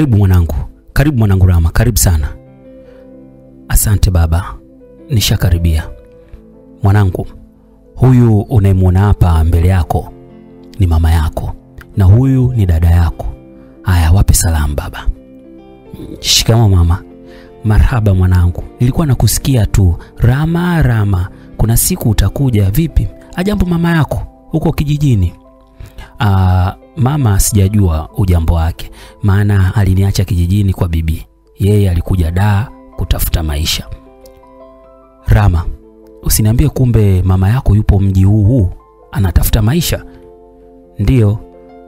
Karibu mwanangu, karibu mwanangu Rama, karibu sana. Asante baba, nishakaribia. Mwanangu, huyu unayemwona hapa mbele yako ni mama yako na huyu ni dada yako. Haya, wape salamu baba. Shikamo mama. Marhaba mwanangu, nilikuwa nakusikia tu. Rama, Rama, kuna siku utakuja. Vipi, ajambo mama yako huko kijijini? Aa, mama sijajua ujambo wake, maana aliniacha kijijini kwa bibi. Yeye alikuja daa kutafuta maisha. Rama, usiniambie kumbe mama yako yupo mji huu huu anatafuta maisha? Ndiyo,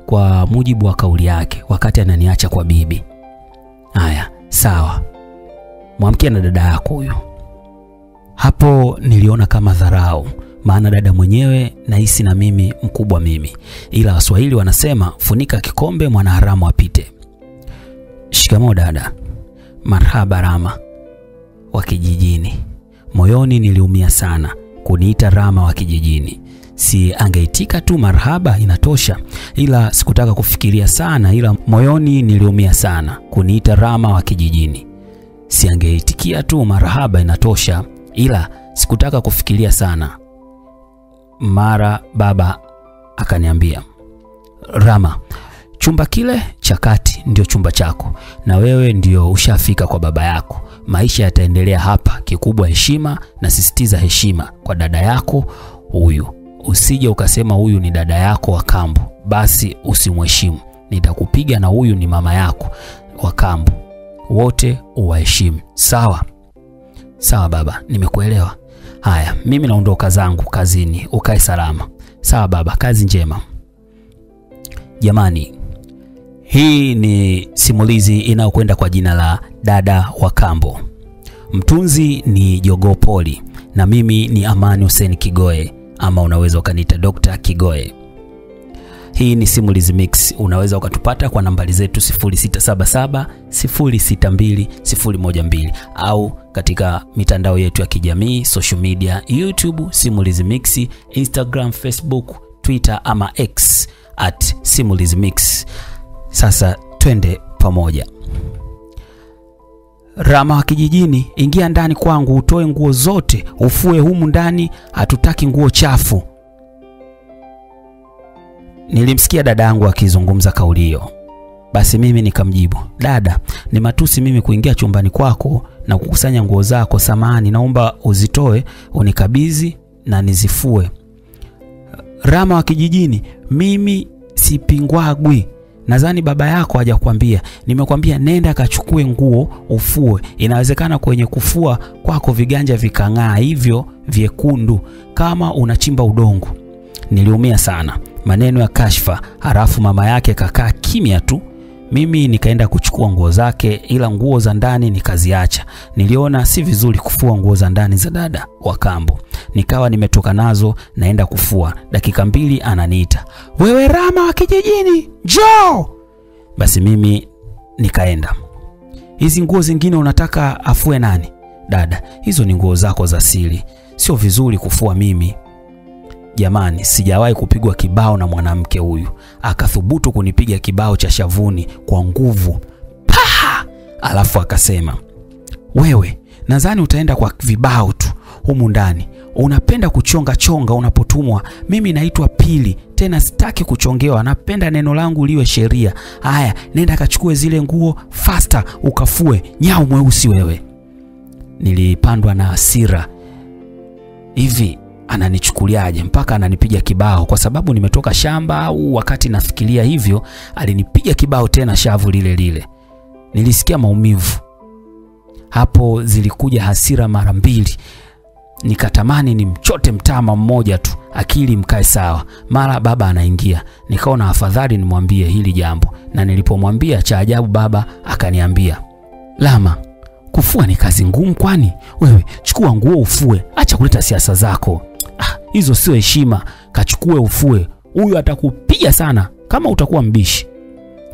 kwa mujibu wa kauli yake wakati ananiacha kwa bibi. Haya, sawa, mwamkie na dada yako huyo. Hapo niliona kama dharau, maana dada mwenyewe nahisi na mimi mkubwa mimi, ila Waswahili wanasema funika kikombe mwanaharamu apite. Shikamoo dada. Marhaba Rama wa kijijini. Moyoni niliumia sana kuniita Rama wa kijijini. Si angeitika tu marhaba inatosha, ila sikutaka kufikiria sana, ila moyoni niliumia sana kuniita Rama wa kijijini. Si angeitikia tu marhaba inatosha, ila sikutaka kufikiria sana. Mara baba akaniambia, Rama, chumba kile cha kati ndio chumba chako, na wewe ndio ushafika kwa baba yako. Maisha yataendelea hapa. Kikubwa heshima, na sisitiza heshima kwa dada yako huyu. Usije ukasema huyu ni dada yako wa kambo, basi usimheshimu. Nitakupiga, na huyu ni mama yako wa kambo, wote uwaheshimu. Sawa sawa baba, nimekuelewa. Haya, mimi naondoka zangu kazini, ukae salama. Sawa baba, kazi njema. Jamani, hii ni simulizi inayokwenda kwa jina la Dada wa Kambo. Mtunzi ni Jogoo Poli na mimi ni Amani Hussein Kigoe, ama unaweza ukaniita Dr. Kigoe. Hii ni Simulizi Mix. Unaweza ukatupata kwa nambari zetu 0677 062 012 au katika mitandao yetu ya kijamii social media, YouTube Simulizi Mix, Instagram, Facebook, Twitter ama X at Simulizi Mix. Sasa twende pamoja. Rama wa kijijini, ingia ndani kwangu, utoe nguo zote, ufue humu ndani, hatutaki nguo chafu. Nilimsikia dada yangu akizungumza kauli hiyo, basi mimi nikamjibu, dada, ni matusi mimi kuingia chumbani kwako na kukusanya nguo zako. Samahani, naomba uzitoe unikabidhi na nizifue. Rama wa kijijini, mimi sipingwagwi Nadhani baba yako hajakwambia. Nimekwambia nenda kachukue nguo ufue. Inawezekana kwenye kufua kwako viganja vikang'aa hivyo vyekundu kama unachimba udongo. Niliumia sana, maneno ya kashfa, halafu mama yake kakaa kimya tu. Mimi nikaenda kuchukua nguo zake, ila nguo za ndani nikaziacha. Niliona si vizuri kufua nguo za ndani za dada wa kambo, nikawa nimetoka nazo naenda kufua. Dakika mbili ananiita, wewe Rama wa kijijini, njoo. Basi mimi nikaenda. Hizi nguo zingine unataka afue nani? Dada, hizo ni nguo zako za siri, sio vizuri kufua mimi. Jamani, sijawahi kupigwa kibao na mwanamke huyu, akathubutu kunipiga kibao cha shavuni kwa nguvu paha, Alafu akasema, wewe nadhani utaenda kwa vibao tu humu ndani, unapenda kuchonga chonga unapotumwa. Mimi naitwa Pili, tena sitaki kuchongewa, napenda neno langu liwe sheria. Haya, nenda kachukue zile nguo fasta, ukafue. nyao mweusi wewe! Nilipandwa na hasira hivi ananichukuliaje mpaka ananipiga kibao kwa sababu nimetoka shamba? Au wakati nafikiria hivyo alinipiga kibao tena shavu lile lile. Nilisikia maumivu hapo, zilikuja hasira mara mbili, nikatamani nimchote mtama mmoja tu, akili mkae sawa. Mara baba anaingia, nikaona afadhali nimwambie hili jambo, na nilipomwambia, cha ajabu, baba akaniambia, Lama, kufua ni kazi ngumu? Kwani wewe chukua nguo ufue, acha kuleta siasa zako. Hizo sio heshima. Kachukue ufue, huyu atakupiga sana kama utakuwa mbishi.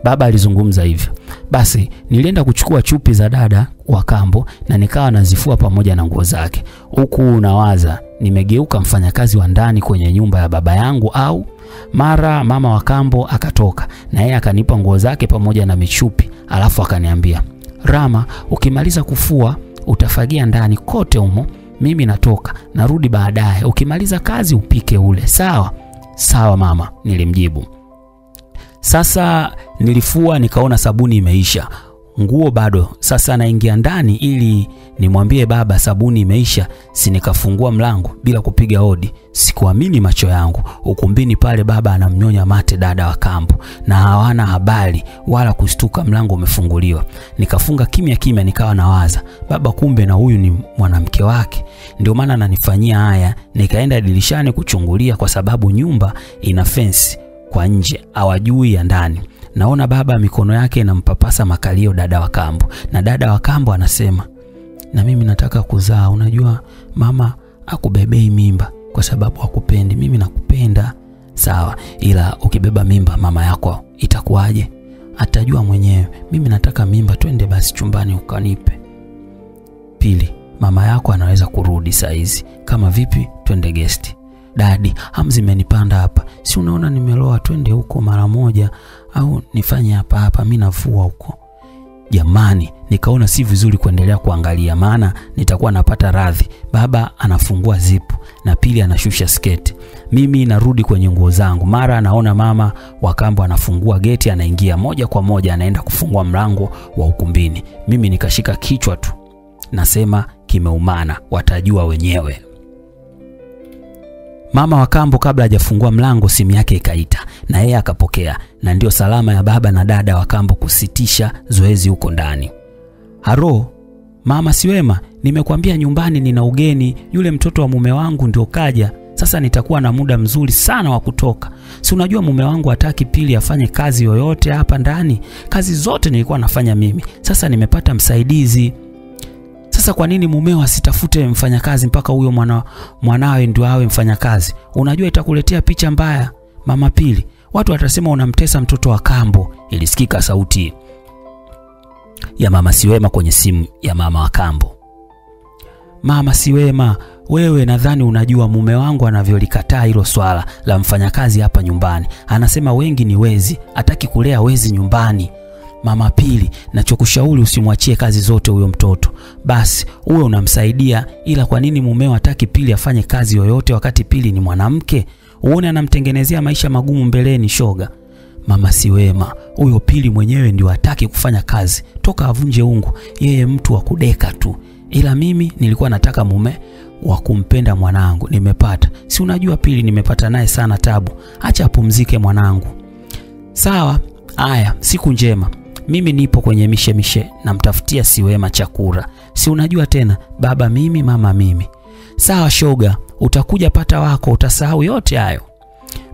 Baba alizungumza hivyo. Basi nilienda kuchukua chupi za dada wa kambo na nikawa nazifua pamoja na nguo zake, huku nawaza nimegeuka mfanyakazi wa ndani kwenye nyumba ya baba yangu au. Mara mama wa kambo akatoka na yeye akanipa nguo zake pamoja na michupi, alafu akaniambia, Rama, ukimaliza kufua utafagia ndani kote humo, mimi natoka narudi baadaye, ukimaliza kazi upike ule. Sawa sawa mama, nilimjibu. Sasa nilifua nikaona sabuni imeisha, nguo bado. Sasa naingia ndani ili nimwambie baba sabuni imeisha, si nikafungua mlango bila kupiga hodi. Sikuamini macho yangu. Ukumbini pale baba anamnyonya mate dada wa kambo, na hawana habari wala kushtuka, mlango umefunguliwa. Nikafunga kimya kimya, nikawa nawaza baba, kumbe na huyu ni mwanamke wake, ndio maana ananifanyia haya. Nikaenda dirishani kuchungulia, kwa sababu nyumba ina fensi kwa nje, hawajui ya ndani. Naona baba mikono yake inampapasa makalio dada wa kambo, na dada wa kambo anasema, na mimi nataka kuzaa. Unajua mama akubebei mimba kwa sababu akupendi. Mimi nakupenda sawa, ila ukibeba mimba mama yako itakuwaje? Atajua mwenyewe. Mimi nataka mimba, twende basi chumbani ukanipe. Pili, mama yako anaweza kurudi saizi. Kama vipi? Twende gesti. Dadi, hamu zimenipanda hapa, si unaona nimeloa? Twende huko mara moja, au nifanye hapa hapa, mimi navua huko. Jamani, nikaona si vizuri kuendelea kuangalia, maana nitakuwa napata radhi. Baba anafungua zipu na Pili anashusha sketi, mimi narudi kwenye nguo zangu. Mara anaona mama wa kambo anafungua geti, anaingia moja kwa moja, anaenda kufungua mlango wa ukumbini. Mimi nikashika kichwa tu, nasema kimeumana, watajua wenyewe. Mama wa kambo kabla hajafungua mlango, simu yake ikaita na yeye akapokea, na ndiyo salama ya baba na dada wa kambo kusitisha zoezi huko ndani. Haro mama, Siwema. Nimekwambia nyumbani nina ugeni, yule mtoto wa mume wangu ndio kaja. Sasa nitakuwa na muda mzuri sana wa kutoka. Si unajua mume wangu hataki Pili afanye kazi yoyote hapa ndani. Kazi zote nilikuwa nafanya mimi, sasa nimepata msaidizi. Sasa kwa nini mumeo asitafute mfanyakazi mpaka huyo mwana, mwanawe ndio awe mfanyakazi? Unajua itakuletea picha mbaya mama Pili, watu watasema unamtesa mtoto wa kambo. Ilisikika sauti ya mama Siwema kwenye simu ya mama wa kambo. Mama Siwema, wewe nadhani unajua mume wangu anavyolikataa hilo swala la mfanyakazi hapa nyumbani. Anasema wengi ni wezi, hataki kulea wezi nyumbani. Mama Pili, nachokushauri usimwachie kazi zote huyo mtoto, basi uwe unamsaidia. Ila kwa nini mumeo hataki Pili afanye kazi yoyote wakati Pili ni mwanamke? Uone anamtengenezea maisha magumu mbeleni. Shoga mama Siwema, huyo Pili mwenyewe ndio hataki kufanya kazi, toka avunje ungu, yeye mtu wa kudeka tu. Ila mimi nilikuwa nataka mume wa kumpenda mwanangu, nimepata. Si unajua Pili nimepata naye sana tabu, acha apumzike mwanangu. Sawa, haya, siku njema. Mimi nipo kwenye mishemishe, namtafutia Siwema chakula. Si unajua tena, baba mimi, mama mimi. Sawa shoga, utakuja pata wako, utasahau yote hayo.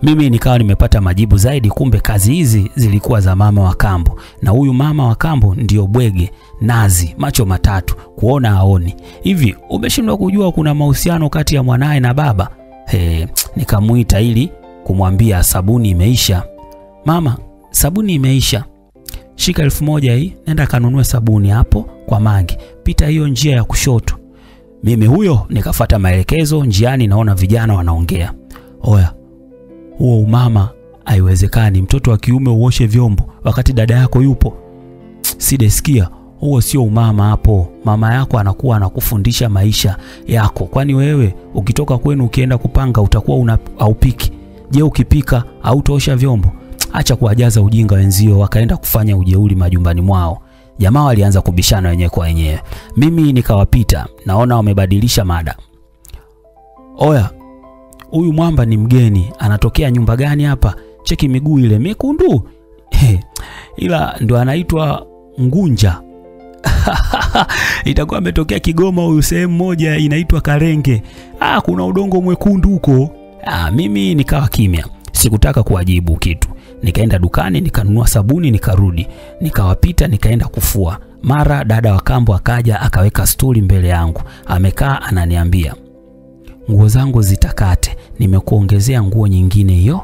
Mimi nikawa nimepata majibu zaidi, kumbe kazi hizi zilikuwa za mama wa kambo, na huyu mama wa kambo ndio bwege nazi, macho matatu, kuona aoni. Hivi umeshindwa kujua kuna mahusiano kati ya mwanaye na baba? He, nikamuita ili kumwambia sabuni imeisha. Mama, sabuni imeisha, shika elfu moja hii, nenda kanunue sabuni hapo kwa Mangi, pita hiyo njia ya kushoto. Mimi huyo nikafata maelekezo. Njiani naona vijana wanaongea, oya huo umama haiwezekani, mtoto wa kiume uoshe vyombo wakati dada yako yupo. Sidesikia, huo sio umama hapo. Mama yako anakuwa anakufundisha maisha yako, kwani wewe ukitoka kwenu ukienda kupanga utakuwa una haupiki? Je, ukipika hautaosha vyombo? Acha kuwajaza ujinga wenzio, wakaenda kufanya ujeuri majumbani mwao. Jamaa walianza kubishana wenyewe kwa wenyewe, mimi nikawapita, naona wamebadilisha mada. Oya, huyu mwamba ni mgeni, anatokea nyumba gani hapa? Cheki miguu ile mekundu ila ndo anaitwa Ngunja. Itakuwa ametokea Kigoma huyu, sehemu moja inaitwa Karenge. Ah, kuna udongo mwekundu huko. Ah, mimi nikawa kimya, sikutaka kuwajibu kitu. Nikaenda dukani nikanunua sabuni, nikarudi, nikawapita, nikaenda kufua. Mara dada wa kambo akaja akaweka stuli mbele yangu, amekaa ananiambia nguo zangu zitakate, nimekuongezea nguo nyingine hiyo.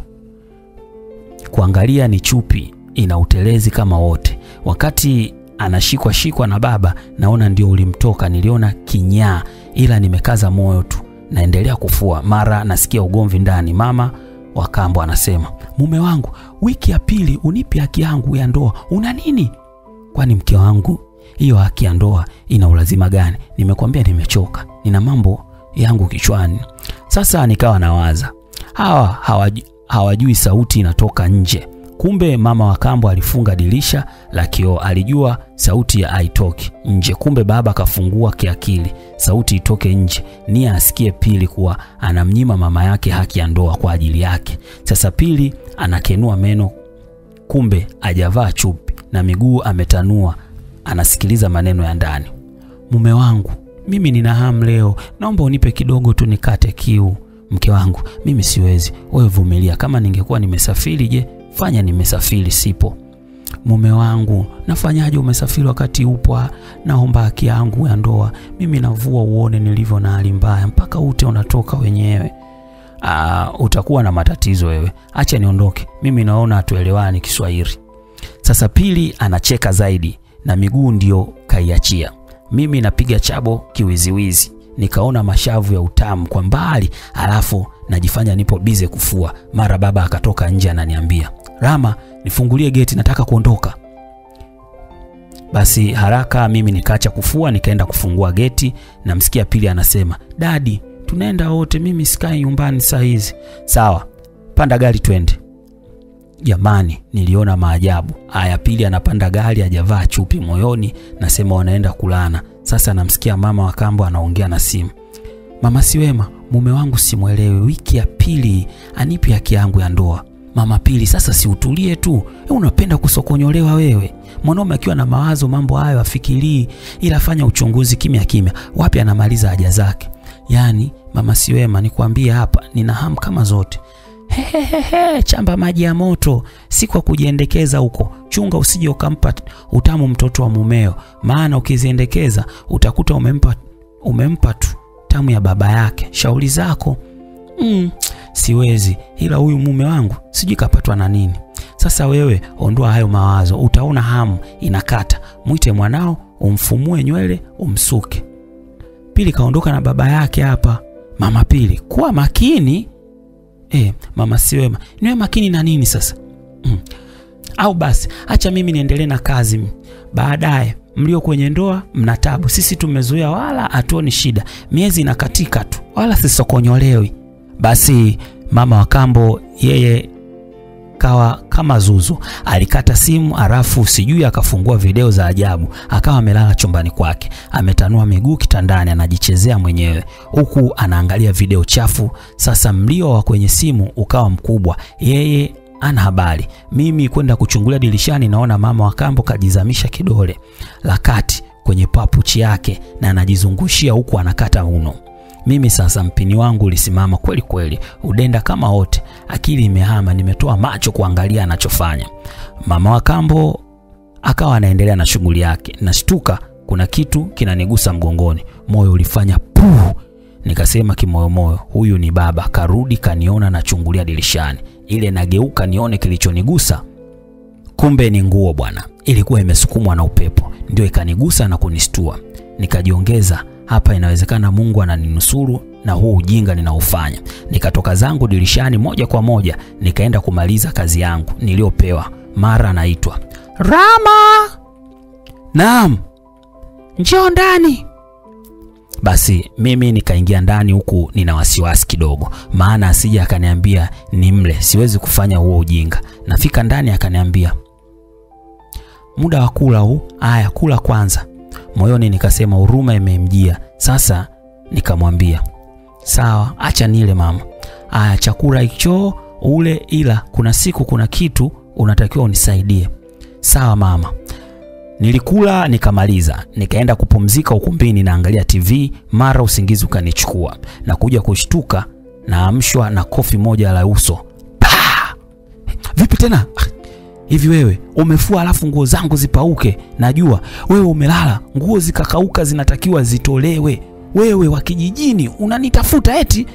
Kuangalia ni chupi ina utelezi kama wote. Wakati anashikwa shikwa na baba, naona ndio ulimtoka, niliona kinyaa, ila nimekaza moyo tu, naendelea kufua. Mara nasikia ugomvi ndani. Mama wa kambo anasema, mume wangu, wiki ya pili unipe haki yangu ya ndoa, una nini? kwani mke wangu, hiyo haki ya ndoa ina ulazima gani? Nimekwambia nimechoka, nina mambo yangu kichwani. Sasa nikawa nawaza hawa hawajui, hawajui sauti inatoka nje. Kumbe mama wa kambo alifunga dirisha la kioo, alijua sauti ya aitoki nje. Kumbe baba akafungua kiakili, sauti itoke nje, nia asikie Pili kuwa anamnyima mama yake haki ya ndoa kwa ajili yake. Sasa Pili anakenua meno, kumbe ajavaa chupi na miguu ametanua, anasikiliza maneno ya ndani. Mume wangu, mimi nina hamu leo, naomba unipe kidogo tu nikate kiu. Mke wangu, mimi siwezi, wewe vumilia. Kama ningekuwa nimesafiri, je? Fanya nimesafiri, sipo. Mume wangu, nafanyaje umesafiri wakati upwa Naomba haki yangu ya ndoa. Mimi navua uone nilivyo na hali mbaya, mpaka ute unatoka wenyewe. Aa, utakuwa na matatizo wewe, acha niondoke, mimi naona hatuelewani Kiswahili. Sasa Pili anacheka zaidi na miguu ndio kaiachia. Mimi napiga chabo kiwiziwizi, nikaona mashavu ya utamu kwa mbali, alafu najifanya nipo bize kufua. Mara baba akatoka nje ananiambia, Rama, nifungulie geti, nataka kuondoka. Basi haraka mimi nikaacha kufua, nikaenda kufungua geti. Namsikia Pili anasema, dadi, tunaenda wote, mimi sikai nyumbani saa hizi. Sawa, panda gari twende. Jamani, niliona maajabu haya. Pili anapanda gari, hajavaa chupi. Moyoni nasema wanaenda kulana. Sasa namsikia mama wa kambo anaongea na simu. Mama Siwema, mume wangu simwelewi, wiki ya pili anipi haki yangu ya ndoa. Mama Pili, sasa si utulie tu, unapenda kusokonyolewa wewe. Mwanaume akiwa na mawazo mambo hayo afikirii, ila fanya uchunguzi kimya kimya, wapi anamaliza haja zake. Yaani mama Siwema, nikwambie hapa, nina hamu kama zote Hehehe, chamba maji ya moto, si kwa kujiendekeza huko. Chunga usije ukampa utamu mtoto wa mumeo, maana ukiziendekeza utakuta umempa, umempa tu tamu ya baba yake. Shauri zako. Mm, siwezi, ila huyu mume wangu sijui kapatwa na nini. Sasa wewe ondoa hayo mawazo, utaona hamu inakata. Mwite mwanao umfumue nywele umsuke. Pili kaondoka na baba yake hapa. Mama Pili, kuwa makini. E, mama Siwema, niwe makini na nini sasa? Mm. Au basi acha mimi niendelee na kazi. Baadaye mlio kwenye ndoa mna tabu, sisi tumezoea, wala hatuoni shida. Miezi inakatika tu, wala sisokonyolewi. Basi mama wa kambo yeye kawa kama zuzu, alikata simu arafu sijui akafungua video za ajabu, akawa amelala chumbani kwake, ametanua miguu kitandani, anajichezea mwenyewe huku anaangalia video chafu. Sasa mlio wa kwenye simu ukawa mkubwa, yeye ana habari. Mimi kwenda kuchungulia dirishani, naona mama wa kambo kajizamisha kidole la kati kwenye papuchi yake na anajizungushia huku anakata uno. Mimi sasa mpini wangu ulisimama kweli kweli, udenda kama wote, akili imehama, nimetoa macho kuangalia anachofanya. Mama wa kambo akawa anaendelea na shughuli yake. Nashtuka kuna kitu kinanigusa mgongoni, moyo ulifanya puu. Nikasema kimoyomoyo, huyu ni baba karudi, kaniona nachungulia dirishani. Ile nageuka nione kilichonigusa, kumbe ni nguo bwana, ilikuwa imesukumwa na upepo, ndio ikanigusa na kunistua. Nikajiongeza hapa inawezekana Mungu ananinusuru na huu ujinga ninaofanya. Nikatoka zangu dirishani moja kwa moja nikaenda kumaliza kazi yangu niliyopewa. Mara naitwa Rama. Naam, njoo ndani. Basi mimi nikaingia ndani huku nina wasiwasi kidogo, maana asije akaniambia ni mle, siwezi kufanya huo ujinga. Nafika ndani akaniambia muda wa kula huu, aya kula kwanza. Moyoni nikasema huruma imemjia sasa. Nikamwambia sawa, acha nile mama. Aya, chakula hicho ule, ila kuna siku kuna kitu unatakiwa unisaidie. Sawa mama. Nilikula nikamaliza, nikaenda kupumzika ukumbini, naangalia TV. Mara usingizi ukanichukua na kuja kushtuka, naamshwa na kofi moja la uso. Vipi tena hivi wewe umefua alafu nguo zangu zipauke? Najua wewe umelala, nguo zikakauka, zinatakiwa zitolewe. Wewe wa kijijini unanitafuta eti?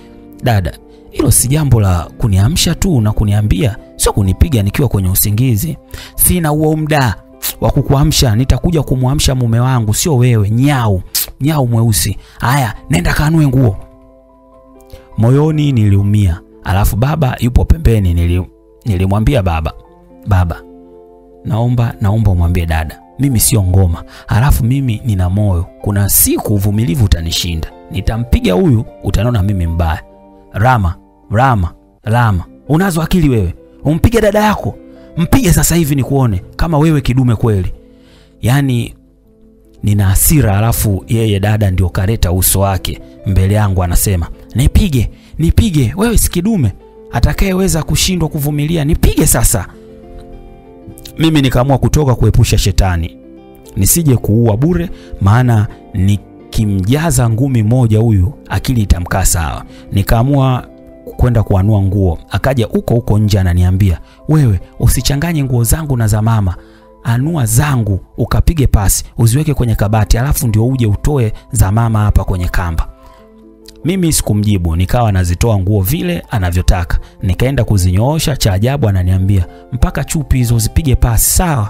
Dada, hilo si jambo la kuniamsha tu na kuniambia, sio kunipiga nikiwa kwenye usingizi. Sina huo muda wa kukuamsha, nitakuja kumwamsha mume wangu, sio wewe. Nyau nyau mweusi. Haya, nenda kanue nguo. Moyoni niliumia, alafu baba yupo pembeni. Nili, nilimwambia baba, baba naomba naomba umwambie dada, mimi sio ngoma, halafu mimi nina moyo. Kuna siku uvumilivu utanishinda, nitampiga huyu, utaniona mimi mbaya. Rama, Rama, Rama, unazo akili wewe? Umpige dada yako? Mpige sasa hivi nikuone kama wewe kidume kweli. Yaani nina hasira, halafu yeye dada ndio kareta uso wake mbele yangu, anasema nipige, nipige, wewe si kidume atakayeweza kushindwa kuvumilia, nipige sasa. Mimi nikaamua kutoka kuepusha shetani nisije kuua bure, maana nikimjaza ngumi moja huyu akili itamkaa sawa. Nikaamua kwenda kuanua nguo, akaja huko huko nje ananiambia, wewe usichanganye nguo zangu na za mama, anua zangu ukapige pasi uziweke kwenye kabati, alafu ndio uje utoe za mama hapa kwenye kamba. Mimi sikumjibu, nikawa nazitoa nguo vile anavyotaka, nikaenda kuzinyoosha. Cha ajabu ananiambia mpaka chupi hizo zipige pasi. Sawa,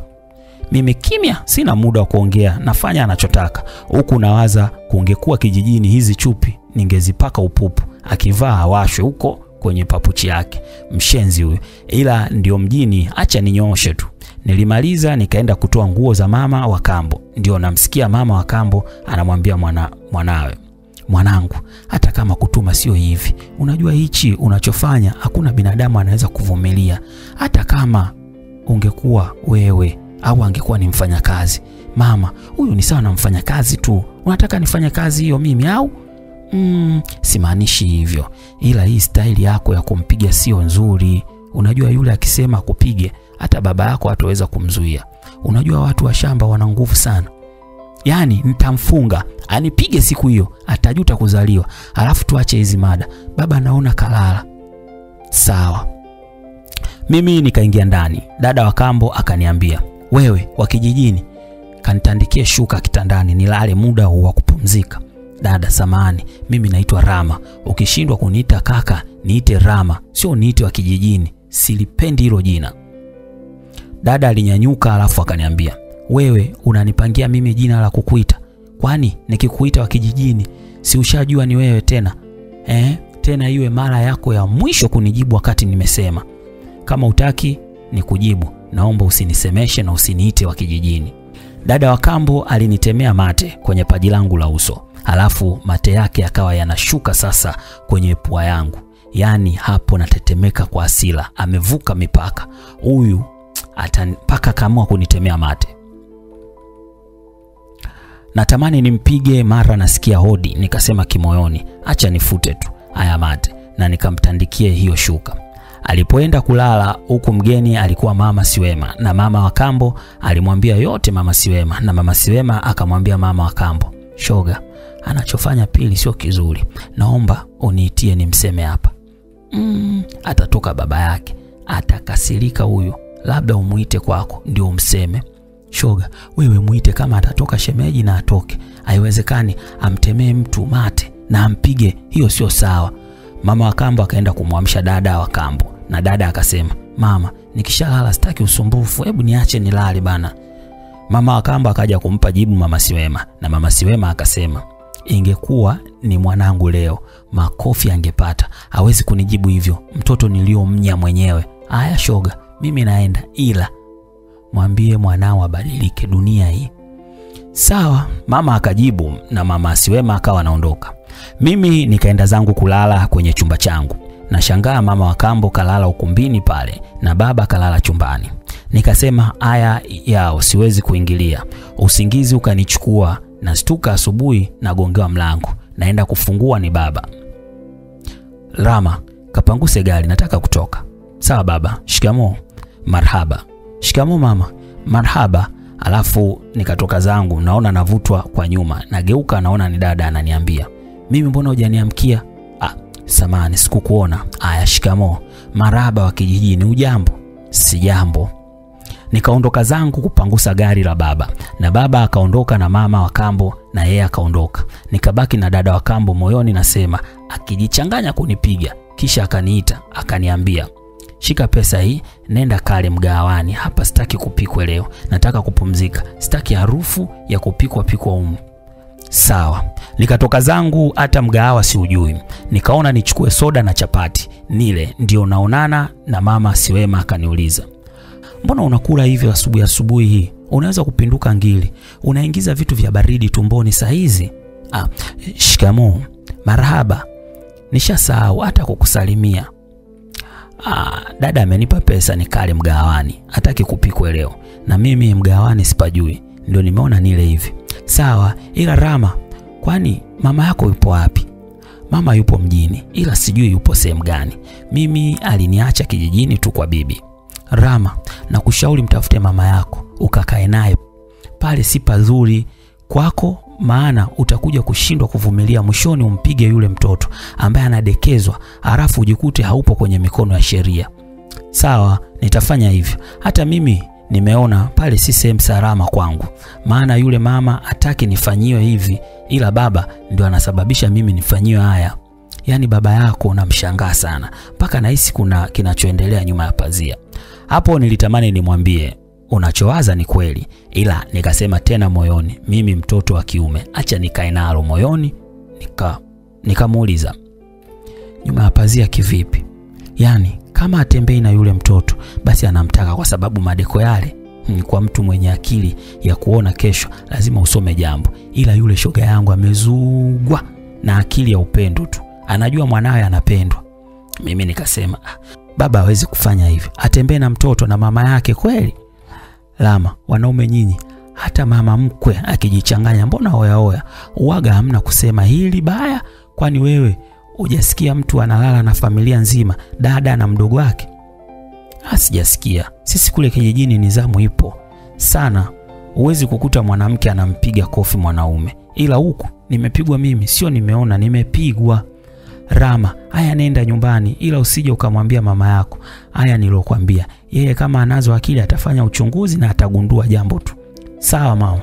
mimi kimya, sina muda wa kuongea, nafanya anachotaka. Huku nawaza, kungekuwa kijijini hizi chupi ningezipaka upupu, akivaa awashwe huko kwenye papuchi yake, mshenzi huyo, Ila ndio mjini, acha ninyooshe tu. Nilimaliza nikaenda kutoa nguo za mama wa kambo, ndio namsikia mama wa kambo anamwambia mwana, mwanawe Mwanangu, hata kama kutuma sio hivi, unajua hichi unachofanya hakuna binadamu anaweza kuvumilia. Hata kama ungekuwa wewe au angekuwa ni mfanyakazi. Mama, huyu ni sawa na mfanyakazi tu. Unataka nifanye kazi hiyo mimi au? Mm, simaanishi hivyo, ila hii staili yako ya kumpiga sio nzuri. Unajua yule akisema kupige, hata baba yako hataweza kumzuia. Unajua watu wa shamba wana nguvu sana. Yaani nitamfunga anipige siku hiyo, atajuta kuzaliwa. Alafu tuache hizi mada, baba naona kalala. Sawa. Mimi nikaingia ndani, dada wa kambo akaniambia, wewe wa kijijini, kanitandikie shuka kitandani nilale muda wa kupumzika. Dada samani, mimi naitwa Rama, ukishindwa kuniita kaka niite Rama, sio niite wa kijijini, silipendi hilo jina. Dada alinyanyuka, alafu akaniambia, wewe unanipangia mimi jina la kukuita kwani nikikuita wa kijijini si ushajua ni wewe tena eh? Tena iwe mara yako ya mwisho kunijibu wakati nimesema. Kama utaki ni kujibu, naomba usinisemeshe na usiniite wa kijijini. Dada wa kambo alinitemea mate kwenye paji langu la uso, halafu mate yake yakawa yanashuka sasa kwenye pua yangu. Yaani hapo natetemeka kwa asila, amevuka mipaka huyu, mpaka kaamua kunitemea mate natamani nimpige, mara nasikia hodi, nikasema kimoyoni, acha nifute tu haya mate, na nikamtandikie hiyo shuka. Alipoenda kulala, huku mgeni alikuwa mama Siwema, na mama wa kambo alimwambia yote mama Siwema, na mama Siwema akamwambia mama wa kambo, shoga, anachofanya Pili sio kizuri, naomba uniitie ni mseme hapa. Mm, atatoka baba yake, atakasirika huyu, labda umuite kwako ndio umseme Shoga, wewe muite, kama atatoka shemeji na atoke. Haiwezekani amtemee mtu mate na ampige, hiyo sio sawa. Mama wa kambo akaenda kumwamsha dada wa kambo, na dada akasema, mama, nikishalala sitaki usumbufu, hebu niache nilale bana. Mama wa kambo akaja kumpa jibu mama Siwema, na mama Siwema akasema, ingekuwa ni mwanangu leo makofi angepata, hawezi kunijibu hivyo, mtoto niliyomnya mwenyewe. Aya shoga, mimi naenda, ila mwambie mwanao abadilike dunia hii. Sawa, mama akajibu, na mama asiwema akawa anaondoka. Mimi nikaenda zangu kulala kwenye chumba changu. Nashangaa mama wa kambo kalala ukumbini pale na baba kalala chumbani. Nikasema aya yao siwezi kuingilia. Usingizi ukanichukua, na nastuka asubuhi, nagongewa mlango, naenda kufungua ni baba. Rama, kapanguse gari, nataka kutoka. Sawa baba. Shikamoo. Marhaba. Shikamoo mama. Marhaba. Alafu nikatoka zangu, naona navutwa kwa nyuma, nageuka, naona ni dada ananiambia, mimi mbona hujaniamkia? Ah, samani sikukuona. Aya, shikamo Marhaba wa kijijini, ujambo? Sijambo. Nikaondoka zangu kupangusa gari la baba, na baba akaondoka na mama wa kambo, na yeye akaondoka. Nikabaki na dada wa kambo moyoni, nasema akijichanganya kunipiga. Kisha akaniita akaniambia Shika pesa hii, nenda kale mgawani. Hapa sitaki kupikwa leo, nataka kupumzika, sitaki harufu ya kupikwa pikwa umu. Sawa. Nikatoka zangu, hata mgahawa siujui, nikaona nichukue soda na chapati nile, ndio naonana na mama Siwema. Akaniuliza, mbona unakula hivyo asubuhi asubuhi hii? Unaweza kupinduka ngili, unaingiza vitu vya baridi tumboni saa hizi. Ah, shikamoo. Marhaba, nishasahau hata kukusalimia. Ah, dada amenipa pesa nikale mgawani, hataki kupikwa leo, na mimi mgawani sipajui, ndio nimeona nile hivi. Sawa, ila Rama, kwani mama yako yupo wapi? Mama yupo mjini, ila sijui yupo sehemu gani. Mimi aliniacha kijijini tu kwa bibi. Rama, nakushauri mtafute mama yako ukakae naye pale, si pazuri kwako, maana utakuja kushindwa kuvumilia. Mwishoni umpige yule mtoto ambaye anadekezwa, halafu ujikute haupo kwenye mikono ya sheria. Sawa, nitafanya hivyo. Hata mimi nimeona pale si sehemu salama kwangu, maana yule mama ataki nifanyiwe hivi, ila baba ndio anasababisha mimi nifanyiwe haya. Yaani baba yako namshangaa sana, mpaka nahisi kuna kinachoendelea nyuma ya pazia. Hapo nilitamani nimwambie unachowaza ni kweli, ila nikasema tena moyoni, mimi mtoto wa kiume, acha nikae nalo moyoni. Nika nikamuuliza nyuma ya pazia kivipi? Yaani kama atembei na yule mtoto basi anamtaka kwa sababu madeko yale kwa mtu mwenye akili ya kuona kesho lazima usome jambo, ila yule shoga yangu amezugwa na akili ya upendo tu, anajua mwanawe anapendwa. Mimi nikasema ah, baba hawezi kufanya hivyo, atembee na mtoto na mama yake kweli? Lama, wanaume nyinyi, hata mama mkwe akijichanganya, mbona hoyahoya uwaga hamna kusema hili baya? Kwani wewe ujasikia mtu analala na familia nzima, dada na mdogo wake? asijasikia sijasikia. Sisi kule kijijini nizamu ipo sana, huwezi kukuta mwanamke anampiga kofi mwanaume, ila huku nimepigwa mimi, sio nimeona, nimepigwa. Rama, haya nenda nyumbani, ila usije ukamwambia mama yako haya nilokuambia. Yeye kama anazo akili atafanya uchunguzi na atagundua jambo tu. Sawa mama.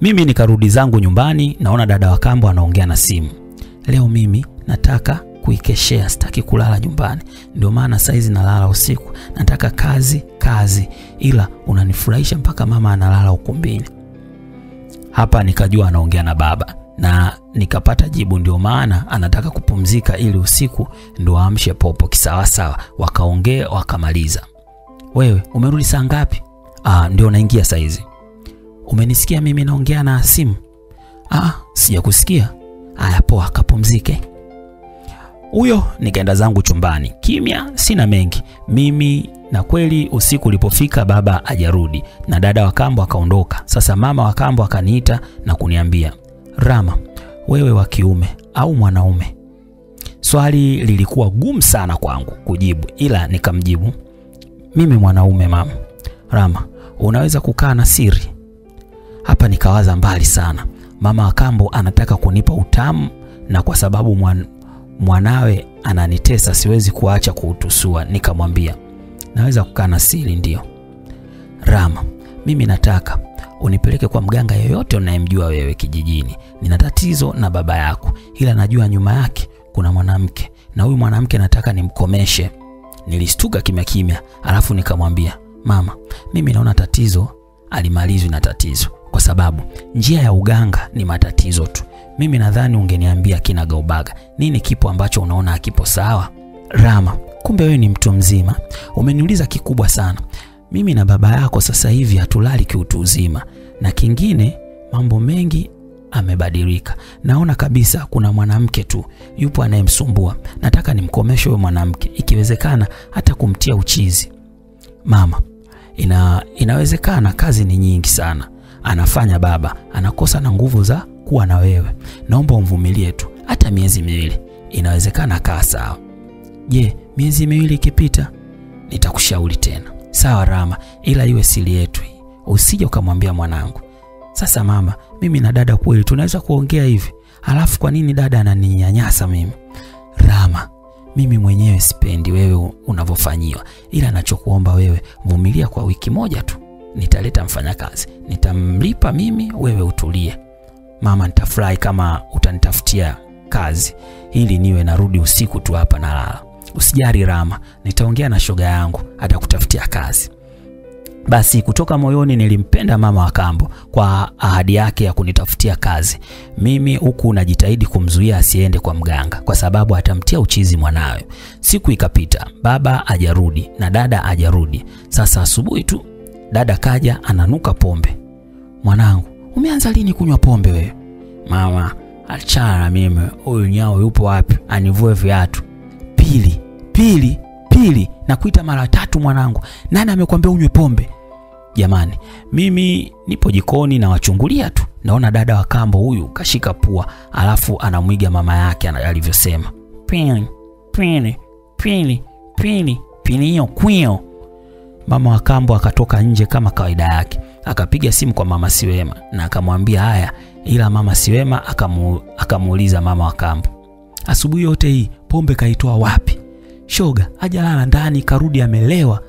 Mimi nikarudi zangu nyumbani, naona dada wa kambo anaongea na simu. Leo mimi nataka kuikeshea, sitaki kulala nyumbani, ndio maana saizi nalala usiku. Nataka kazi kazi, ila unanifurahisha mpaka mama analala ukumbini. Hapa nikajua anaongea na baba na nikapata jibu, ndio maana anataka kupumzika ili usiku ndio aamshe popo kisawasawa. Wakaongea wakamaliza. Wewe umerudi saa ngapi? Ah, ndio naingia saizi. Umenisikia mimi naongea na simu? Ah, sijakusikia. Aya, poa, kapumzike. Huyo nikaenda zangu chumbani, kimya, sina mengi mimi. Na kweli usiku ulipofika, baba ajarudi na dada wa kambo akaondoka. Sasa mama wa kambo akaniita na kuniambia, Rama, wewe wa kiume au mwanaume? Swali lilikuwa gumu sana kwangu kujibu, ila nikamjibu mimi mwanaume mama. Rama, unaweza kukaa na siri hapa? Nikawaza mbali sana, mama wa kambo anataka kunipa utamu, na kwa sababu mwan, mwanawe ananitesa siwezi kuacha kuutusua. Nikamwambia naweza kukaa na siri, ndio. Rama, mimi nataka unipeleke kwa mganga yoyote unayemjua wewe kijijini. Nina tatizo na baba yako, ila najua nyuma yake kuna mwanamke, na huyu mwanamke nataka nimkomeshe. Nilistuka kimya kimya, alafu nikamwambia mama, mimi naona tatizo alimalizwi na tatizo, kwa sababu njia ya uganga ni matatizo tu. Mimi nadhani ungeniambia kina gaubaga nini kipo ambacho unaona akipo sawa. Rama, kumbe wewe ni mtu mzima, umeniuliza kikubwa sana. Mimi na baba yako sasa hivi hatulali kiutu uzima, na kingine mambo mengi amebadilika. Naona kabisa kuna mwanamke tu yupo anayemsumbua. Nataka nimkomeshe huyo mwanamke, ikiwezekana hata kumtia uchizi. Mama, ina, inawezekana. Kazi ni nyingi sana anafanya baba, anakosa na nguvu za kuwa na wewe. Naomba umvumilie tu hata miezi miwili, inawezekana. Kaa sawa. Je, miezi miwili ikipita nitakushauri tena. Sawa Rama, ila iwe sili yetu hii, usije ukamwambia mwanangu. Sasa mama, mimi na dada kweli tunaweza kuongea hivi? Alafu kwa nini dada ananinyanyasa mimi? Rama, mimi mwenyewe sipendi wewe unavyofanyiwa, ila nachokuomba wewe, vumilia kwa wiki moja tu, nitaleta mfanyakazi, nitamlipa mimi, wewe utulie. Mama, nitafurahi kama utanitafutia kazi ili niwe narudi usiku tu hapa nalala. Usijali Rama, nitaongea na shoga yangu atakutafutia kazi. Basi kutoka moyoni nilimpenda mama wa kambo kwa ahadi yake ya kunitafutia kazi. Mimi huku najitahidi kumzuia asiende kwa mganga kwa sababu atamtia uchizi mwanawe. Siku ikapita, baba ajarudi na dada ajarudi. Sasa asubuhi tu dada kaja ananuka pombe. Mwanangu, umeanza lini kunywa pombe wewe? Mama, achana mimi, huyu nyao yupo wapi? Anivue viatu. Pili, pili, pili, na kuita mara tatu mwanangu. Nani amekwambia unywe pombe? Jamani, mimi nipo jikoni na wachungulia tu, naona dada wa kambo huyu kashika pua, alafu anamwiga mama yake alivyosema, pili pili pili pili pili hiyo kwio. Mama wa kambo akatoka nje kama kawaida yake, akapiga simu kwa mama Siwema na akamwambia haya, ila mama Siwema akamu, akamuuliza mama wa kambo, asubuhi yote hii pombe kaitoa wapi? Shoga hajalala ndani, karudi amelewa.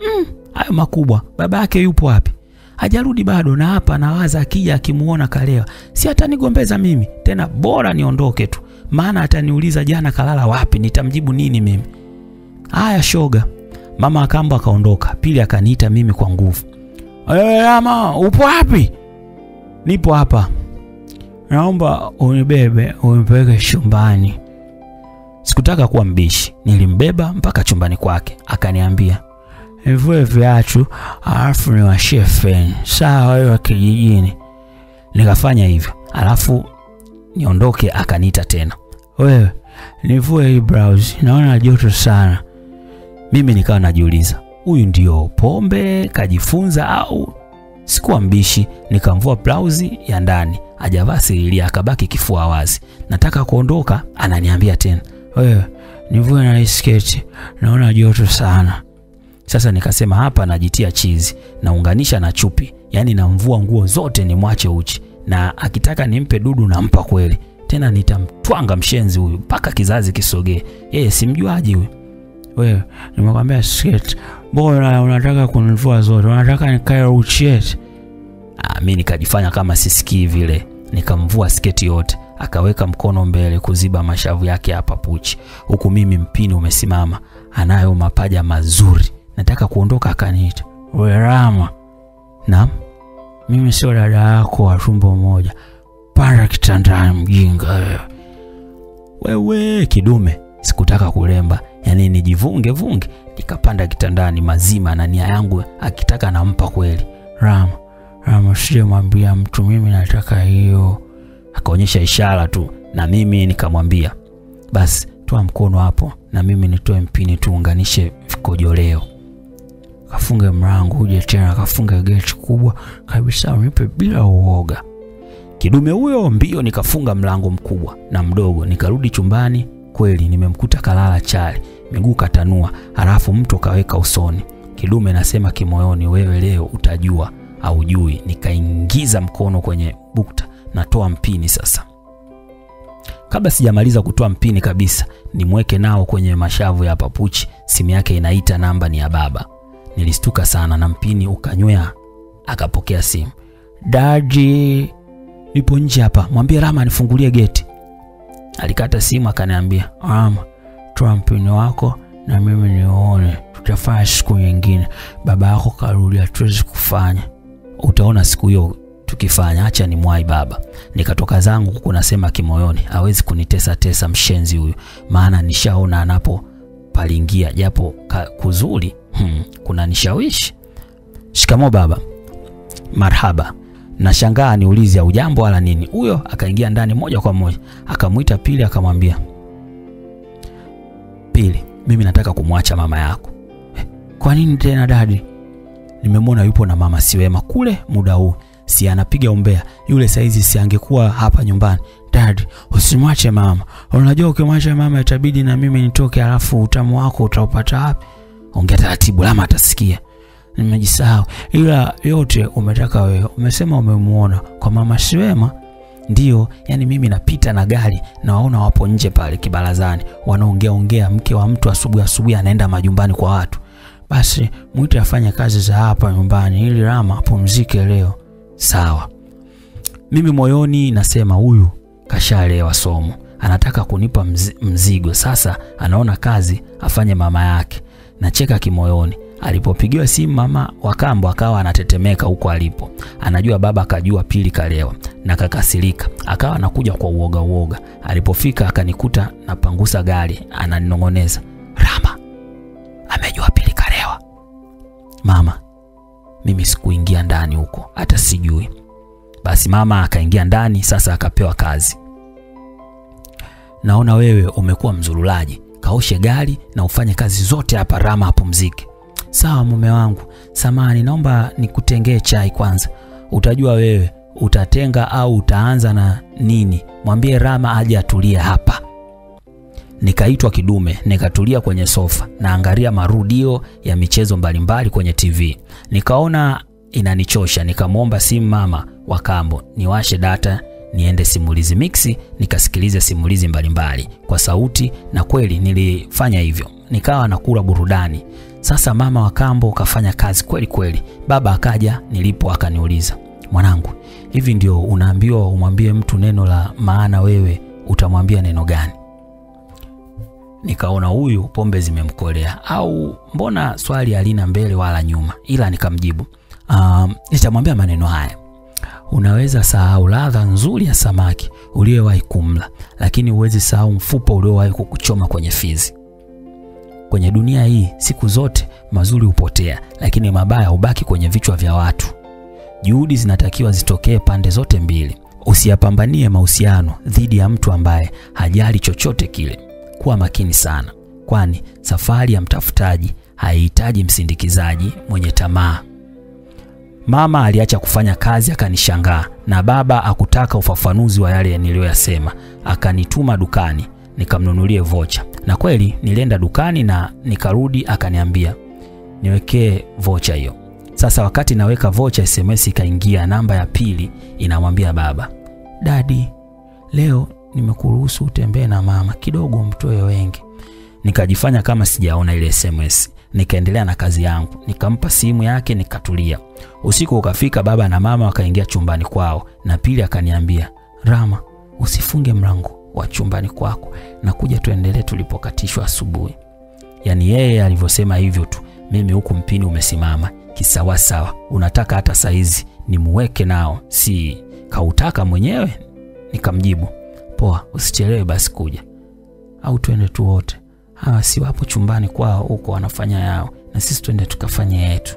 Mm, hayo makubwa. Baba yake yupo wapi? Hajarudi bado, na hapa nawaza akija akimuona kalewa, si atanigombeza mimi tena, bora niondoke tu, maana ataniuliza jana kalala wapi, nitamjibu nini mimi? Haya shoga. Mama akambo akaondoka. Pili akaniita mimi kwa nguvu, ama upo wapi? Nipo hapa, naomba unibebe unipeleke chumbani. Sikutaka kuwa mbishi, nilimbeba mpaka chumbani kwake. Akaniambia nivue viatu alafu niwashie feni, sawa wewe wa kijijini. Nikafanya hivyo, alafu niondoke. Akaniita tena, wewe nivue hii blouse, naona joto sana. Mimi nikawa najiuliza huyu ndio pombe kajifunza au? Sikuwa mbishi, nikamvua blauzi ya ndani, ajavaa sirilia, akabaki kifua wazi. Nataka kuondoka, ananiambia tena, wewe nivue na sketi, naona joto sana. Sasa nikasema hapa najitia chizi, naunganisha na chupi, yani namvua nguo zote nimwache uchi, na akitaka nimpe dudu nampa kweli. Tena nitamtwanga mshenzi huyu mpaka kizazi kisogee. Yeye simjuaji huyu. Wewe nimekwambia skate. Mbona unataka kunivua zote? Unataka nikae uchi? Ah, mi nikajifanya kama sisikii vile, nikamvua sketi yote, akaweka mkono mbele kuziba mashavu yake hapa puchi, huku mimi mpini umesimama, anayo mapaja mazuri. Nataka kuondoka, akaniita. Werama Naam, mimi sio dada yako wa tumbo moja, panda kitandani, mjinga. Wewe. Kidume, sikutaka kulemba, yaani nijivunge vunge, nikapanda kitandani mazima, na nia yangu akitaka nampa kweli. Rama, Rama, sije mwambia mtu, mimi nataka hiyo. Akaonyesha ishara tu, na mimi nikamwambia basi toa mkono hapo, na mimi nitoe mpini tuunganishe vikojoleo kafunge mlango uje tena, kafunge geti kubwa kabisa, unipe bila uoga. Kidume huyo mbio, nikafunga mlango mkubwa na mdogo, nikarudi chumbani. Kweli nimemkuta kalala chali, miguu katanua, halafu mtu kaweka usoni. Kidume nasema kimoyoni, wewe leo utajua au jui. Nikaingiza mkono kwenye bukta, natoa mpini sasa. Kabla sijamaliza kutoa mpini kabisa, nimweke nao kwenye mashavu ya papuchi, simu yake inaita, namba ni ya baba. Nilistuka sana na mpini ukanywea. Akapokea simu. Daji, nipo nje hapa, mwambie Rama anifungulie geti. Alikata simu akaniambia, Rama, Trump ni wako na mimi nione, tutafanya siku nyingine. Baba yako karudi, hatuwezi kufanya. Utaona siku hiyo tukifanya, acha ni mwai baba. Nikatoka zangu huku nasema kimoyoni, hawezi kunitesa tesa mshenzi huyu, maana nishaona anapo palingia japo kuzuri Hmm, kuna nishawishi. Shikamo baba. Marhaba. Nashangaa niulize au jambo wala nini. Huyo akaingia ndani moja kwa moja, akamwita Pili akamwambia, Pili, mimi nataka kumwacha mama yako. Eh, kwa nini tena dadi? Nimemwona yupo na mama Siwema kule muda huu, si anapiga umbea yule. Saizi si angekuwa hapa nyumbani. Dadi, usimwache mama. Unajua ukimwacha mama itabidi na mimi nitoke, alafu utamu wako utaupata wapi? Ongea taratibu, lama atasikia. Nimejisahau, ila yote umetaka wewe. Umesema umemuona kwa mama shwema ndio yani mimi napita na gari na waona wapo nje pale kibarazani, wanaongea ongea. Mke wa mtu asubuhi asubuhi anaenda majumbani kwa watu. Basi mwite afanye kazi za hapa nyumbani ili Rama apumzike leo. Sawa. Mimi moyoni nasema huyu kashalewa somo, anataka kunipa mzigo. Sasa anaona kazi afanye mama yake nacheka kimoyoni. Alipopigiwa simu mama wa kambo akawa anatetemeka huko alipo, anajua baba akajua pili kalewa na kakasirika, akawa anakuja kwa uoga uoga. Alipofika akanikuta napangusa gari, ananinong'oneza, Rama amejua pili kalewa. Mama, mimi sikuingia ndani huko, hata sijui. Basi mama akaingia ndani, sasa akapewa kazi. Naona wewe umekuwa mzurulaji, kaoshe gari na ufanye kazi zote hapa, Rama apumzike. Sawa mume wangu, samani, naomba nikutengee chai kwanza. Utajua wewe utatenga au utaanza na nini. Mwambie Rama aje atulie hapa. Nikaitwa kidume, nikatulia kwenye sofa naangalia marudio ya michezo mbalimbali kwenye TV. Nikaona inanichosha, nikamwomba simu mama wa kambo niwashe data niende simulizi mixi nikasikilize simulizi mbalimbali kwa sauti, na kweli nilifanya hivyo, nikawa nakula burudani. Sasa mama wa kambo kafanya kazi kweli kweli. Baba akaja nilipo akaniuliza, mwanangu, hivi ndio unaambiwa umwambie mtu neno la maana, wewe utamwambia neno gani? Nikaona huyu pombe zimemkolea, au mbona swali alina mbele wala nyuma, ila nikamjibu um, nitamwambia maneno haya Unaweza sahau ladha nzuri ya samaki uliyowahi kumla, lakini huwezi sahau mfupa uliowahi kukuchoma kwenye fizi. Kwenye dunia hii siku zote mazuri hupotea, lakini mabaya hubaki kwenye vichwa vya watu. Juhudi zinatakiwa zitokee pande zote mbili. Usiyapambanie mahusiano dhidi ya mtu ambaye hajali chochote kile. Kuwa makini sana, kwani safari ya mtafutaji haihitaji msindikizaji mwenye tamaa. Mama aliacha kufanya kazi akanishangaa, na baba akutaka ufafanuzi wa yale niliyoyasema, akanituma dukani nikamnunulie vocha. Na kweli nilienda dukani na nikarudi, akaniambia niwekee vocha hiyo. Sasa wakati naweka vocha, SMS ikaingia, namba ya pili inamwambia baba, dadi, leo nimekuruhusu utembee na mama kidogo, mtoe wengi. Nikajifanya kama sijaona ile SMS nikaendelea na kazi yangu, nikampa simu yake, nikatulia. Usiku ukafika, baba na mama wakaingia chumbani kwao, na pili akaniambia, Rama, usifunge mlango wa chumbani kwako na kuja tuendelee tulipokatishwa asubuhi. Yaani yeye alivyosema hivyo tu, mimi huku mpini umesimama kisawasawa. Unataka hata saizi nimuweke nao, si kautaka mwenyewe? Nikamjibu, poa, usichelewe basi kuja, au twende tu wote hawa si wapo chumbani kwao huko wanafanya yao, na sisi twende tukafanye yetu.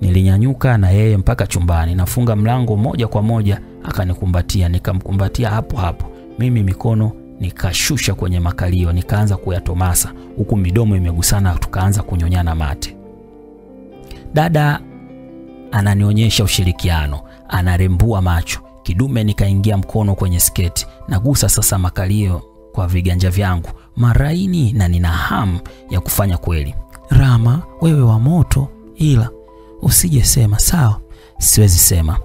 Nilinyanyuka na yeye mpaka chumbani, nafunga mlango moja kwa moja, akanikumbatia, nikamkumbatia hapo hapo. Mimi mikono nikashusha kwenye makalio, nikaanza kuyatomasa huku midomo imegusana, tukaanza kunyonyana mate. Dada ananionyesha ushirikiano, anarembua macho. Kidume nikaingia mkono kwenye sketi, nagusa sasa makalio kwa viganja vyangu maraini na nina hamu ya kufanya kweli. Rama, wewe wa moto, ila usije sema. Sawa, siwezi sema.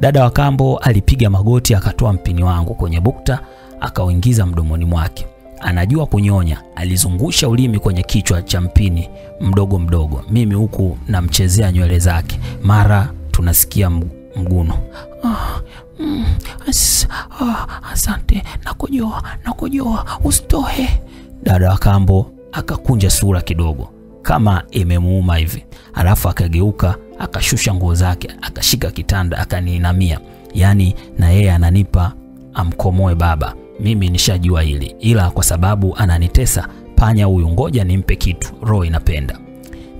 Dada wa kambo alipiga magoti, akatoa mpini wangu kwenye bukta, akauingiza mdomoni mwake. Anajua kunyonya. Alizungusha ulimi kwenye kichwa cha mpini mdogo mdogo, mimi huku namchezea nywele zake. Mara tunasikia mguno. Ah, mm, as, ah, asante, nakojoa, nakojoa, usitohe. Dada wa kambo akakunja sura kidogo kama imemuuma hivi, alafu akageuka akashusha nguo zake akashika kitanda akaniinamia, yaani na yeye ananipa amkomoe baba. Mimi nishajua hili, ila kwa sababu ananitesa panya huyu, ngoja nimpe kitu, roho inapenda.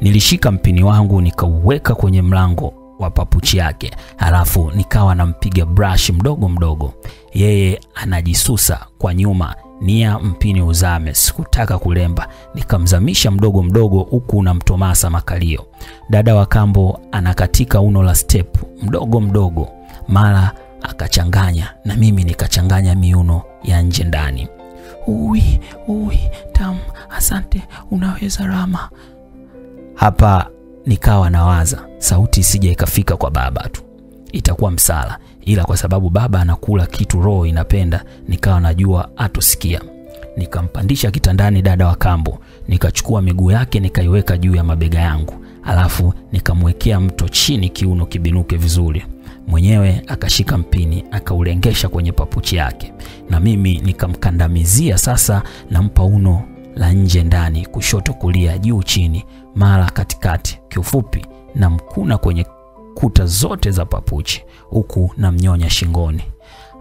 Nilishika mpini wangu nikauweka kwenye mlango wa papuchi yake, halafu nikawa nampiga brush mdogo mdogo, yeye anajisusa kwa nyuma nia mpini uzame. Sikutaka kulemba, nikamzamisha mdogo mdogo, huku namtomasa makalio. Dada wa kambo anakatika uno la step mdogo mdogo, mara akachanganya na mimi nikachanganya miuno ya nje ndani. Ui, ui, tam, asante, unaweza Rama. Hapa nikawa nawaza sauti isije ikafika kwa baba tu, itakuwa msala, ila kwa sababu baba anakula kitu roho inapenda, nikawa najua atosikia. Nikampandisha kitandani dada wa kambo, nikachukua miguu yake nikaiweka juu ya mabega yangu, alafu nikamwekea mto chini, kiuno kibinuke vizuri. Mwenyewe akashika mpini akaulengesha kwenye papuchi yake, na mimi nikamkandamizia. Sasa nampa uno la nje ndani, kushoto kulia, juu chini, mara katikati. Kiufupi namkuna kwenye kuta zote za papuchi, huku namnyonya shingoni.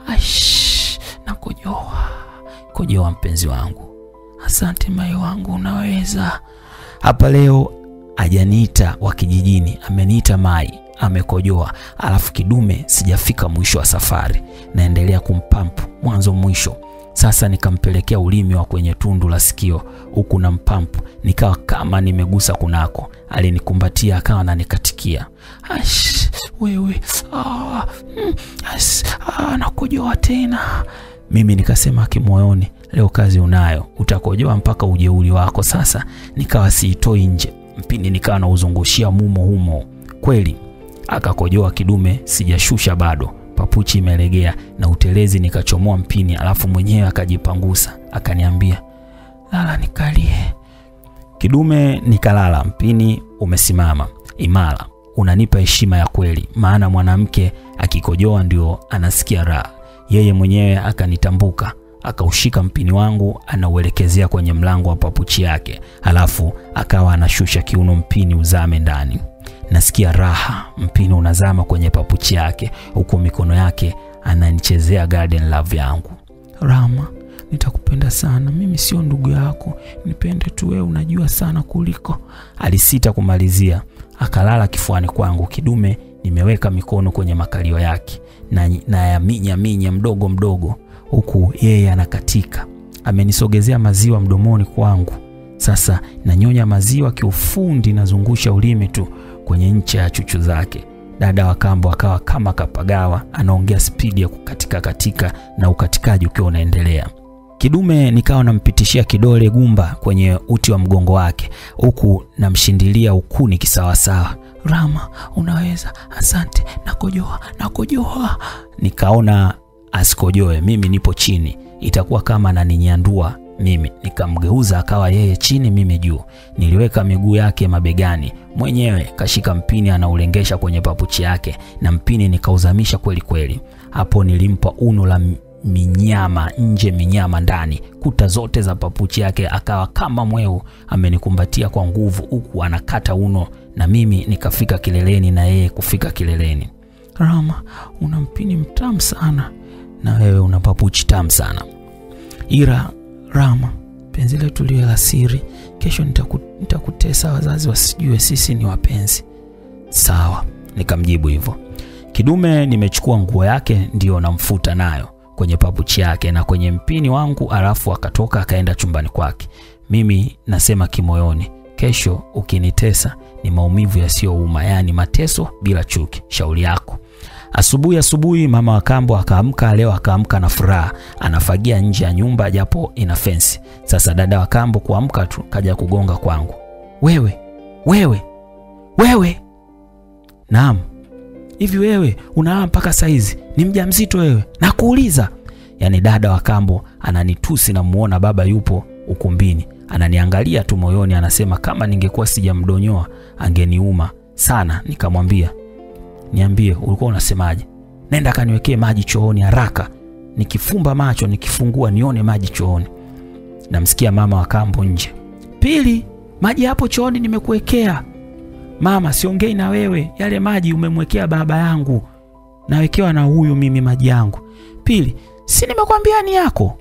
Ash, nakojoa kojoa, mpenzi wangu. Asante mai wangu, unaweza. Hapa leo ajaniita wa kijijini, ameniita mai, amekojoa. Alafu kidume, sijafika mwisho wa safari, naendelea kumpampu mwanzo mwisho. Sasa nikampelekea ulimi wa kwenye tundu la sikio huku na mpampu, nikawa kama nimegusa kunako. Alinikumbatia akawa ananikatikia, ash wewe, ah, mm, as, ah, nakojoa tena. Mimi nikasema kimoyoni, leo kazi unayo, utakojoa mpaka ujeuli wako. Sasa nikawa siitoi nje, mpini nikawa nauzungushia mumo humo. Kweli akakojoa kidume, sijashusha bado papuchi imelegea na utelezi, nikachomoa mpini, alafu mwenyewe akajipangusa, akaniambia lala nikalie. Kidume nikalala, mpini umesimama imara. Unanipa heshima ya kweli, maana mwanamke akikojoa ndio anasikia raha. Yeye mwenyewe akanitambuka, akaushika mpini wangu, anauelekezea kwenye mlango wa papuchi yake, halafu akawa anashusha kiuno, mpini uzame ndani. Nasikia raha, mpini unazama kwenye papuchi yake, huku mikono yake ananichezea garden love yangu. Rama, nitakupenda sana, mimi sio ndugu yako, nipende tu wewe, unajua sana kuliko. Alisita kumalizia, akalala kifuani kwangu. Kidume nimeweka mikono kwenye makalio yake na, na yaminya minya mdogo mdogo, huku yeye anakatika. Amenisogezea maziwa mdomoni kwangu. Sasa nanyonya maziwa kiufundi, nazungusha ulimi tu kwenye ncha ya chuchu zake. Dada wa kambo akawa kama kapagawa, anaongea spidi ya kukatika katika na ukatikaji ukiwa unaendelea. Kidume nikawa nampitishia kidole gumba kwenye uti wa mgongo wake, huku namshindilia ukuni kisawasawa. Rama, unaweza, asante, nakojoa, nakojoa. Nikaona asikojoe, mimi nipo chini, itakuwa kama ananinyandua mimi nikamgeuza akawa yeye chini, mimi juu. Niliweka miguu yake mabegani, mwenyewe kashika mpini anaulengesha kwenye papuchi yake, na mpini nikauzamisha kweli kweli. Hapo nilimpa uno la minyama nje, minyama ndani, kuta zote za papuchi yake, akawa kama mweu amenikumbatia kwa nguvu, huku anakata uno, na mimi nikafika kileleni na yeye kufika kileleni. Rama, una mpini mtamu sana, na wewe una papuchi tamu sana, ila Rama, penzi letu liwe la siri. Kesho nitaku, nitakutesa wazazi wasijue sisi ni wapenzi. Sawa, nikamjibu hivyo. Kidume nimechukua nguo yake ndiyo namfuta nayo kwenye papuchi yake na kwenye mpini wangu, alafu akatoka akaenda chumbani kwake. Mimi nasema kimoyoni, kesho ukinitesa ni maumivu yasiyouma, yaani mateso bila chuki. Shauri yako. Asubuhi asubuhi mama wa kambo akaamka leo, akaamka na furaha, anafagia nje ya nyumba japo ina fensi. Sasa dada wa kambo kuamka tu kaja kugonga kwangu, wewe wewe wewe. Naam, hivi wewe unalala mpaka saizi? Ni mjamzito wewe? Nakuuliza. Yaani dada wa kambo ananitusi, namuona baba yupo ukumbini ananiangalia tu, moyoni anasema kama ningekuwa sijamdonyoa angeniuma sana. Nikamwambia Niambie, ulikuwa unasemaje? Nenda kaniwekee maji chooni haraka. Nikifumba macho nikifungua nione maji chooni. Namsikia mama wa kambo nje, Pili, maji hapo chooni nimekuwekea. Mama, siongei na wewe, yale maji umemwekea baba yangu, nawekewa na huyu mimi maji yangu. Pili, si nimekwambia ni yako?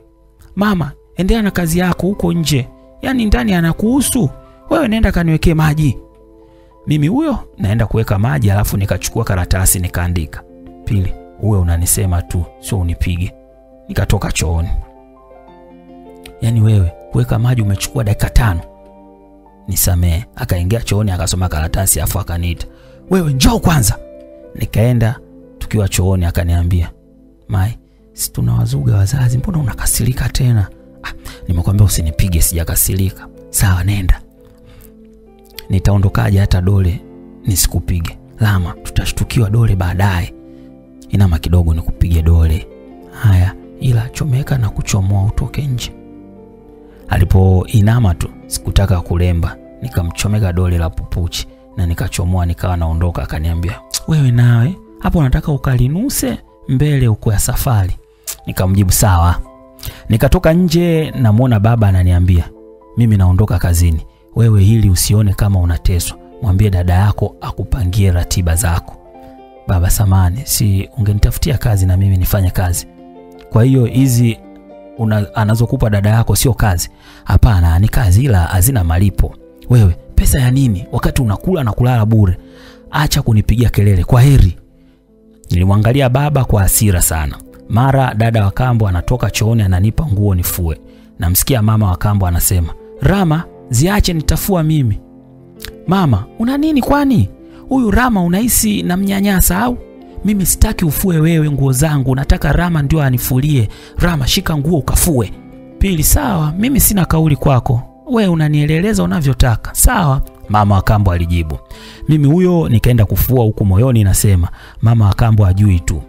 Mama, endelea na kazi yako huko nje, yaani ndani anakuhusu wewe. Nenda kaniwekee maji. Mimi huyo naenda kuweka maji, alafu nikachukua karatasi nikaandika. Pili, uwe unanisema tu, sio unipige. Nikatoka chooni. Yaani wewe kuweka maji umechukua dakika tano, nisamee. Akaingia chooni akasoma karatasi, afu akaniita, wewe njoo kwanza. Nikaenda, tukiwa chooni akaniambia, Mai, si tunawazuga wazazi, mbona unakasirika tena? Ah, nimekwambia usinipige, sijakasirika. Sawa, nenda nitaondokaje hata dole nisikupige? Lama, tutashtukiwa dole baadaye. Inama kidogo nikupige dole. Haya, ila chomeka na kuchomoa utoke nje. Alipoinama tu sikutaka kulemba, nikamchomeka dole la pupuchi na nikachomoa, nikawa naondoka. Akaniambia, wewe nawe hapo unataka ukalinuse mbele huko ya safari. Nikamjibu sawa. Nikatoka nje, namwona baba ananiambia, mimi naondoka kazini. Wewe hili usione kama unateswa, mwambie dada yako akupangie ratiba zako. Baba samani, si ungenitafutia kazi na mimi nifanye kazi? Kwa hiyo hizi anazokupa dada yako sio kazi? Hapana, ni kazi, ila hazina malipo. Wewe pesa ya nini wakati unakula na kulala bure? Acha kunipigia kelele, kwa heri. Nilimwangalia baba kwa hasira sana. Mara dada wa kambo anatoka chooni ananipa nguo nifue. Namsikia mama wa kambo anasema, Rama, ziache nitafua mimi. Mama, una nini kwani? Huyu Rama unahisi na mnyanyasa au? Mimi sitaki ufue wewe nguo zangu, nataka Rama ndio anifulie. Rama, shika nguo ukafue. Pili, sawa, mimi sina kauli kwako, we unanieleleza unavyotaka. Sawa, mama wa kambo alijibu. Mimi huyo nikaenda kufua huku moyoni nasema, mama wa kambo ajui tu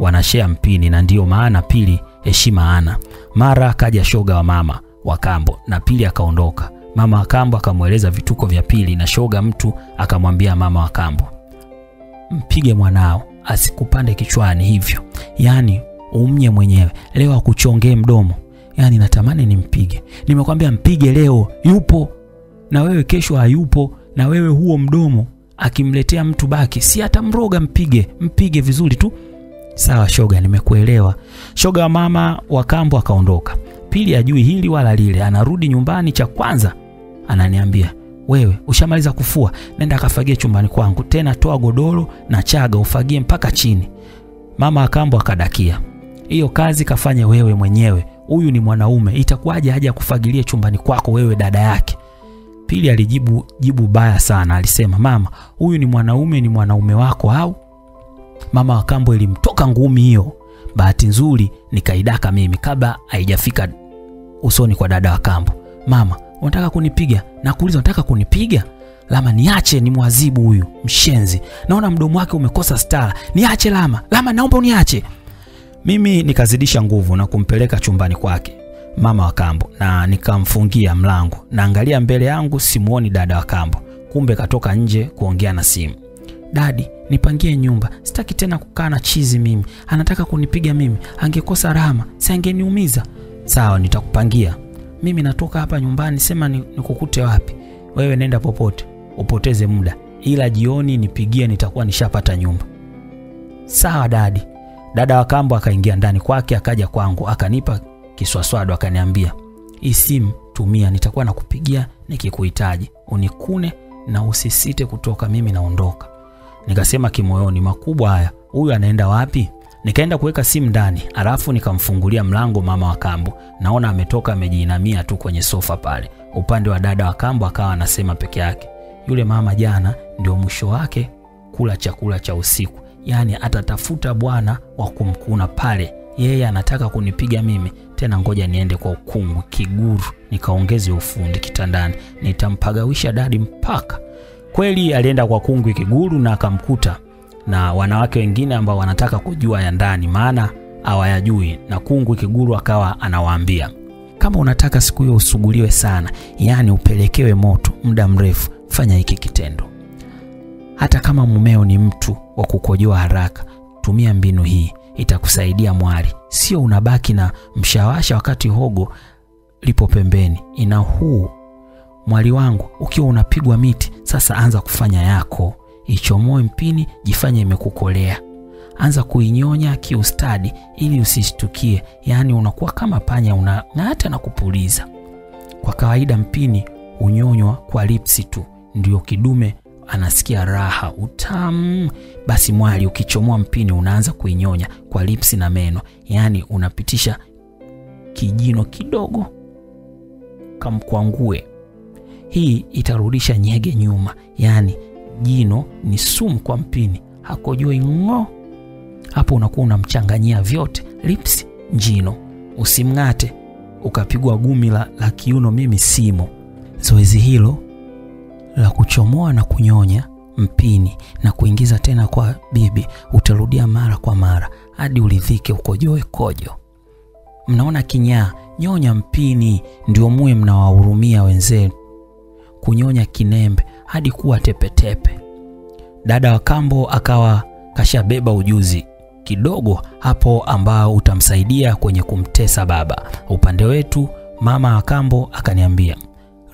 wanashea mpini, na ndiyo maana Pili heshima ana. Mara kaja shoga wa mama wa kambo na Pili akaondoka. Mama wa kambo akamweleza vituko vya Pili na shoga mtu akamwambia mama wa kambo, mpige mwanao asikupande kichwani hivyo, yaani umnye mwenyewe. Leo akuchongee mdomo. Yaani natamani nimpige, nimekwambia mpige leo, yupo. Na wewe kesho hayupo, na wewe huo mdomo. Akimletea mtu baki, si hata mroga, mpige. Mpige vizuri tu. Sawa shoga, nimekuelewa. Shoga mama wa kambo akaondoka. Pili ajui hili wala lile, anarudi nyumbani, cha kwanza ananiambia wewe ushamaliza kufua, nenda akafagie chumbani kwangu, tena toa godoro na chaga ufagie mpaka chini. Mama Akambo akadakia, hiyo kazi kafanye wewe mwenyewe, huyu ni mwanaume, itakuwaje haja akufagilie chumbani kwako wewe dada yake? Pili alijibu jibu baya sana, alisema mama, huyu ni mwanaume, ni mwanaume wako au? Mama Akambo ilimtoka ngumi hiyo. Bahati nzuri nikaidaka mimi kabla haijafika usoni kwa dada wa kambo. Mama, unataka kunipiga? Nakuuliza, unataka kunipiga? Lama, niache ni mwazibu huyu mshenzi, naona mdomo wake umekosa stara. Niache Lama, Lama, naomba uniache. Mimi nikazidisha nguvu na kumpeleka chumbani kwake mama wa kambo, na nikamfungia mlango. Naangalia mbele yangu, simuoni dada wa kambo, kumbe katoka nje kuongea na simu. Dadi, nipangie nyumba, sitaki tena kukaa na chizi mimi. Anataka kunipiga mimi, angekosa Rama, si angeniumiza. Sawa, nitakupangia. Mimi natoka hapa nyumbani, sema nikukute wapi? Wewe nenda popote, upoteze muda, ila jioni nipigie, nitakuwa nishapata nyumba. Sawa dadi. Dada wa kambo akaingia ndani kwake, akaja kwangu, akanipa kiswaswado, akaniambia hii simu tumia, nitakuwa nakupigia nikikuhitaji, unikune na usisite kutoka, mimi naondoka. Nikasema kimoyoni, makubwa haya, huyu anaenda wapi? Nikaenda kuweka simu ndani, alafu nikamfungulia mlango mama wa kambo. Naona ametoka amejiinamia tu kwenye sofa pale. Upande wa dada wa kambo akawa anasema peke yake, yule mama jana ndio mwisho wake kula chakula cha usiku, yaani atatafuta bwana wa kumkuna pale. Yeye anataka kunipiga mimi tena, ngoja niende kwa ukungu kiguru nikaongeze ufundi kitandani, nitampagawisha dadi mpaka kweli. Alienda kwa kungwi kiguru na akamkuta na wanawake wengine ambao wanataka kujua ya ndani, maana hawayajui. Na kungu kiguru akawa anawaambia, kama unataka siku hiyo usuguliwe sana, yaani upelekewe moto muda mrefu, fanya hiki kitendo. Hata kama mumeo ni mtu wa kukojoa haraka, tumia mbinu hii, itakusaidia mwali Sio unabaki na mshawasha wakati hogo lipo pembeni. Ina huu mwali wangu, ukiwa unapigwa miti, sasa anza kufanya yako Ichomoe mpini, jifanye imekukolea. Anza kuinyonya kiustadi ili usishtukie, yaani unakuwa kama panya unang'ata na kupuliza. Kwa kawaida mpini unyonywa kwa lipsi tu, ndio kidume anasikia raha, utamu. Basi mwali, ukichomoa mpini unaanza kuinyonya kwa lipsi na meno, yaani unapitisha kijino kidogo kamkwangue. Hii itarudisha nyege nyuma, yaani jino ni sumu kwa mpini, hakojoi ng'o. Hapo unakuwa unamchanganyia vyote, lips, njino. Usimng'ate ukapigwa gumi la, la kiuno, mimi simo. Zoezi hilo la kuchomoa na kunyonya mpini na kuingiza tena kwa bibi utarudia mara kwa mara hadi uridhike, ukojoe kojo. Mnaona kinyaa? Nyonya mpini, ndio muwe mnawahurumia wenzenu. Kunyonya kinembe hadi kuwa tepetepe. Dada wa kambo akawa kashabeba ujuzi kidogo hapo ambao utamsaidia kwenye kumtesa baba. Upande wetu mama wa kambo akaniambia,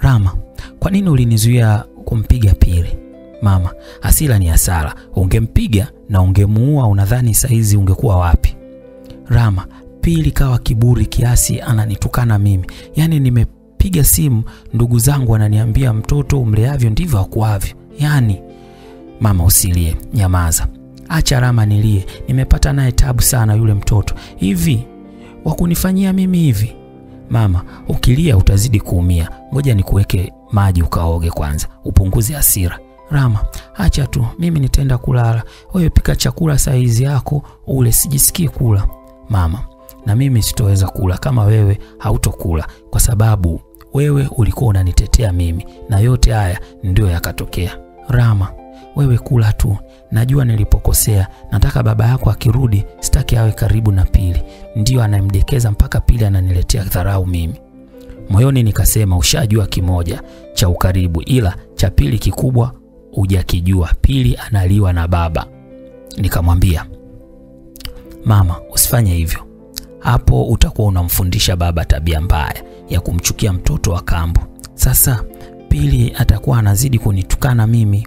Rama, kwa nini ulinizuia kumpiga Pili? Mama, hasira ni hasara. Ungempiga na ungemuua, unadhani saizi ungekuwa wapi? Rama, Pili kawa kiburi kiasi ananitukana mimi, yaani nimepiga simu, ndugu zangu wananiambia mtoto umleavyo ndivyo akuavyo, yaani. Mama, usilie, nyamaza, acha Rama nilie, nimepata naye tabu sana yule mtoto. Hivi wakunifanyia mimi hivi? Mama, ukilia utazidi kuumia, ngoja nikuweke maji ukaoge kwanza, upunguze hasira. Rama, acha tu, mimi nitaenda kulala, wewe pika chakula saizi yako ule, sijisikii kula. Mama, na mimi sitoweza kula kama wewe hautokula, kwa sababu wewe ulikuwa unanitetea mimi na yote haya ndiyo yakatokea. Rama, wewe kula tu, najua nilipokosea. Nataka baba yako akirudi, sitaki awe karibu na Pili, ndiyo anamdekeza mpaka Pili ananiletea dharau mimi. Moyoni nikasema ushajua kimoja cha ukaribu, ila cha pili kikubwa hujakijua. Pili analiwa na baba. Nikamwambia mama, usifanye hivyo, hapo utakuwa unamfundisha baba tabia mbaya ya kumchukia mtoto wa kambo. Sasa Pili atakuwa anazidi kunitukana mimi.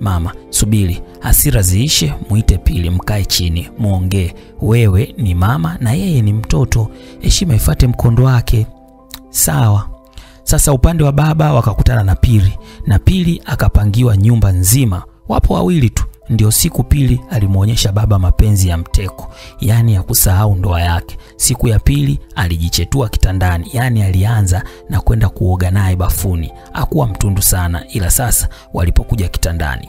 Mama, subiri hasira ziishe, muite Pili, mkae chini muongee. Wewe ni mama na yeye ni mtoto, heshima ifate mkondo wake. Sawa. Sasa upande wa baba wakakutana na Pili na Pili akapangiwa nyumba nzima, wapo wawili tu. Ndio siku Pili alimwonyesha baba mapenzi ya mteko, yaani ya kusahau ndoa yake. Siku ya pili alijichetua kitandani, yaani alianza na kwenda kuoga naye bafuni. akuwa mtundu sana, ila sasa walipokuja kitandani,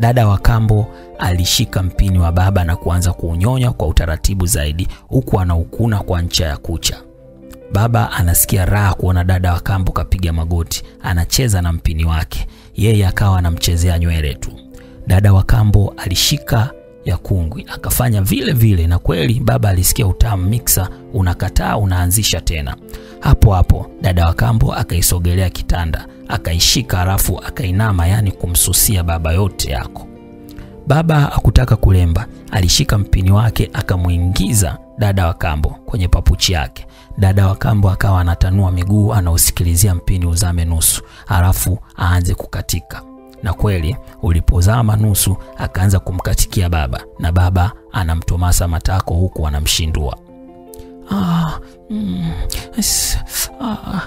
dada wa kambo alishika mpini wa baba na kuanza kuunyonya kwa utaratibu zaidi, huku anaukuna kwa ncha ya kucha. Baba anasikia raha kuona dada wa kambo kapiga magoti, anacheza na mpini wake, yeye akawa anamchezea nywele tu. Dada wa kambo alishika ya kungwi akafanya vile vile, na kweli baba alisikia utamu. Miksa unakataa, unaanzisha tena. Hapo hapo dada wa kambo akaisogelea kitanda, akaishika, halafu akainama, yani kumsusia baba, yote yako. Baba akutaka kulemba, alishika mpini wake akamwingiza dada wa kambo kwenye papuchi yake. Dada wa kambo akawa anatanua miguu, anausikilizia mpini uzame nusu, alafu aanze kukatika na kweli ulipozama nusu akaanza kumkatikia baba, na baba anamtomasa matako huku anamshindua. Ah, mm, ah,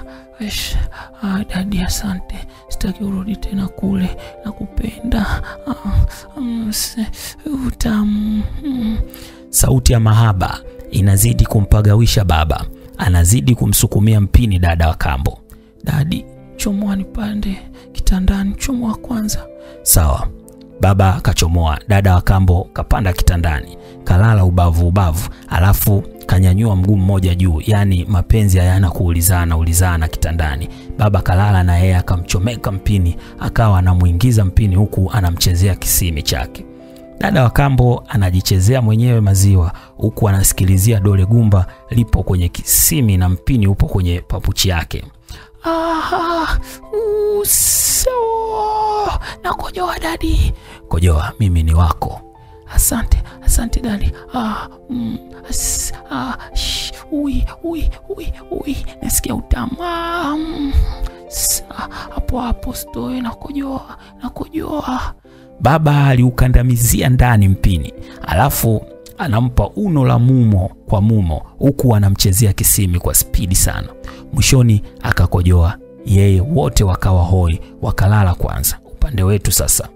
ah, dadi, asante, sitaki urudi tena kule, nakupenda. Ah, mm. Mm. Sauti ya mahaba inazidi kumpagawisha baba, anazidi kumsukumia mpini dada wa kambo. Dadi, chomwani nipande kitandani, chomoa kwanza. Sawa. Baba kachomoa, dada wa kambo kapanda kitandani, kalala ubavu ubavu, alafu kanyanyua mguu mmoja juu, yani mapenzi hayana kuulizana ulizana kitandani. Baba kalala na yeye akamchomeka mpini, akawa anamuingiza mpini huku anamchezea kisimi chake. Dada wa kambo anajichezea mwenyewe maziwa huku anasikilizia dole gumba lipo kwenye kisimi na mpini upo kwenye papuchi yake. Ah, uso nakojoa dadi. Kojoa, mimi ni wako. Asante, asante dadi. Ah, mm, as, ah, sh, ui, ui, ui, ui, nasikia utama Ah, mm, hapo hapo stoe, nakojoa, nakojoa. Baba aliukandamizia ndani mpini, alafu anampa uno la mumo kwa mumo, huku anamchezea kisimi kwa spidi sana. Mwishoni akakojoa yeye, wote wakawa hoi, wakalala kwanza. Upande wetu sasa,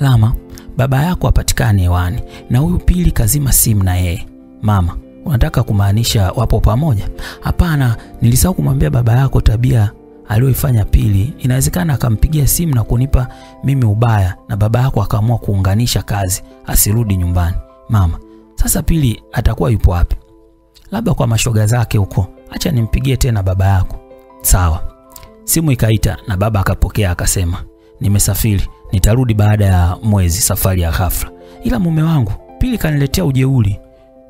Lama, baba yako hapatikani hewani na huyu Pili kazima simu na yeye. Mama, unataka kumaanisha wapo pamoja? Hapana, nilisahau kumwambia baba yako tabia aliyoifanya Pili. Inawezekana akampigia simu na kunipa mimi ubaya, na baba yako akaamua kuunganisha kazi, asirudi nyumbani. Mama, sasa Pili atakuwa yupo wapi? Labda kwa mashoga zake huko. Acha nimpigie tena baba yako. Sawa. Simu ikaita na baba akapokea, akasema, nimesafiri, nitarudi baada ya mwezi, safari ya ghafla. Ila mume wangu Pili kaniletea ujeuri.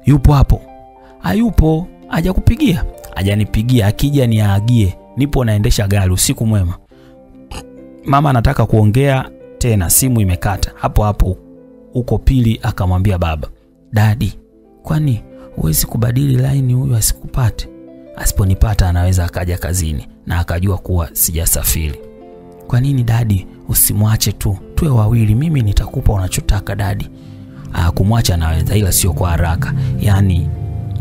Yupo hapo? Hayupo. Hajakupigia? Hajanipigia. Akija niaagie, nipo naendesha gari. Usiku mwema. Mama anataka kuongea tena, simu imekata hapo hapo. Huko Pili akamwambia baba, dadi, kwani huwezi kubadili laini huyu asikupate? Asiponipata anaweza akaja kazini. na akajua kuwa sijasafiri. Kwa nini dadi usimwache tu tuwe wawili, mimi nitakupa unachotaka dadi. Ah, kumwacha anaweza ila sio kwa haraka, yaani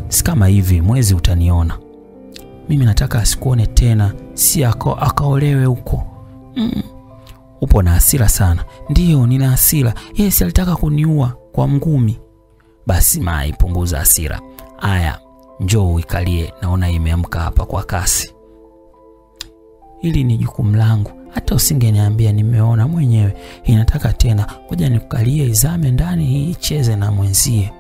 si kama hivi, mwezi utaniona mimi. Nataka asikuone tena, si akaolewe huko mm. Upo na hasira sana. Ndiyo, nina hasira. Yes, alitaka kuniua kwa ngumi. Basi Mai, punguza hasira. Aya, njoo uikalie, naona imeamka hapa kwa kasi. Hili ni jukumu langu, hata usingeniambia, nimeona mwenyewe inataka tena. Ngoja nikukalie, izame ndani, hii icheze na mwenzie.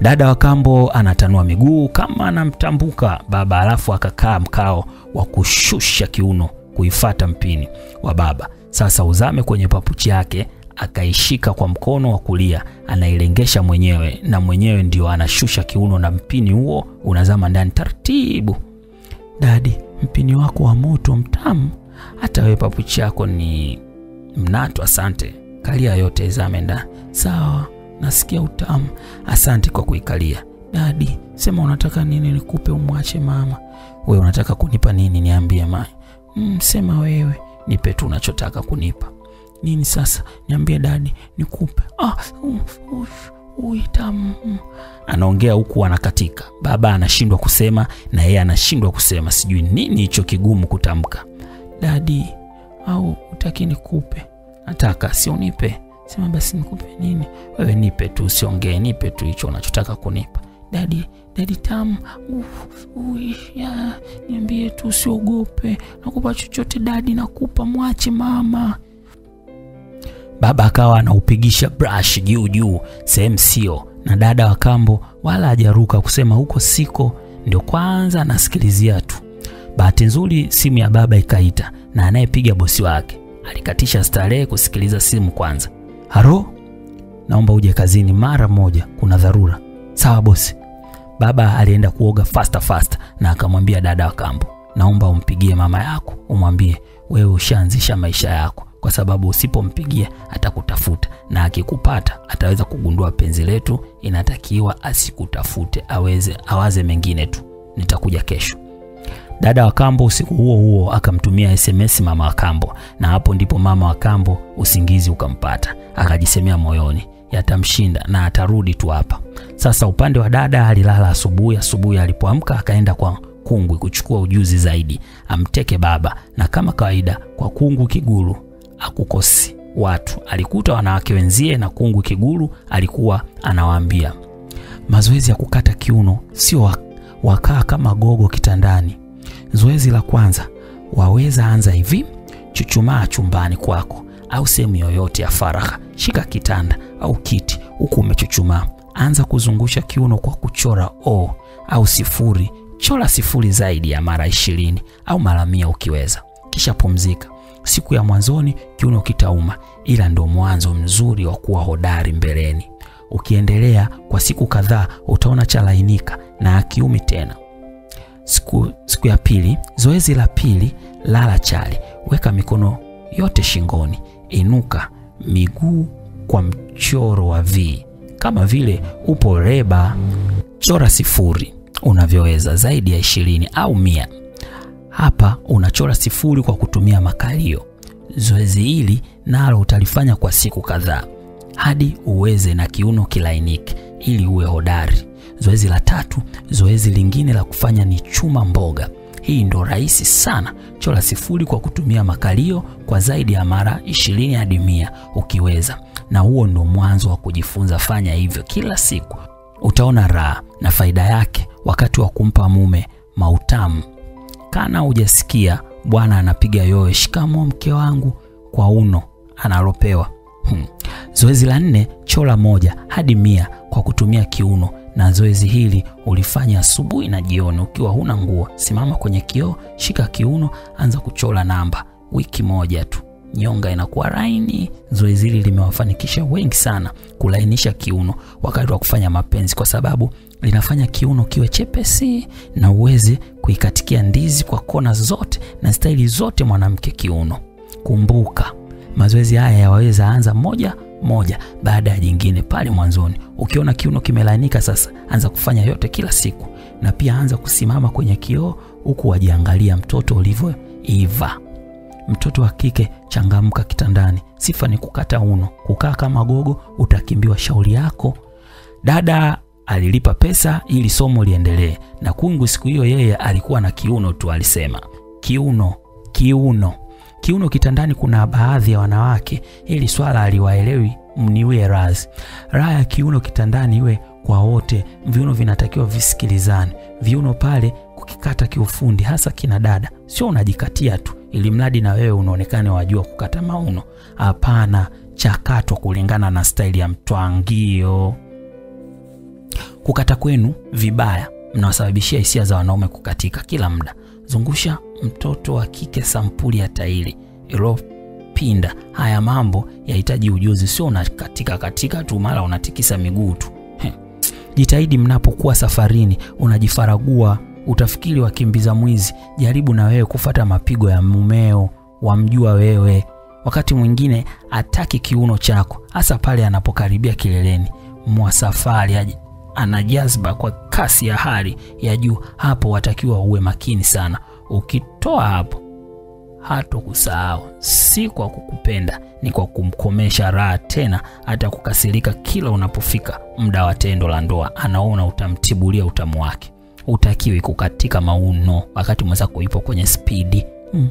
Dada wa kambo anatanua miguu kama anamtambuka baba, alafu akakaa mkao wa kushusha kiuno kuifata mpini wa baba. Sasa uzame kwenye papuchi yake, akaishika kwa mkono wa kulia, anailengesha mwenyewe, na mwenyewe ndio anashusha kiuno, na mpini huo unazama ndani taratibu. Dadi, mpini wako wa moto mtamu, hata wewe papuchi yako ni mnato. Asante, kalia yote izame ndani. Sawa, nasikia utamu. Asante kwa kuikalia. Dadi, sema unataka nini nikupe umwache mama. We unataka kunipa nini? Niambie mama. Mm, sema wewe, nipe tu unachotaka kunipa. Nini sasa? Niambie dadi, nikupe. Ah, uh, uh, tamu. Anaongea huku anakatika. Baba anashindwa kusema na yeye anashindwa kusema, sijui nini hicho kigumu kutamka. Dadi, au utaki nikupe? Nataka, sio nipe. Sema basi nikupe nini? Wewe nipe tu, usiongee, nipe tu hicho unachotaka kunipa. Dadi, ya, niambie tu, usiogope. Nakupa chochote dadi, nakupa, mwache mama. Baba akawa anaupigisha brush juu juu, sehemu sio, na dada wa kambo wala hajaruka kusema huko siko, ndio kwanza anasikilizia tu. Bahati nzuri simu ya baba ikaita, na anayepiga bosi wake alikatisha starehe kusikiliza simu kwanza. Haro, naomba uje kazini mara moja, kuna dharura. Sawa bosi. Baba alienda kuoga fasta fasta na akamwambia dada wa kambo, naomba umpigie mama yako, umwambie wewe ushaanzisha maisha yako, kwa sababu usipompigia atakutafuta na akikupata ataweza kugundua penzi letu, inatakiwa asikutafute, aweze awaze mengine tu, nitakuja kesho. Dada wa kambo usiku huo huo akamtumia SMS mama wa kambo, na hapo ndipo mama wa kambo usingizi ukampata, akajisemea moyoni, yatamshinda na atarudi tu hapa. Sasa upande wa dada alilala asubuhi. Asubuhi alipoamka akaenda kwa kungwi kuchukua ujuzi zaidi, amteke baba, na kama kawaida kwa kungwi Kiguru akukosi watu, alikuta wanawake wenzie, na kungwi Kiguru alikuwa anawaambia mazoezi ya kukata kiuno sio wakaa kama gogo kitandani. Zoezi la kwanza waweza anza hivi: chuchumaa chumbani kwako au sehemu yoyote ya faragha, shika kitanda au kiti huku umechuchumaa, anza kuzungusha kiuno kwa kuchora o au sifuri. Chora sifuri zaidi ya mara ishirini au mara mia ukiweza, kisha pumzika. Siku ya mwanzoni kiuno kitauma, ila ndo mwanzo mzuri wa kuwa hodari mbeleni. Ukiendelea kwa siku kadhaa, utaona chalainika na akiumi tena. Siku, siku ya pili, zoezi la pili, lala chali, weka mikono yote shingoni, inuka miguu kwa mchoro wa V kama vile upo reba. Chora sifuri unavyoweza, zaidi ya ishirini au mia. Hapa unachora sifuri kwa kutumia makalio. Zoezi hili nalo utalifanya kwa siku kadhaa hadi uweze na kiuno kilainike ili uwe hodari. Zoezi la tatu, zoezi lingine la kufanya ni chuma mboga. Hii ndo rahisi sana. chola sifuri kwa kutumia makalio kwa zaidi ya mara ishirini hadi mia ukiweza, na huo ndo mwanzo wa kujifunza. Fanya hivyo kila siku, utaona raha na faida yake wakati wa kumpa mume mautamu. Kana hujasikia bwana anapiga yowe, shikamo mke wangu, kwa uno analopewa. Hmm. Zoezi la nne, chola moja hadi mia kwa kutumia kiuno na zoezi hili ulifanya asubuhi na jioni. Ukiwa huna nguo, simama kwenye kioo, shika kiuno, anza kuchola namba. Wiki moja tu nyonga inakuwa laini. Zoezi hili limewafanikisha wengi sana kulainisha kiuno wakati wa kufanya mapenzi, kwa sababu linafanya kiuno kiwe chepesi na uweze kuikatikia ndizi kwa kona zote na staili zote mwanamke kiuno. Kumbuka mazoezi haya yawaweza anza moja moja baada ya jingine pale mwanzoni. Ukiona kiuno kimelainika sasa, anza kufanya yote kila siku, na pia anza kusimama kwenye kioo huku wajiangalia mtoto ulivyoiva. Mtoto wa kike, changamka kitandani. Sifa ni kukata uno, kukaa kama gogo, utakimbiwa. Shauri yako. Dada alilipa pesa ili somo liendelee, na Kungu siku hiyo yeye alikuwa na kiuno tu. Alisema kiuno, kiuno, kiuno kitandani. Kuna baadhi ya wanawake ili swala aliwaelewi, mniwe razi. Raha ya kiuno kitandani iwe kwa wote, viuno vinatakiwa visikilizane. Viuno pale kukikata kiufundi, hasa kina dada, sio unajikatia tu ili mradi na wewe unaonekane wajua kukata mauno. Hapana, chakatwa kulingana na staili ya mtwangio. Kukata kwenu vibaya mnawasababishia hisia za wanaume kukatika kila muda. Zungusha mtoto wa kike sampuli ya tairi iliyopinda. Haya mambo yahitaji ujuzi, sio unakatika katika tu mara unatikisa miguu tu. Jitahidi mnapokuwa safarini, unajifaragua utafikiri wakimbiza mwizi. Jaribu na wewe kufata mapigo ya mumeo, wamjua wewe. Wakati mwingine ataki kiuno chako, hasa pale anapokaribia kileleni mwa safari, ana jazba kwa kasi ya hali ya juu. Hapo watakiwa uwe makini sana. Ukitoa hapo, hato kusahau, si kwa kukupenda, ni kwa kumkomesha raha, tena hata kukasirika kila unapofika muda wa tendo la ndoa. Anaona utamtibulia utamu wake. Utakiwi kukatika mauno wakati mwenzako ipo kwenye spidi mm,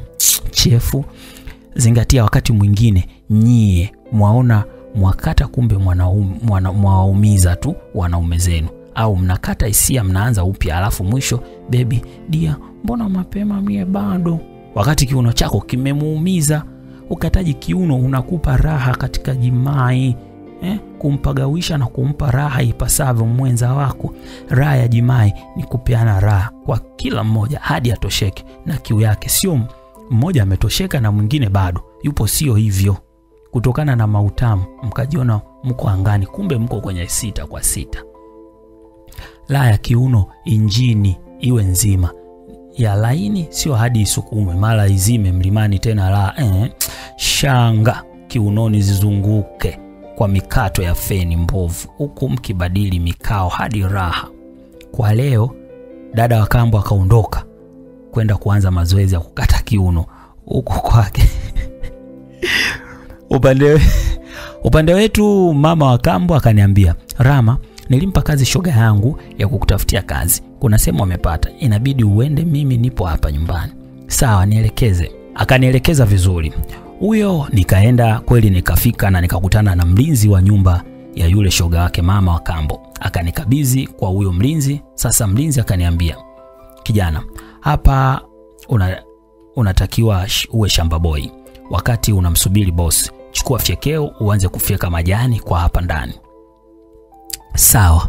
chefu. Zingatia, wakati mwingine nyie mwaona mwakata, kumbe mwawaumiza tu wanaume zenu, au mnakata hisia, mnaanza upya, alafu mwisho bebi dia, mbona mapema mie bado, wakati kiuno chako kimemuumiza. Ukataji kiuno unakupa raha katika jimai Eh, kumpagawisha na kumpa raha ipasavyo mwenza wako. Raha ya jimai ni kupeana raha kwa kila mmoja hadi atosheke na kiu yake, sio mmoja ametosheka na mwingine bado yupo. Sio hivyo, kutokana na mautamu mkajiona mko angani, kumbe mko kwenye sita kwa sita. Raha ya kiuno, injini iwe nzima ya laini, sio hadi isukumwe mara izime mlimani tena. la eh, shanga kiunoni zizunguke kwa mikato ya feni mbovu, huku mkibadili mikao hadi raha. Kwa leo dada wa kambo akaondoka kwenda kuanza mazoezi ya kukata kiuno huku kwake. upande, upande wetu mama wa kambo akaniambia, Rama, nilimpa kazi shoga yangu ya kukutafutia kazi, kuna sehemu amepata, inabidi uende, mimi nipo hapa nyumbani. Sawa, nielekeze. Akanielekeza vizuri huyo nikaenda kweli, nikafika na nikakutana na mlinzi wa nyumba ya yule shoga wake mama wa kambo, akanikabidhi kwa huyo mlinzi. Sasa mlinzi akaniambia, kijana, hapa una, unatakiwa uwe shamba boy. Wakati unamsubiri boss, chukua fyekeo uanze kufyeka majani kwa hapa ndani. Sawa.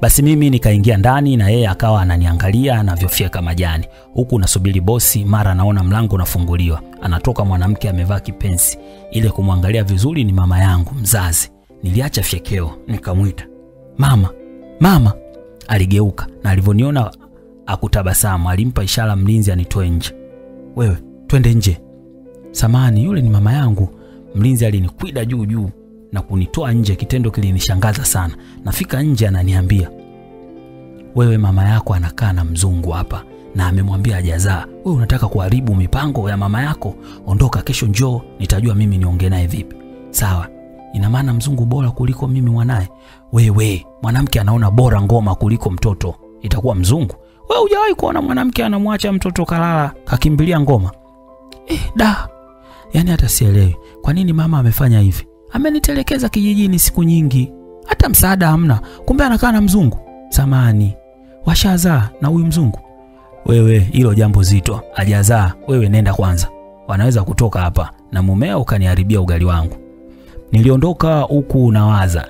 Basi mimi nikaingia ndani na yeye akawa ananiangalia anavyofyeka majani huku nasubiri bosi. Mara naona mlango unafunguliwa, anatoka mwanamke amevaa kipensi. Ile kumwangalia vizuri ni mama yangu mzazi. Niliacha fyekeo nikamwita mama, mama. Aligeuka na alivyoniona akutabasamu, alimpa ishara mlinzi anitoe nje. Wewe twende nje. Samani, yule ni mama yangu. Mlinzi alinikwida juu juu na kunitoa nje. Kitendo kilinishangaza sana. Nafika nje, ananiambia wewe, mama yako anakaa na mzungu hapa na amemwambia hajazaa. Wewe unataka kuharibu mipango ya mama yako? Ondoka, kesho njoo, nitajua mimi niongee naye vipi. Sawa. Ina maana mzungu bora kuliko mimi mwanaye? Wewe mwanamke anaona bora ngoma kuliko mtoto, itakuwa mzungu? Wewe hujawahi kuona mwanamke anamwacha mtoto kalala kakimbilia ngoma? Eh, da, yaani hata sielewi kwa nini mama amefanya hivi amenitelekeza kijijini siku nyingi, hata msaada hamna, kumbe anakaa na mzungu. Samani, washazaa na huyu mzungu? Wewe hilo jambo zito, hajazaa. Wewe nenda kwanza, wanaweza kutoka hapa na mumea ukaniharibia ugali wangu. Niliondoka huku nawaza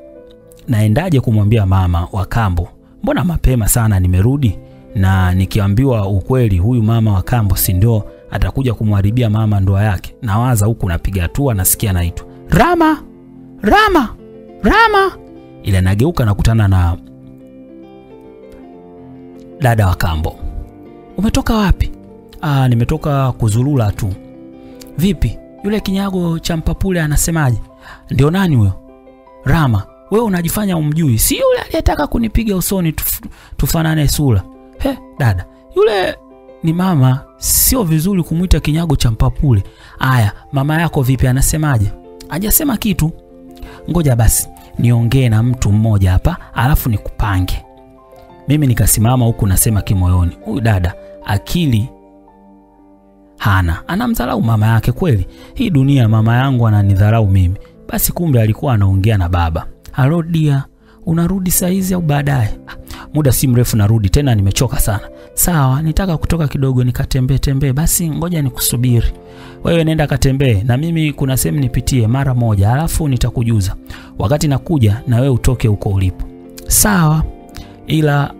naendaje kumwambia mama wa kambo, mbona mapema sana nimerudi, na nikiambiwa ukweli huyu mama wa kambo si ndio atakuja kumharibia mama ndoa yake. Nawaza huku napiga hatua, nasikia naitwa Rama, Rama, Rama. Ile nageuka nakutana na dada wa kambo. Umetoka wapi? Ah, nimetoka kuzulula tu. Vipi, yule kinyago cha mpapule anasemaje? Ndio nani huyo? Rama, wewe unajifanya umjui, si yule aliyetaka kunipiga usoni tuf, tufanane sura. He, dada, yule ni mama, sio vizuri kumwita kinyago cha mpapule. Aya, mama yako vipi, anasemaje? Hajasema kitu. Ngoja basi niongee na mtu mmoja hapa, alafu nikupange. Mimi nikasimama huku nasema kimoyoni, huyu dada akili hana, anamdharau mama yake kweli. Hii dunia, mama yangu ananidharau mimi. Basi kumbe alikuwa anaongea na baba. Halo dia, unarudi saa hizi au baadaye? "Ah, Muda si mrefu narudi, tena nimechoka sana. Sawa, nitaka kutoka kidogo nikatembee tembee. Basi ngoja nikusubiri. Wewe nenda katembee na mimi kuna sehemu nipitie mara moja, alafu nitakujuza. Wakati nakuja na wewe utoke huko ulipo. Sawa. Ila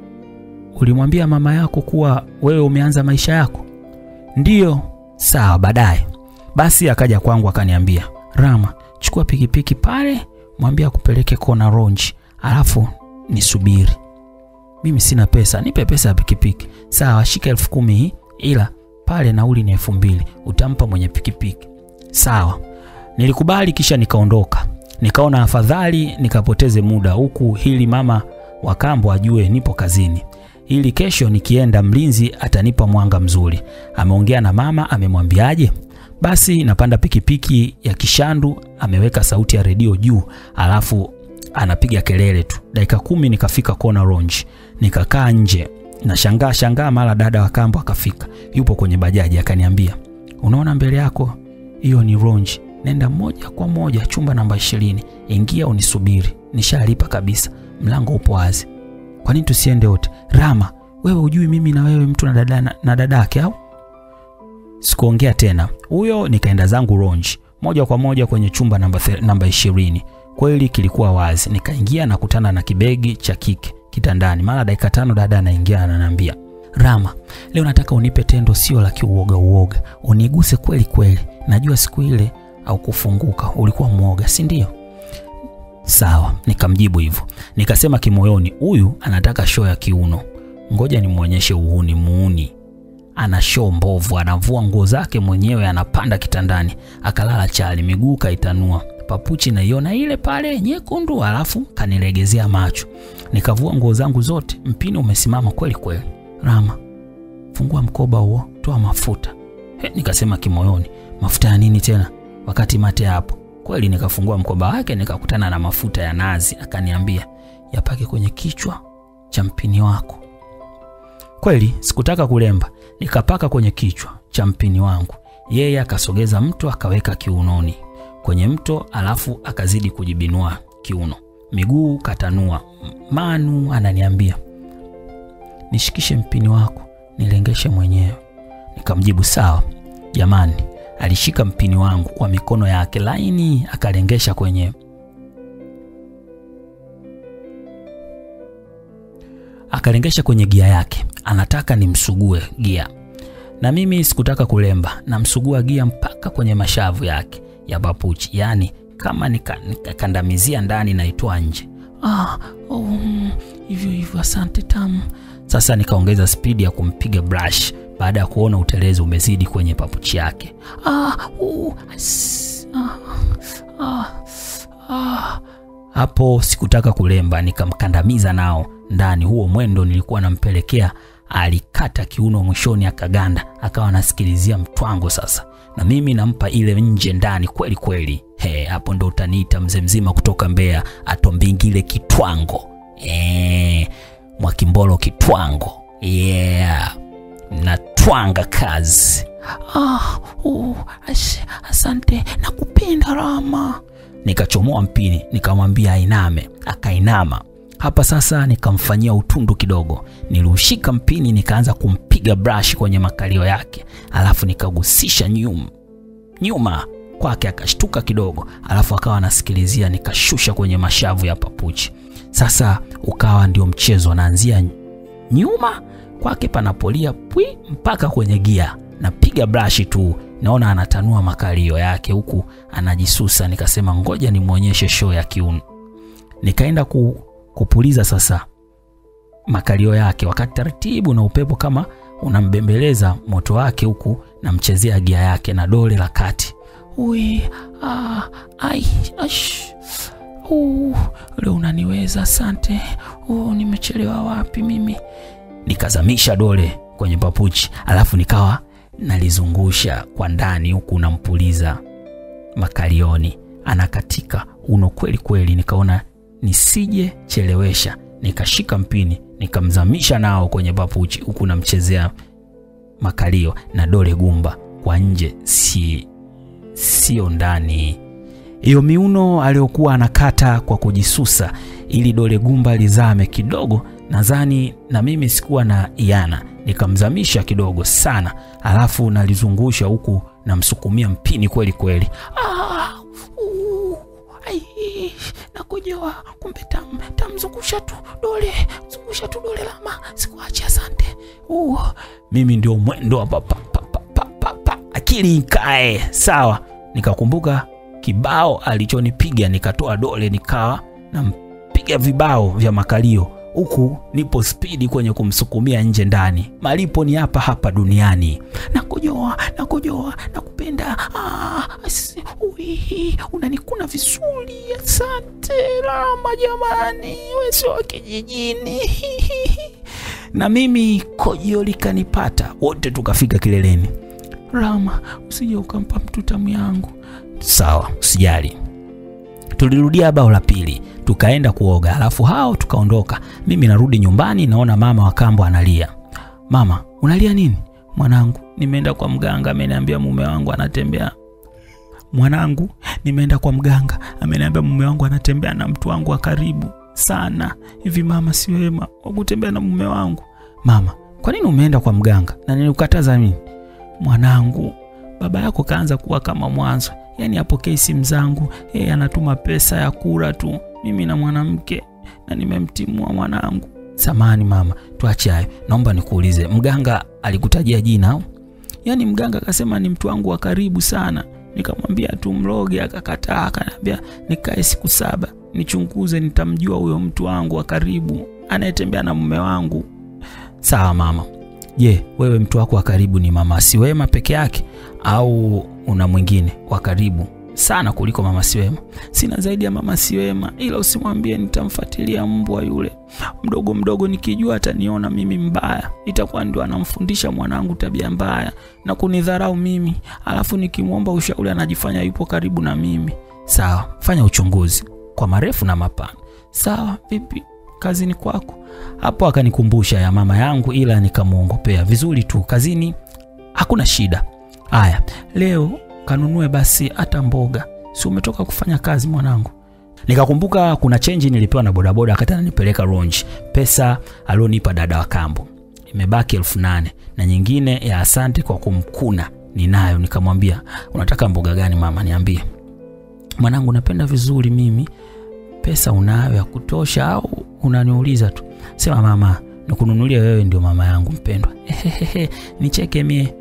ulimwambia mama yako kuwa wewe umeanza maisha yako? Ndiyo. Sawa, baadaye. Basi akaja kwangu akaniambia, Rama, chukua pikipiki pale, mwambie akupeleke kona ronji, alafu nisubiri. Mimi sina pesa, nipe pesa ya pikipiki. Sawa, shika elfu kumi hii, ila pale nauli ni elfu mbili utampa mwenye pikipiki. Sawa, nilikubali, kisha nikaondoka. Nikaona afadhali nikapoteze muda huku, hili mama wa kambo ajue nipo kazini, ili kesho nikienda mlinzi atanipa mwanga mzuri. Ameongea na mama, amemwambiaje? Basi napanda pikipiki ya kishandu, ameweka sauti ya redio juu, alafu anapiga kelele tu. Dakika kumi nikafika kona ronji, nikakaa nje. Na shangaa mara dada wa kambo akafika, yupo kwenye bajaji, akaniambia unaona mbele yako hiyo ni ronji, nenda moja kwa moja chumba namba ishirini, ingia unisubiri, nishalipa kabisa, mlango upo wazi. Kwa nini tusiende wote? Rama, wewe ujui mimi na wewe mtu na dada na, na dadake au? Sikuongea tena. Huyo, nikaenda zangu ronji moja kwa moja kwenye chumba namba namba ishirini. Kweli kilikuwa wazi, nikaingia nakutana na kibegi cha kike kitandani. Mara dakika tano dada anaingia ananiambia, Rama, leo nataka unipe tendo sio la kiuoga uoga, uniguse kweli kweli. Najua siku ile au kufunguka ulikuwa mwoga, si ndio? Sawa, nikamjibu hivyo. Nikasema kimoyoni, huyu anataka show ya kiuno, ngoja nimwonyeshe uhuni muuni ana show mbovu, anavua nguo zake mwenyewe, anapanda kitandani, akalala chali, miguu kaitanua, papuchi naiona ile pale nyekundu, alafu kanilegezea macho. Nikavua nguo zangu zote, mpini umesimama kweli kweli. Rama, fungua mkoba huo, toa mafuta. He, nikasema kimoyoni, mafuta ya nini tena wakati mate hapo? Kweli nikafungua mkoba wake, nikakutana na mafuta ya nazi. Akaniambia yapake kwenye kichwa cha mpini wako. Kweli sikutaka kulemba, nikapaka kwenye kichwa cha mpini wangu. Yeye akasogeza mtu akaweka kiunoni kwenye mto, alafu akazidi kujibinua kiuno, miguu katanua. Manu ananiambia nishikishe mpini wako nilengeshe mwenyewe. Nikamjibu sawa. Jamani, alishika mpini wangu kwa mikono yake laini akalengesha kwenye akalengesha kwenye gia yake, anataka nimsugue gia, na mimi sikutaka kulemba, namsugua gia mpaka kwenye mashavu yake ya bapuchi yani kama nikakandamizia nika- ndani naitoa nje. Ah, oh, mm, hivyo hivyo, asante tamu. Sasa nikaongeza spidi ya kumpiga brush baada ya kuona utelezi umezidi kwenye papuchi yake. Ah, uh, ah, ah, ah. Hapo sikutaka kulemba, nikamkandamiza nao ndani. Huo mwendo nilikuwa nampelekea, alikata kiuno mwishoni, akaganda, akawa anasikilizia mtwango sasa, na mimi nampa ile nje ndani kweli kweli. He, hapo ndo utaniita mzee mzima kutoka Mbeya, atombingile kitwango. Eh, Mwakimbolo kitwango. Yeah, natwanga kazi. Ah, uh, as, asante nakupenda Rama. Nikachomoa mpini nikamwambia ainame, akainama. Hapa sasa nikamfanyia utundu kidogo, niliushika mpini nikaanza kumpiga brush kwenye makalio yake, alafu nikagusisha nyuma nyuma kwake, akashtuka kidogo, alafu akawa anasikilizia, nikashusha kwenye mashavu ya papuchi. Sasa ukawa ndio mchezo, naanzia nyuma kwake panapolia pwi mpaka kwenye gia, napiga brashi tu, naona anatanua makalio yake huku anajisusa. Nikasema ngoja nimwonyeshe show ya kiuno. Nikaenda ku, kupuliza sasa makalio yake, wakati taratibu na upepo kama unambembeleza moto wake, huku namchezea gia yake na dole la kati. Ui, ah, ai, ash, uh, leo unaniweza, asante. Uh, nimechelewa wapi mimi? Nikazamisha dole kwenye papuchi, alafu nikawa nalizungusha kwa ndani huku nampuliza makalioni, anakatika uno kweli kweli. Nikaona nisije chelewesha, nikashika mpini nikamzamisha nao kwenye papuchi, huku namchezea makalio na dole gumba kwa nje, si sio ndani. Hiyo miuno aliyokuwa anakata kwa kujisusa ili dole gumba lizame kidogo, nadhani na mimi sikuwa na iana, nikamzamisha kidogo sana, alafu nalizungusha huku namsukumia mpini kweli kweli. Ah, ai, nakojoa kumbe tam, tamzungusha tu dole zungusha tu dole lama sikuachi asante. Uh, mimi ndio mwendo wa pa, pa, pa, pa. Akili ikae sawa, nikakumbuka kibao alichonipiga nikatoa dole nikawa nampiga vibao vya makalio huku nipo spidi kwenye kumsukumia nje ndani. Malipo ni hapa hapa duniani. Nakojoa, nakojoa, nakupenda. Ah, unanikuna vizuri. Asante Rama, jamani, wewe wa kijijini. na mimi kojio likanipata, wote tukafika kileleni. Rama, usije ukampa mtu tamu yangu. Sawa, usijali. Tulirudia bao la pili, tukaenda kuoga, alafu hao tukaondoka. Mimi narudi nyumbani, naona mama wakambo analia. Mama, unalia nini? Mwanangu, nimeenda kwa mganga, ameniambia mume wangu anatembea. Mwanangu, nimeenda kwa mganga, ameniambia mume wangu anatembea na mtu wangu wa karibu sana. Hivi mama, si wema wakutembea na mume wangu? Mama, kwa nini umeenda kwa mganga na nilikukataza mimi? Mwanangu, baba yako kaanza kuwa kama mwanzo, yaani apokee simu zangu, yeye anatuma pesa ya kula tu, mimi na mwanamke, na nimemtimua mwanangu. Samani mama, tuache hayo. Naomba nikuulize, mganga alikutajia jina au? Yaani mganga akasema ni mtu wangu wa karibu sana, nikamwambia tu mroge, akakataa, akaniambia nikae siku saba nichunguze, nitamjua huyo mtu wangu wa karibu anayetembea na mume wangu. Sawa mama. Je, wewe mtu wako wa karibu ni mama Siwema peke yake au una mwingine wa karibu sana kuliko mama Siwema? Sina zaidi ya mama Siwema, ila usimwambie, nitamfuatilia mbwa yule mdogo mdogo, nikijua ataniona mimi mbaya, itakuwa ndio anamfundisha mwanangu tabia mbaya na kunidharau mimi, alafu nikimwomba ushauri anajifanya yupo karibu na mimi. Sawa, fanya uchunguzi kwa marefu na mapana. Sawa, vipi kazini kwako? Hapo akanikumbusha ya mama yangu, ila nikamuongopea vizuri tu. Kazini hakuna shida. Haya, leo kanunue basi hata mboga, si umetoka kufanya kazi mwanangu? Nikakumbuka kuna chenji nilipewa na bodaboda akati ananipeleka Ronji, pesa alionipa dada wa kambo, imebaki elfu nane na nyingine ya asante kwa kumkuna ninayo. Nikamwambia, unataka mboga gani mama, niambie mwanangu, napenda vizuri mimi. Pesa unayo ya kutosha au unaniuliza tu? Sema mama, nikununulie wewe, ndio mama yangu mpendwa. Ehehehe, nicheke mie,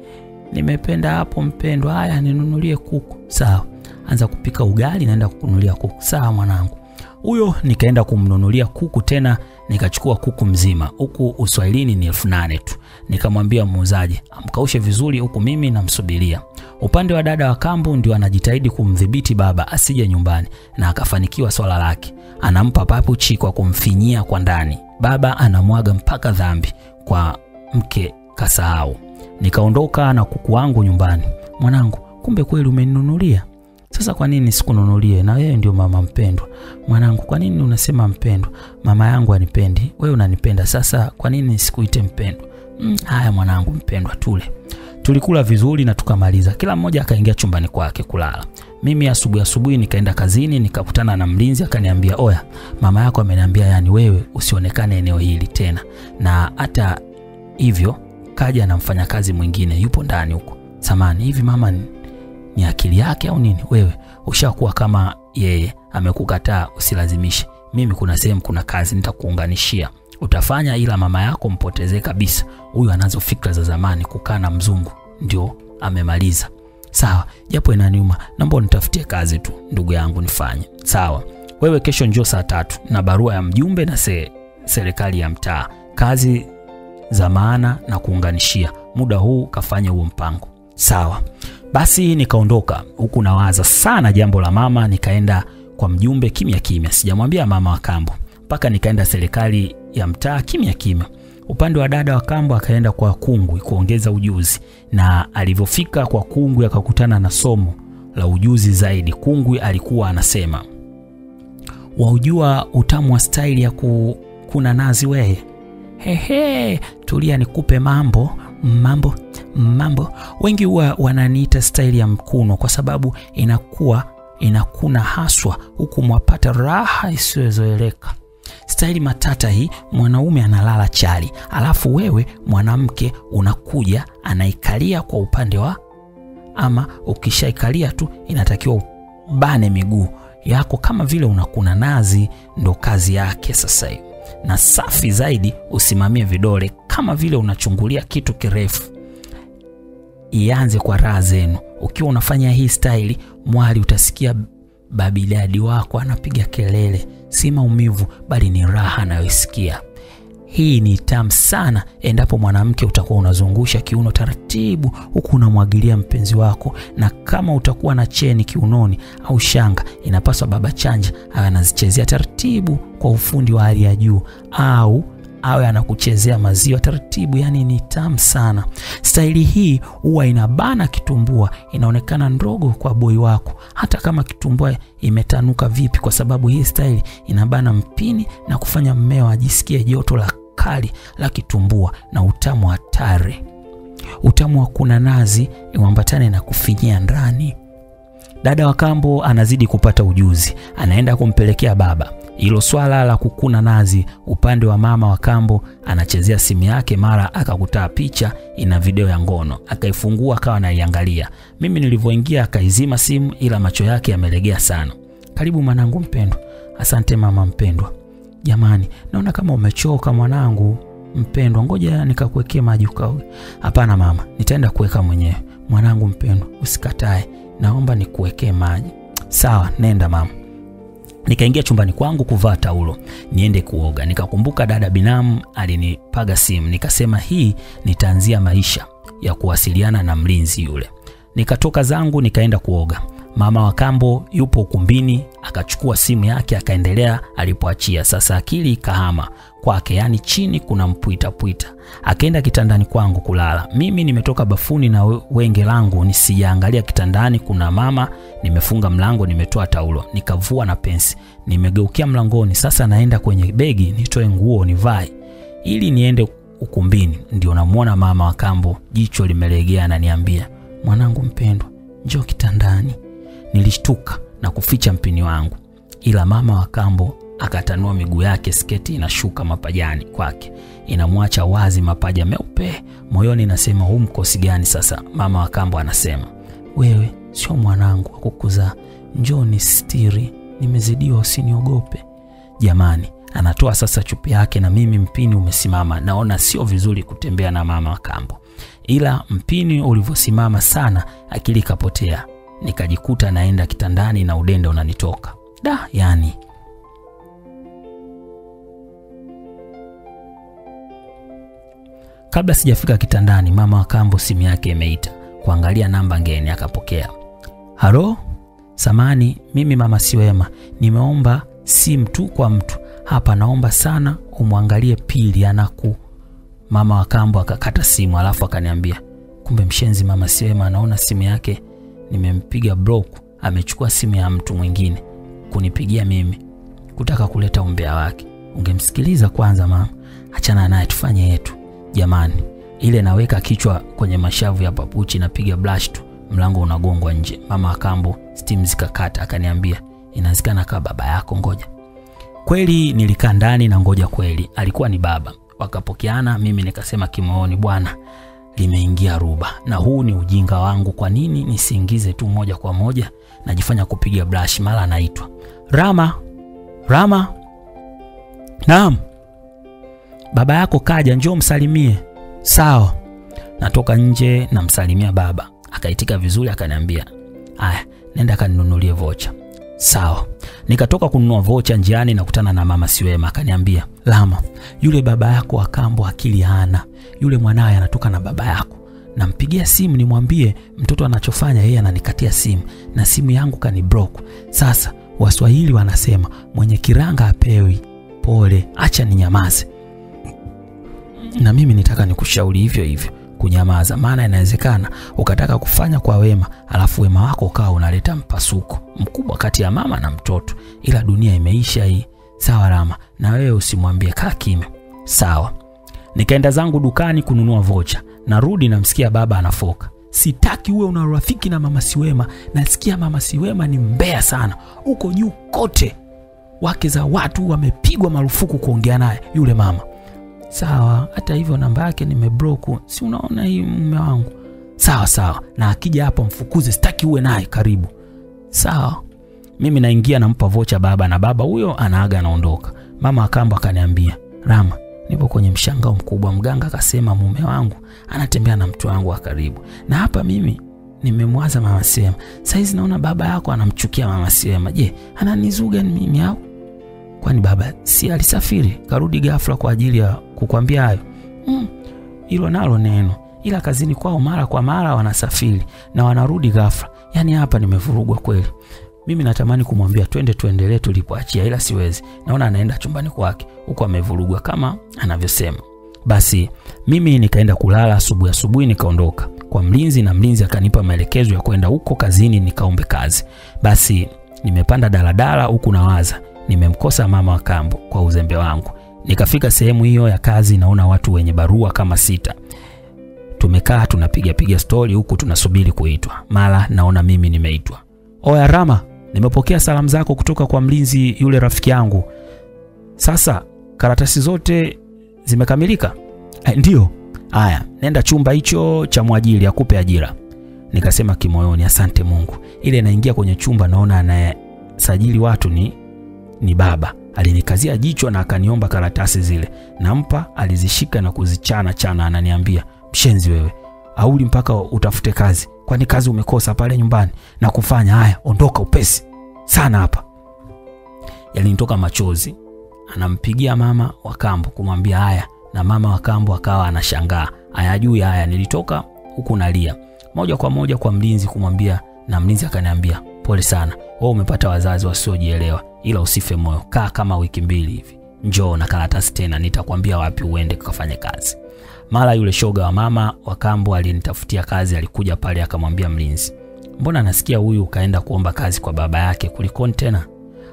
nimependa hapo mpendwa. Haya, ninunulie kuku. Sawa, anza kupika ugali, naenda kukunulia kuku. Sawa mwanangu. Huyo nikaenda kumnunulia kuku tena, nikachukua kuku mzima, huku uswahilini ni elfu nane tu. Nikamwambia muuzaji amkaushe vizuri, huku mimi namsubiria. Upande wa dada wa kambu ndio anajitahidi kumdhibiti baba asije nyumbani, na akafanikiwa swala lake. Anampa papuchi kwa kumfinyia kwa ndani, baba anamwaga mpaka dhambi kwa mke kasahau. Nikaondoka na kuku wangu nyumbani. Mwanangu, kumbe kweli umeninunulia sasa kwa nini sikununulie? Na wewe ndio mama mpendwa. Mwanangu, kwa nini unasema mpendwa? Mama yangu anipendi, wewe unanipenda. Sasa kwa nini sikuite mpendwa? Mm, haya mwanangu mpendwa, tule. Tulikula vizuri na tukamaliza, kila mmoja akaingia chumbani kwake kulala. Mimi asubuhi asubuhi nikaenda kazini, nikakutana na mlinzi akaniambia, oya, mama yako ameniambia, yani wewe usionekane eneo hili tena, na hata hivyo kaja na mfanyakazi mwingine yupo ndani huko. Samani, hivi mama ni ni akili yake au nini? Wewe ushakuwa kama yeye, amekukataa usilazimishe. Mimi kuna sehemu, kuna kazi nitakuunganishia, utafanya, ila mama yako mpotezee kabisa. Huyu anazo fikra za zamani, kukaa na mzungu ndio amemaliza. Sawa, japo inaniuma, naomba unitafutie kazi tu ndugu yangu nifanye. Sawa, wewe kesho njoo saa tatu na barua ya mjumbe na se, serikali ya mtaa, kazi za maana na kuunganishia. Muda huu kafanya huo mpango. Sawa. Basi nikaondoka huku nawaza sana jambo la mama, nikaenda kwa mjumbe kimya kimya, sijamwambia mama wa kambo, mpaka nikaenda serikali ya mtaa kimya kimya. Upande wa dada wa kambo akaenda kwa kungwi kuongeza ujuzi, na alivyofika kwa kungwi akakutana na somo la ujuzi zaidi. Kungwi alikuwa anasema, waujua utamu wa staili ya kukuna nazi weye? Hehe, tulia nikupe mambo mambo mambo. Wengi huwa wananiita staili ya mkuno kwa sababu inakuwa inakuna haswa, huku mwapata raha isiyozoeleka. Staili matata hii, mwanaume analala chali, alafu wewe mwanamke unakuja anaikalia kwa upande wa, ama ukishaikalia tu inatakiwa ubane miguu yako kama vile unakuna nazi, ndo kazi yake sasa hivi. Na safi zaidi, usimamie vidole kama vile unachungulia kitu kirefu. Ianze kwa raha zenu. Ukiwa unafanya hii staili, mwali utasikia babiladi wako anapiga kelele, si maumivu, bali ni raha anayoisikia. Hii ni tamu sana endapo mwanamke utakuwa unazungusha kiuno taratibu, huku unamwagilia mpenzi wako, na kama utakuwa na cheni kiunoni au shanga, inapaswa baba chanja awe anazichezea taratibu kwa ufundi wa hali ya juu, au awe anakuchezea maziwa taratibu. Yani ni tamu sana. Staili hii huwa inabana kitumbua, inaonekana ndogo kwa boi wako, hata kama kitumbua imetanuka vipi, kwa sababu hii staili inabana mpini na kufanya mmeo ajisikie joto la kali la kitumbua na utamu wa tare. Utamu wa kuna nazi uambatane na kufinyia ndani. Dada wa kambo anazidi kupata ujuzi, anaenda kumpelekea baba hilo swala la kukuna nazi. Upande wa mama wa kambo anachezea simu yake, mara akakutaa picha ina video ya ngono, akaifungua akawa anaiangalia. Mimi nilivyoingia akaizima simu, ila macho yake yamelegea sana. Karibu mwanangu mpendwa. Asante mama mpendwa. Jamani, naona kama umechoka mwanangu mpendwa, ngoja nikakuwekea maji ukaoge. Hapana mama, nitaenda kuweka mwenyewe. Mwanangu mpendwa, usikatae, naomba nikuwekee maji. Sawa, nenda mama. Nikaingia chumbani kwangu kuvaa taulo niende kuoga. Nikakumbuka dada binamu alinipaga simu, nikasema hii nitaanzia maisha ya kuwasiliana na mlinzi yule. Nikatoka zangu nikaenda kuoga. Mama wa kambo yupo ukumbini, akachukua simu yake akaendelea alipoachia. Sasa akili ikahama kwake, yani chini kuna mpwita pwita. Akaenda kitandani kwangu kulala. Mimi nimetoka bafuni na wenge langu, nisijaangalia kitandani kuna mama. Nimefunga mlango, nimetoa taulo, nikavua na pensi, nimegeukia mlangoni. Sasa naenda kwenye begi nitoe nguo nivae ili niende ukumbini. Ndio namwona mama wa kambo, jicho limelegea, ananiambia mwanangu mpendwa, njoo kitandani. Nilishtuka na kuficha mpini wangu, ila mama wa kambo akatanua miguu yake, sketi inashuka mapajani kwake, inamwacha wazi mapaja meupe. Moyoni nasema huu mkosi gani sasa? Mama wa kambo anasema, wewe sio mwanangu wa kukuzaa, njoo ni stiri, nimezidiwa, usiniogope. Jamani, anatoa sasa chupi yake, na mimi mpini umesimama. Naona sio vizuri kutembea na mama wa kambo, ila mpini ulivyosimama sana, akili ikapotea nikajikuta naenda kitandani na udende unanitoka da. Yani kabla sijafika kitandani, mama wa kambo simu yake imeita kuangalia namba ngeni, akapokea. Halo, samani, mimi mama Siwema, nimeomba simu tu kwa mtu hapa, naomba sana umwangalie Pili anaku. Mama wa kambo akakata simu, alafu akaniambia, kumbe mshenzi mama Siwema anaona simu yake nimempiga block, amechukua simu ya mtu mwingine kunipigia mimi kutaka kuleta umbea wake. Ungemsikiliza kwanza mama, achana naye, tufanye yetu jamani. Ile naweka kichwa kwenye mashavu ya papuchi, napiga blush tu, mlango unagongwa nje. Mama akambo steam zikakata, akaniambia inawezekana kaa baba yako, ngoja. Kweli nilikaa ndani na ngoja, kweli alikuwa ni baba. Wakapokeana, mimi nikasema kimoyoni, bwana limeingia ruba na huu ni ujinga wangu. Kwa nini nisiingize tu moja kwa moja? Najifanya kupiga blush, mara anaitwa Rama. Rama, naam, baba yako kaja, njoo msalimie. Sawa. Natoka nje namsalimia baba, akaitika vizuri, akaniambia aya, nenda kaninunulie vocha. Sawa. Nikatoka kununua vocha, njiani nakutana na mama Siwema, akaniambia Lama, yule baba yako akambo kambo akili hana, yule mwanaye anatoka na baba yako. Nampigia simu nimwambie mtoto anachofanya, yeye ananikatia simu na simu yangu kani block. Sasa Waswahili wanasema mwenye kiranga apewi pole, acha ninyamaze. na mimi nitaka nikushauri hivyo hivyo kunyamaza, maana inawezekana ukataka kufanya kwa wema, alafu wema wako ukawa unaleta mpasuko mkubwa kati ya mama na mtoto, ila dunia imeisha hii. Sawa Rama, na wewe usimwambie, kaa kimya. Sawa. Nikaenda zangu dukani kununua vocha, narudi namsikia baba anafoka, sitaki uwe una rafiki na mama Siwema. Nasikia mama Siwema ni mbea sana, uko juu kote, wake za watu wamepigwa marufuku kuongea naye yule mama. Sawa, hata hivyo namba yake nimebloku, si unaona hii mume wangu. Sawa sawa, na akija hapa mfukuze, sitaki uwe naye karibu. Sawa. Mimi naingia nampa vocha baba, na baba huyo anaaga anaondoka. Mama akambo akaniambia, Rama, nipo kwenye mshangao mkubwa. Mganga akasema mume wangu anatembea na mtu wangu wa karibu, na hapa mimi nimemwaza mama sema Saizi naona baba yako anamchukia mama sema Je, ananizuga ni mimi au kwani baba si alisafiri karudi ghafla kwa ajili ya kukwambia hayo? Hilo mm, nalo neno, ila kazini kwao mara kwa mara wanasafiri na wanarudi ghafla. Yaani hapa nimevurugwa kweli. Mimi natamani kumwambia twende tuendelee tulipoachia, ila siwezi. Naona anaenda chumbani kwake huko amevurugwa kama anavyosema. Basi mimi nikaenda kulala. Asubuhi asubuhi nikaondoka kwa mlinzi, na mlinzi akanipa maelekezo ya kwenda huko kazini nikaombe kazi. Basi nimepanda daladala huku nawaza nimemkosa mama wa kambo kwa uzembe wangu. Nikafika sehemu hiyo ya kazi, naona watu wenye barua kama sita. Tumekaa tunapiga piga stori huku tunasubiri kuitwa. Mara naona mimi nimeitwa. Oya Rama, nimepokea salamu zako kutoka kwa mlinzi yule rafiki yangu. Sasa karatasi zote zimekamilika? Eh, ndio. Aya, nenda chumba hicho cha mwajiri akupe ajira. Nikasema kimoyoni, asante Mungu. Ile naingia kwenye chumba naona anayesajili watu ni ni baba. Alinikazia jicho na akaniomba karatasi zile, nampa. Alizishika na kuzichana chana, ananiambia mshenzi wewe, auli mpaka utafute kazi, kwani kazi umekosa pale nyumbani na kufanya. Haya, ondoka upesi sana hapa. Yalinitoka machozi. Anampigia mama wa kambo kumwambia haya, na mama wa kambo akawa anashangaa hayajui haya. Nilitoka huku nalia moja kwa moja kwa mlinzi kumwambia, na mlinzi akaniambia pole sana, wewe umepata wazazi wasiojielewa ila usife moyo, kaa kama wiki mbili hivi, njoo na karatasi tena, nitakwambia wapi uende kufanya kazi. Mara yule shoga wa mama wa kambo alinitafutia kazi, alikuja pale akamwambia mlinzi, mbona nasikia huyu kaenda kuomba kazi kwa baba yake, kulikoni tena?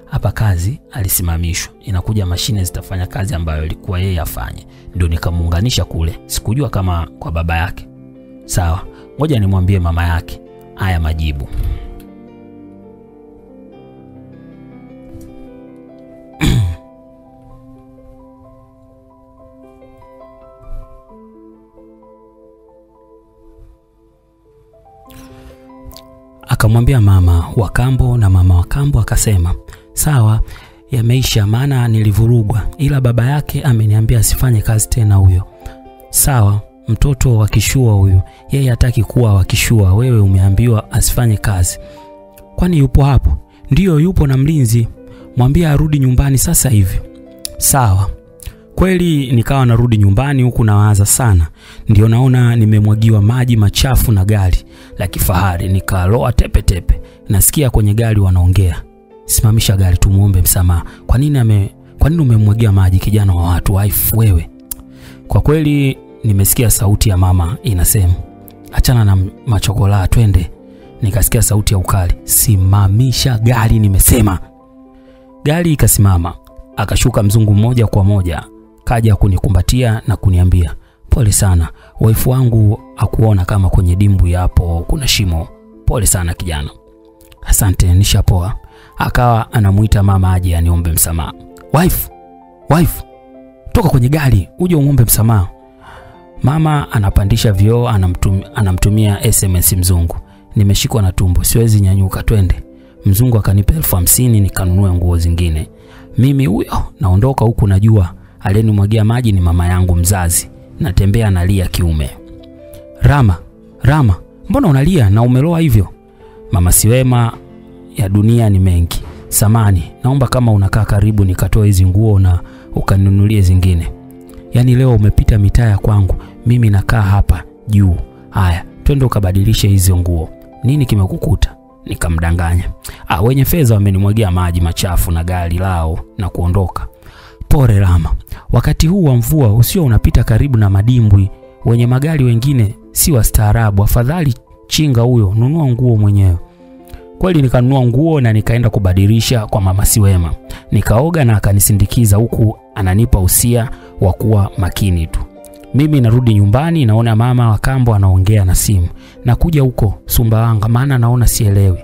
Hapa kazi alisimamishwa, inakuja mashine zitafanya kazi ambayo ilikuwa yeye afanye, ndio nikamuunganisha kule. Sikujua kama kwa baba yake. Sawa, ngoja nimwambie mama yake haya majibu. Akamwambia mama wa kambo, na mama wa kambo akasema sawa, yameisha, maana nilivurugwa, ila baba yake ameniambia asifanye kazi tena. Huyo sawa, mtoto wa kishua huyu, yeye hataki kuwa wa kishua. Wewe umeambiwa asifanye kazi, kwani yupo hapo? Ndiyo, yupo na mlinzi, mwambie arudi nyumbani sasa hivi. Sawa. Kweli nikawa narudi nyumbani huku nawaza sana, ndio naona nimemwagiwa maji machafu na gari la kifahari, nikaloa tepe tepe. Nasikia kwenye gari wanaongea, simamisha gari tumuombe msamaha. Kwa nini ame kwa nini umemwagia maji kijana wa watu wife wewe? Kwa kweli nimesikia sauti ya mama inasema, achana na machokola, twende. Nikasikia sauti ya ukali, simamisha gari, nimesema. Gari ikasimama, akashuka mzungu mmoja kwa moja kaja kunikumbatia na kuniambia pole sana, waifu wangu akuona kama kwenye dimbu yapo kuna shimo. Pole sana kijana. Asante, nishapoa. Akawa anamuita mama aje aniombe msamaha. Wife, wife, toka kwenye gari uje umwombe msamaha. Mama anapandisha vioo, anamtum, anamtumia SMS mzungu, nimeshikwa na tumbo, siwezi nyanyuka, twende. Mzungu akanipa elfu hamsini nikanunue nguo zingine. Mimi huyo naondoka huku, najua aliyenimwagia maji ni mama yangu mzazi. Natembea nalia kiume. Rama, Rama, mbona unalia na umeloa hivyo? Mama Siwema, ya dunia ni mengi. Samani, naomba kama unakaa karibu nikatoa hizi nguo na ukaninunulie zingine. Yaani leo umepita mitaa ya kwangu, mimi nakaa hapa juu. Haya, twende ukabadilishe hizo nguo. Nini kimekukuta? Nikamdanganya. Ah, wenye fedha wamenimwagia maji machafu na gari lao na kuondoka. Pore Rama, wakati huu wa mvua usio unapita karibu na madimbwi, wenye magari wengine si wastaarabu. Afadhali chinga huyo, nunua nguo mwenyewe. Kweli nikanunua nguo na nikaenda kubadilisha kwa mama Siwema, nikaoga na akanisindikiza huku ananipa usia wa kuwa makini tu. Mimi narudi nyumbani, naona mama wa kambo anaongea na simu. Nakuja huko Sumbawanga, maana naona sielewi.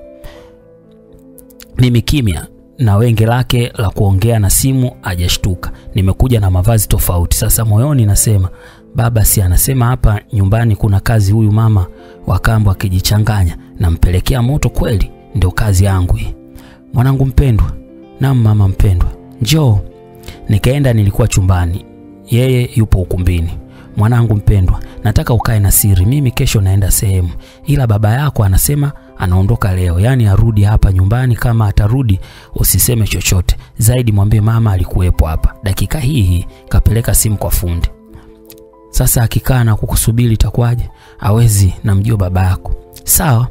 Mimi kimya na wenge lake la kuongea na simu ajashtuka. Nimekuja na mavazi tofauti. Sasa moyoni nasema baba si anasema hapa nyumbani kuna kazi, huyu mama wa kambo akijichanganya nampelekea moto kweli. Ndio kazi yangu hii. Mwanangu mpendwa. na mama mpendwa, njoo. Nikaenda, nilikuwa chumbani, yeye yupo ukumbini. Mwanangu mpendwa, nataka ukae na siri, mimi kesho naenda sehemu, ila baba yako anasema anaondoka leo, yaani arudi hapa nyumbani. Kama atarudi usiseme chochote zaidi, mwambie mama alikuwepo hapa dakika hii hii. Kapeleka simu kwa fundi. Sasa akikaa na kukusubiri itakuwaje? Awezi, namjua baba yako. Sawa.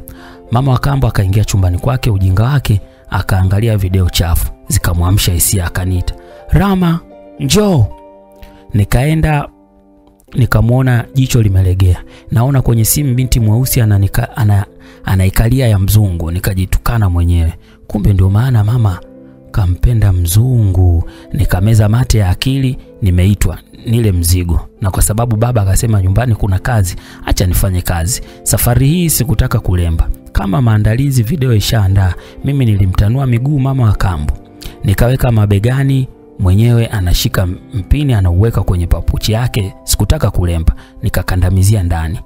Mama wa kambo akaingia chumbani kwake, ujinga wake akaangalia video chafu zikamwamsha hisia, akaniita Rama, njoo. Nikaenda nikamwona jicho limelegea, naona kwenye simu binti mweusi ananika, ana, anaikalia ya mzungu. Nikajitukana mwenyewe, kumbe ndio maana mama kampenda mzungu. Nikameza mate ya akili, nimeitwa nile mzigo, na kwa sababu baba akasema nyumbani kuna kazi, acha nifanye kazi. Safari hii sikutaka kulemba kama maandalizi, video ishaandaa. Mimi nilimtanua miguu mama wa kambo, nikaweka mabegani mwenyewe anashika mpini anauweka kwenye papuchi yake. Sikutaka kulemba, nikakandamizia ndani.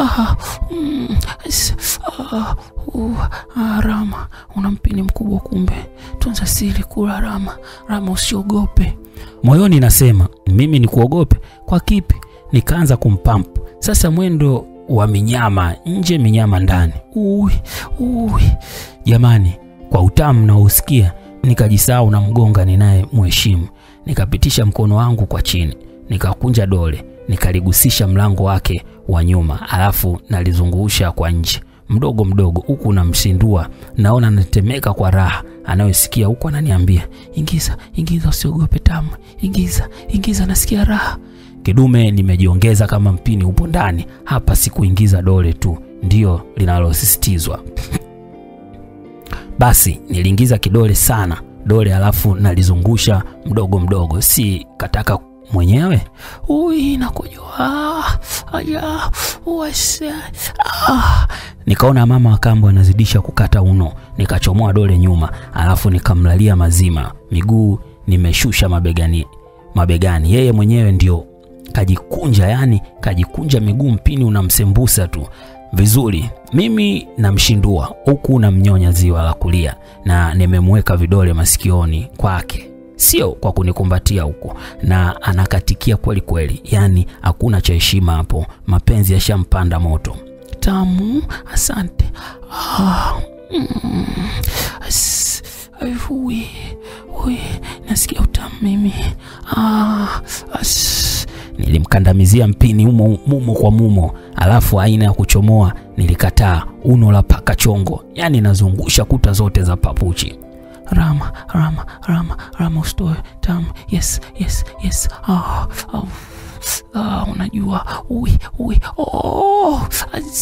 Ah, mm, ah, uh, ah, Rama una mpini mkubwa kumbe, tunza siri, kula Rama. Rama usiogope. Moyoni nasema mimi ni kuogope kwa kipi? Nikaanza kumpampu sasa, mwendo wa minyama nje, minyama ndani. Ui, ui. Jamani, kwa utamu na usikia nikajisahau na mgonga ninaye mheshimu. Nikapitisha mkono wangu kwa chini, nikakunja dole, nikaligusisha mlango wake wa nyuma, alafu nalizungusha kwa nje mdogo mdogo, huku namshindua. Naona anatemeka kwa raha anayosikia huku, ananiambia ingiza, ingiza, usiogope tamu, ingiza, ingiza, nasikia raha. Kidume limejiongeza kama mpini upo ndani hapa, si kuingiza dole tu ndio linalosisitizwa. Basi niliingiza kidole sana dole, alafu nalizungusha mdogo mdogo, si kataka mwenyewe. Ui, nakujua aya, wase. ah. Nikaona mama wa kambo anazidisha kukata uno, nikachomoa dole nyuma, alafu nikamlalia mazima, miguu nimeshusha mabegani, mabegani. Yeye mwenyewe ndio kajikunja, yani kajikunja miguu, mpini unamsembusa tu vizuri. Mimi namshindua huku namnyonya ziwa la kulia na nimemweka vidole masikioni kwake, sio kwa kunikumbatia huko, na anakatikia kweli kweli, yani hakuna cha heshima hapo. Mapenzi yashampanda moto. Tamu, asante. Ah, mm, as, ui, ui, nasikia utamu mimi. Ah, as, nilimkandamizia mpini umo mumo kwa mumo, alafu aina ya kuchomoa nilikataa. Uno la paka chongo, yani nazungusha kuta zote za papuchi. Rama, Rama, Rama, Rama, ustoe tam, Yes, yes, yes. Ah, ah, ah, unajua ui, ui. Oh,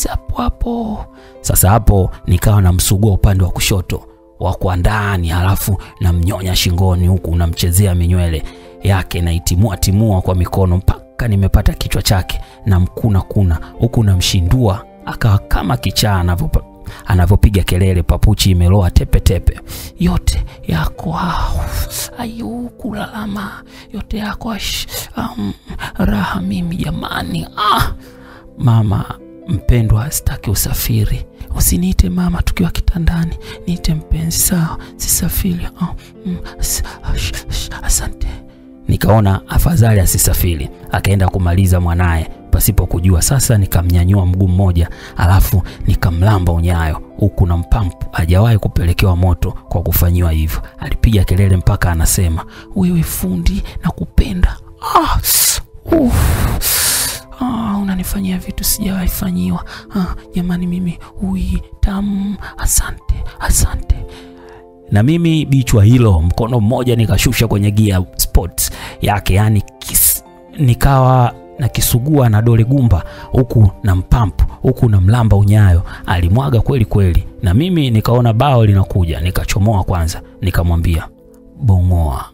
hapo hapo. Sasa hapo nikawa namsugua upande wa kushoto wa kwa ndani, halafu namnyonya shingoni, huku namchezea minywele yake naitimua timua kwa mikono mpaka nimepata kichwa chake na mkuna kuna, huku namshindua akawa kama kichaa anavyopiga kelele, papuchi imeloa tepe tepe. Yote yako ayu kulalama, yote yako ash, um, raha mimi jamani. Ah, mama mpendwa, sitaki usafiri, usiniite mama tukiwa kitandani, niite mpenzi. Sawa, sisafiri. Oh, mm, ash, asante. Nikaona afadhali asisafiri, akaenda kumaliza mwanaye pasipo kujua. Sasa nikamnyanyua mguu mmoja, alafu nikamlamba unyayo huku na mpampu. Hajawahi kupelekewa moto kwa kufanyiwa hivyo. Alipiga kelele mpaka anasema, wewe fundi, nakupenda. Ah, ah, unanifanyia vitu sijawahi fanyiwa. Ah, jamani, mimi ui tamu. Asante, asante. Na mimi bichwa hilo, mkono mmoja nikashusha kwenye gear sports yake, yani kis, nikawa na kisugua na dole gumba huku na mpampu huku na mlamba unyayo, alimwaga kweli kweli, na mimi nikaona bao linakuja, nikachomoa kwanza, nikamwambia bongoa.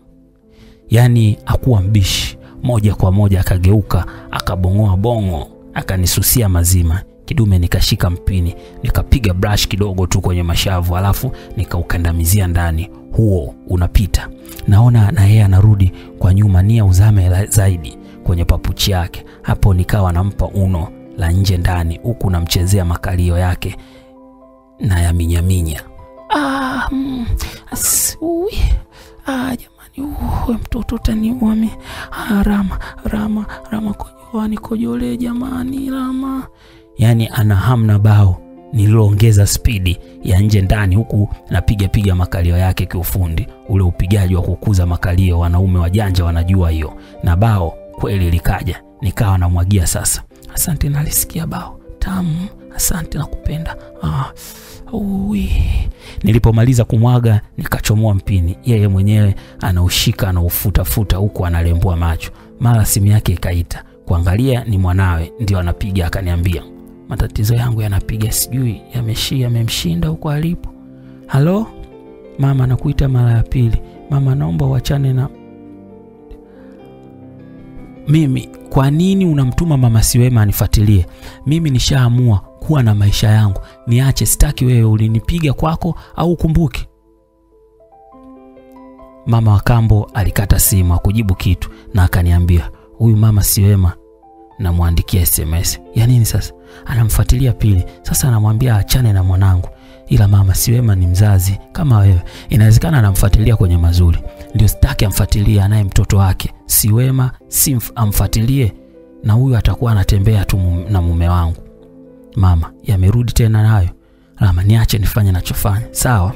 Yani akuwa mbishi, moja kwa moja akageuka akabongoa bongo, akanisusia mazima kidume nikashika mpini nikapiga brush kidogo tu kwenye mashavu, alafu nikaukandamizia ndani. Huo unapita, naona na yeye anarudi kwa nyuma, nia uzame zaidi kwenye papuchi yake. Hapo nikawa nampa uno la nje ndani, huku namchezea makalio yake na ya minyaminya. Ah, mm, as, ah, jamani, uwe mtoto utaniua. Ah, Rama, Rama, Rama, kojoa nikojole jamani, Rama yaani ana hamna bao nililoongeza spidi ya nje ndani, huku napiga piga makalio yake kiufundi, ule upigaji wa kukuza makalio, wanaume wajanja wanajua hiyo, na bao kweli likaja, nikawa namwagia sasa. Asante, nalisikia bao tamu, asante, nakupenda. Ah, ui. Nilipomaliza kumwaga nikachomoa mpini, yeye mwenyewe anaushika anaufutafuta, huku analembua macho. Mara simu yake ikaita, kuangalia ni mwanawe ndio anapiga, akaniambia matatizo yangu yanapiga, sijui yameshi yamemshinda huko alipo. Halo mama, nakuita mara ya pili. Mama, naomba uachane na mimi. Kwa nini unamtuma mama Siwema anifuatilie? Mimi nishaamua kuwa na maisha yangu, niache. Sitaki wewe ulinipiga kwako au ukumbuki. Mama wa kambo alikata simu, akujibu kitu na akaniambia, huyu mama Siwema namwandikia SMS ya nini sasa? Anamfuatilia Pili, sasa anamwambia achane na mwanangu, ila mama si wema ni mzazi kama wewe, inawezekana anamfuatilia kwenye mazuri, ndio sitaki amfuatilie anaye mtoto wake. Si wema si amfuatilie. Na huyu atakuwa anatembea tu na mume wangu. Mama, yamerudi tena nayo. Rama, niache nifanye nachofanya. Sawa.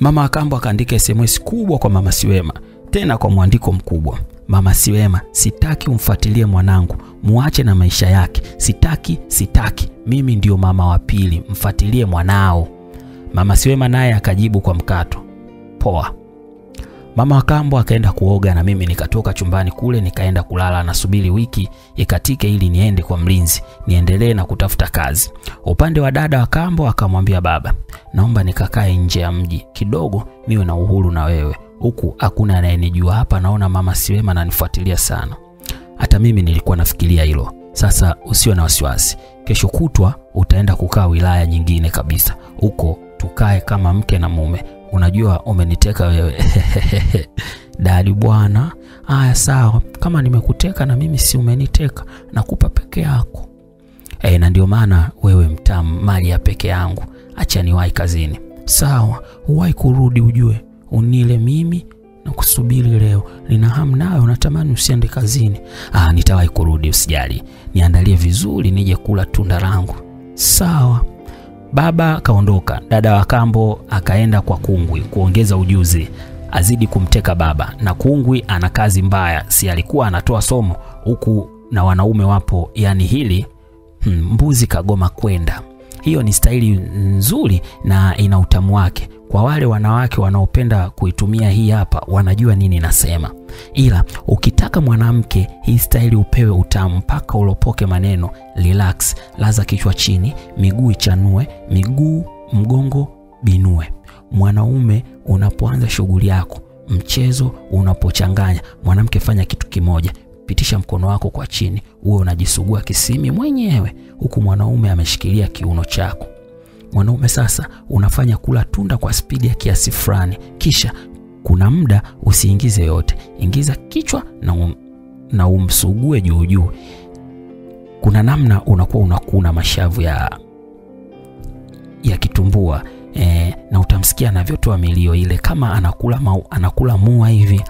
Mama Akambo akaandika SMS kubwa kwa mama Siwema, tena kwa mwandiko mkubwa Mama Siwema, sitaki umfuatilie mwanangu, muache na maisha yake. Sitaki, sitaki. Mimi ndio mama wa pili, mfuatilie mwanao. Mama Siwema naye akajibu kwa mkato, poa. Mama wa kambo akaenda kuoga na mimi nikatoka chumbani kule nikaenda kulala, nasubiri wiki ikatike ili niende kwa mlinzi niendelee na kutafuta kazi. Upande wa dada wa kambo akamwambia baba, naomba nikakae nje ya mji kidogo, niwe na uhuru na wewe huku hakuna anayenijua hapa. Naona mama Siwema ananifuatilia sana. Hata mimi nilikuwa nafikiria hilo. Sasa usiwe na wasiwasi, kesho kutwa utaenda kukaa wilaya nyingine kabisa, huko tukae kama mke na mume. Unajua umeniteka wewe dadi bwana. Aya, sawa, kama nimekuteka na mimi si umeniteka, nakupa peke yako e, na ndio maana wewe mtamu, mali ya peke yangu. Acha niwahi kazini. Sawa, uwai kurudi ujue unile mimi na kusubiri leo, nina hamu nayo natamani usiende kazini. Ah, nitawahi kurudi, usijali, niandalie vizuri nije kula tunda langu. Sawa. Baba kaondoka, dada wa kambo akaenda kwa Kungwi kuongeza ujuzi azidi kumteka baba, na Kungwi ana kazi mbaya, si alikuwa anatoa somo huku na wanaume wapo, yani hili hmm, mbuzi kagoma kwenda. Hiyo ni staili nzuri na ina utamu wake. Kwa wale wanawake wanaopenda kuitumia hii hapa, wanajua nini nasema. Ila ukitaka mwanamke hii staili upewe utamu mpaka ulopoke maneno, relax, laza kichwa chini, miguu ichanue, miguu mgongo binue. Mwanaume unapoanza shughuli yako, mchezo unapochanganya, mwanamke fanya kitu kimoja pitisha mkono wako kwa chini, uwe unajisugua kisimi mwenyewe, huku mwanaume ameshikilia kiuno chako. Mwanaume sasa unafanya kula tunda kwa spidi ya kiasi fulani, kisha kuna muda usiingize yote, ingiza kichwa na, um, na umsugue juu juu. Kuna namna unakuwa unakuna mashavu ya ya kitumbua e, na utamsikia anavyotoa milio ile. Kama anakula, mau, anakula mua hivi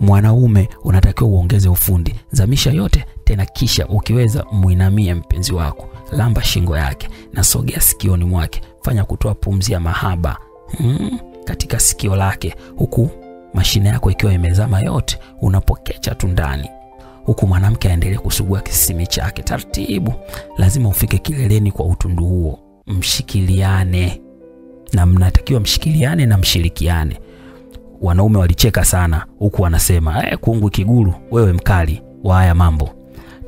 Mwanaume unatakiwa uongeze ufundi, zamisha yote tena, kisha ukiweza muinamie mpenzi wako, lamba shingo yake na sogea sikioni mwake, fanya kutoa pumzi ya mahaba. Hmm, katika sikio lake, huku mashine yako ikiwa imezama yote, unapokecha tu ndani, huku mwanamke aendelee kusugua kisimi chake taratibu. Lazima ufike kileleni kwa utundu huo, mshikiliane na mnatakiwa mshikiliane na mshirikiane. Wanaume walicheka sana, huku wanasema eh, kungu Kiguru, wewe mkali wa haya mambo.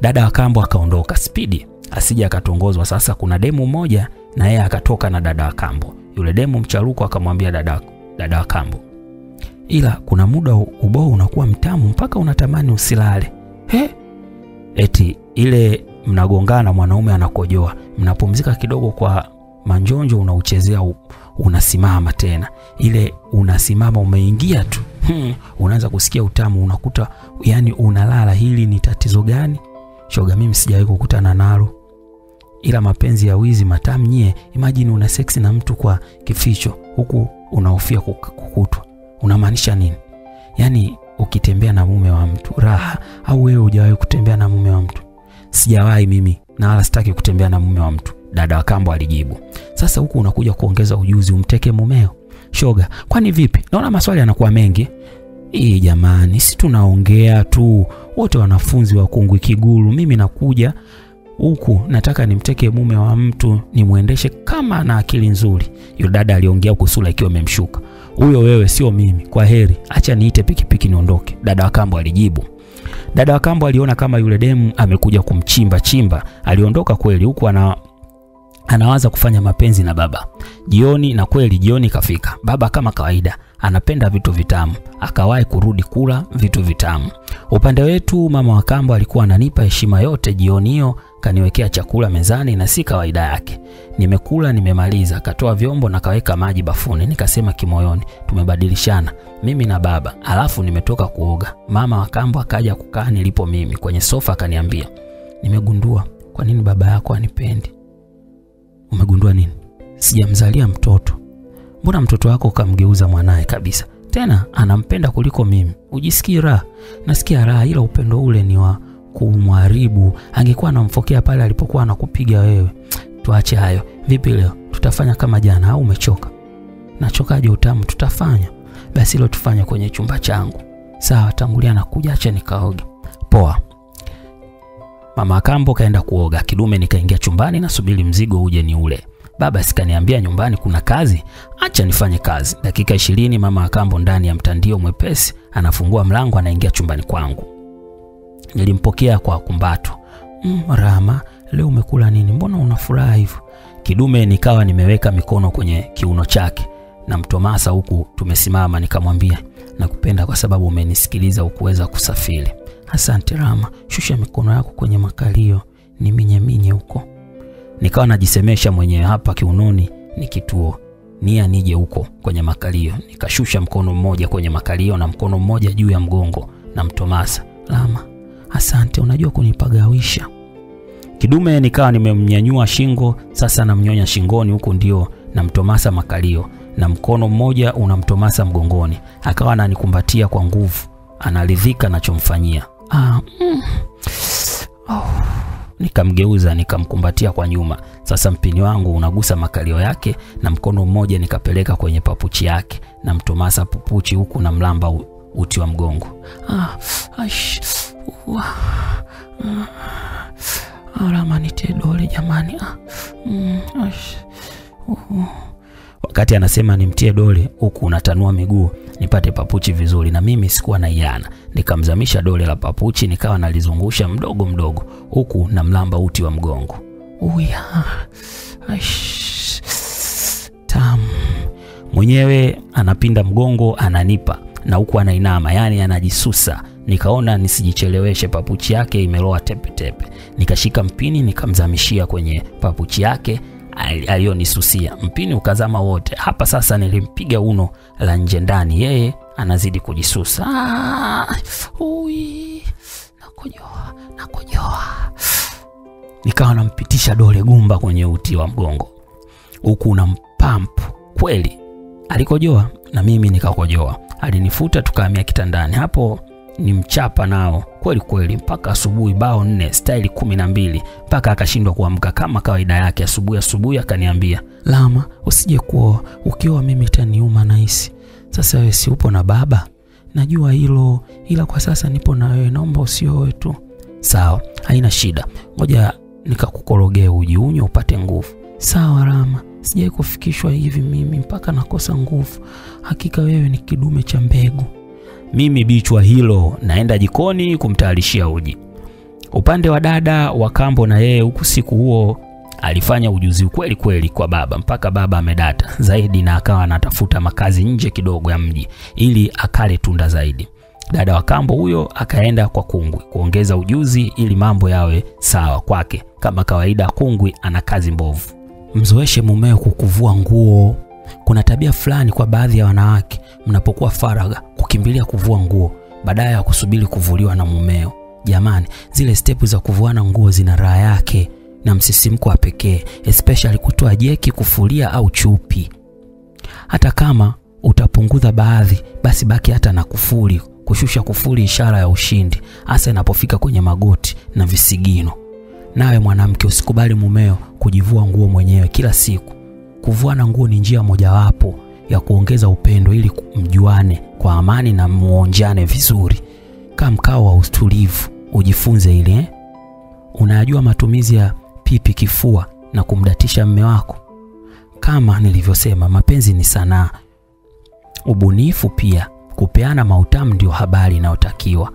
Dada wa kambo akaondoka spidi asija akatongozwa. Sasa kuna demu moja na yeye akatoka na dada wa kambo. Yule demu mcharuko akamwambia dada, dada wa kambo, ila kuna muda ubao unakuwa mtamu mpaka unatamani usilale. He, eti ile mnagongana, mwanaume anakojoa, mnapumzika kidogo kwa manjonjo, unauchezea unasimama tena, ile unasimama umeingia tu hmm, unaanza kusikia utamu, unakuta yani unalala. Hili ni tatizo gani? Shoga, mimi sijawahi kukutana nalo, ila mapenzi ya wizi matamu nyie. Imagine una seksi na mtu kwa kificho, huku unahofia kukutwa. Unamaanisha nini? Yaani ukitembea na mume wa mtu raha, au wewe hujawahi kutembea na mume wa mtu? Sijawahi mimi, na wala sitaki kutembea na mume wa mtu, dada wa kambo alijibu. Sasa huku unakuja kuongeza ujuzi, umteke mumeo? Shoga, kwani vipi? Naona maswali yanakuwa mengi. Hii jamani, si tunaongea tu, wote wanafunzi wa Kungwi Kiguru. Mimi nakuja huku nataka nimteke mume wa mtu nimwendeshe kama na akili nzuri. Yule dada aliongea huku sura ikiwa imemshuka. Huyo wewe sio mimi, kwa heri, acha niite pikipiki niondoke, dada wa kambo alijibu. Dada wa kambo aliona kama yule demu amekuja kumchimba chimba, aliondoka kweli, huku ana anawaza kufanya mapenzi na baba jioni. Na kweli jioni kafika. baba kama kawaida anapenda vitu vitamu, akawahi kurudi kula vitu vitamu. Upande wetu mama wa kambo alikuwa ananipa heshima yote. Jioni hiyo kaniwekea chakula mezani na si kawaida yake. Nimekula nimemaliza, katoa vyombo na kaweka maji bafuni. Nikasema kimoyoni, tumebadilishana mimi na baba. Alafu nimetoka kuoga, mama wa kambo akaja kukaa nilipo mimi kwenye sofa, akaniambia, nimegundua kwa nini baba yako anipendi. Umegundua nini? Sijamzalia mtoto. Mbona mtoto wako ukamgeuza mwanaye kabisa, tena anampenda kuliko mimi? Ujisikii raha? Nasikia raha, ila upendo ule ni wa kumharibu. Angekuwa anamfokea pale alipokuwa anakupiga wewe. Tuache hayo. Vipi leo tutafanya kama jana au umechoka? Nachokaje utamu? Tutafanya basi, hilo tufanye kwenye chumba changu. Sawa, tangulia na kuja, acha nikaoge. Poa. Mama Kambo kaenda kuoga, kidume nikaingia chumbani nasubiri mzigo uje ni ule. Baba sikaniambia nyumbani kuna kazi, acha nifanye kazi. Dakika ishirini mama Akambo ndani ya mtandio mwepesi anafungua mlango, anaingia chumbani kwangu. Nilimpokea kwa kumbato. Mm, Rama, leo umekula nini? Mbona una furaha hivyo? Kidume nikawa nimeweka mikono kwenye kiuno chake na mtomasa huku tumesimama, nikamwambia nakupenda kwa sababu umenisikiliza ukuweza kusafiri. Asante Rama, shusha mikono yako kwenye makalio ni minye minye huko. Nikawa najisemesha mwenyewe hapa kiunoni ni kituo nia nije huko kwenye makalio. Nikashusha mkono mmoja kwenye makalio na mkono mmoja juu ya mgongo na mtomasa. Rama, asante, unajua kunipagawisha. Kidume nikawa nimemnyanyua shingo, sasa namnyonya shingoni huku ndio namtomasa makalio na mkono mmoja unamtomasa mgongoni. Akawa ananikumbatia kwa nguvu, anaridhika nachomfanyia. Ah, mm. oh. Nikamgeuza nikamkumbatia kwa nyuma. Sasa mpini wangu unagusa makalio yake na mkono mmoja nikapeleka kwenye papuchi yake na mtomasa pupuchi huku na mlamba uti wa mgongo. Ah, aish. Uh, Rama nitie dole jamani. Ah, mm. Uh. Wakati anasema nimtie dole huku unatanua miguu nipate papuchi vizuri, na mimi sikuwa na iana. Nikamzamisha dole la papuchi nikawa nalizungusha mdogo mdogo, huku na mlamba uti wa mgongo. Uya, aish, tam mwenyewe anapinda mgongo ananipa, na huku anainama, yani anajisusa. Nikaona nisijicheleweshe, papuchi yake imeloa tepetepe. tepe. Nikashika mpini nikamzamishia kwenye papuchi yake aliyonisusia mpini ukazama wote. Hapa sasa nilimpiga uno la nje ndani, yeye anazidi kujisusa. Ah, ui, nakojoa nakojoa. Nikawa nampitisha dole gumba kwenye uti wa mgongo, huku na mpampu kweli. Alikojoa na mimi nikakojoa, alinifuta tukahamia kitandani. Hapo ni mchapa nao kweli kweli mpaka asubuhi, bao nne staili kumi na mbili mpaka akashindwa kuamka kama kawaida yake. Asubuhi asubuhi akaniambia, Lama, usije kuoa, ukioa mimi itaniuma nahisi. Sasa wewe si upo na baba? Najua hilo, ila kwa sasa nipo na wewe, naomba usioe tu. Sawa, haina shida, ngoja nikakukorogea uji unywe upate nguvu. Sawa Rama, sijai kufikishwa hivi mimi mpaka nakosa nguvu. Hakika wewe ni kidume cha mbegu. Mimi bichwa hilo naenda jikoni kumtayarishia uji. Upande wa dada wa kambo na yeye huku siku huo alifanya ujuzi kweli kweli kwa baba mpaka baba amedata zaidi na akawa anatafuta makazi nje kidogo ya mji ili akale tunda zaidi. Dada wa kambo huyo akaenda kwa kungwi kuongeza ujuzi ili mambo yawe sawa kwake. Kama kawaida, kungwi ana kazi mbovu. Mzoeshe mumeo kukuvua nguo. Kuna tabia fulani kwa baadhi ya wanawake, mnapokuwa faraga kukimbilia kuvua nguo badala ya kusubiri kuvuliwa na mumeo. Jamani, zile stepu za kuvuana nguo zina raha yake na msisimko wa pekee, especially kutoa jeki, kufulia au chupi. Hata kama utapunguza baadhi, basi baki hata na kufuli. Kushusha kufuli ishara ya ushindi, hasa inapofika kwenye magoti na visigino. Nawe mwanamke, usikubali mumeo kujivua nguo mwenyewe kila siku. Kuvuana nguo ni njia mojawapo ya kuongeza upendo, ili mjuane kwa amani na muonjane vizuri. Kaa mkao wa utulivu, ujifunze ile eh? Unayajua matumizi ya pipi kifua na kumdatisha mme wako? Kama nilivyosema, mapenzi ni sanaa, ubunifu pia. Kupeana mautamu ndio habari inayotakiwa.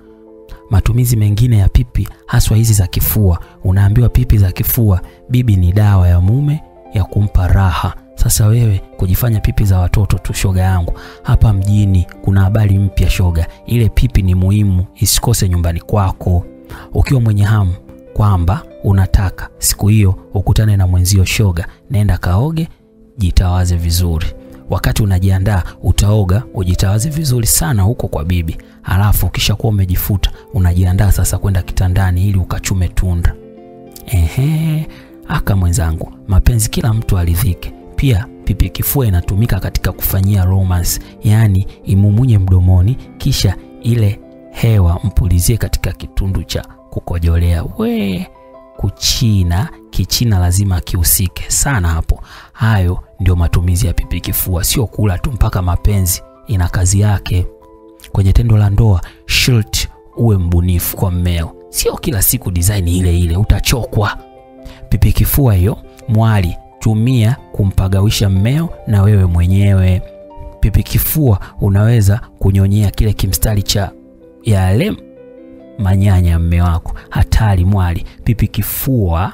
Matumizi mengine ya pipi, haswa hizi za kifua, unaambiwa pipi za kifua, bibi, ni dawa ya mume ya kumpa raha. Sasa wewe kujifanya pipi za watoto tu, shoga yangu. Hapa mjini kuna habari mpya, shoga. Ile pipi ni muhimu, isikose nyumbani kwako. Ukiwa mwenye hamu kwamba unataka siku hiyo ukutane na mwenzio, shoga, nenda kaoge, jitawaze vizuri. Wakati unajiandaa utaoga, ujitawaze vizuri sana huko kwa bibi, halafu ukishakuwa umejifuta unajiandaa sasa kwenda kitandani ili ukachume tunda. Ehe, aka mwenzangu, mapenzi kila mtu aridhike. Pia pipi kifua inatumika katika kufanyia romance, yaani imumunye mdomoni, kisha ile hewa mpulizie katika kitundu cha kukojolea. We kuchina kichina lazima kihusike sana hapo. Hayo ndio matumizi ya pipi kifua, sio kula tu, mpaka mapenzi ina kazi yake kwenye tendo la ndoa. Shirt uwe mbunifu kwa mmeo, sio kila siku design ile ile, utachokwa. Pipi kifua hiyo mwali tumia kumpagawisha mmeo na wewe mwenyewe. Pipi kifua unaweza kunyonyea kile kimstari cha yale manyanya ya mme wako, hatari mwali. Pipi kifua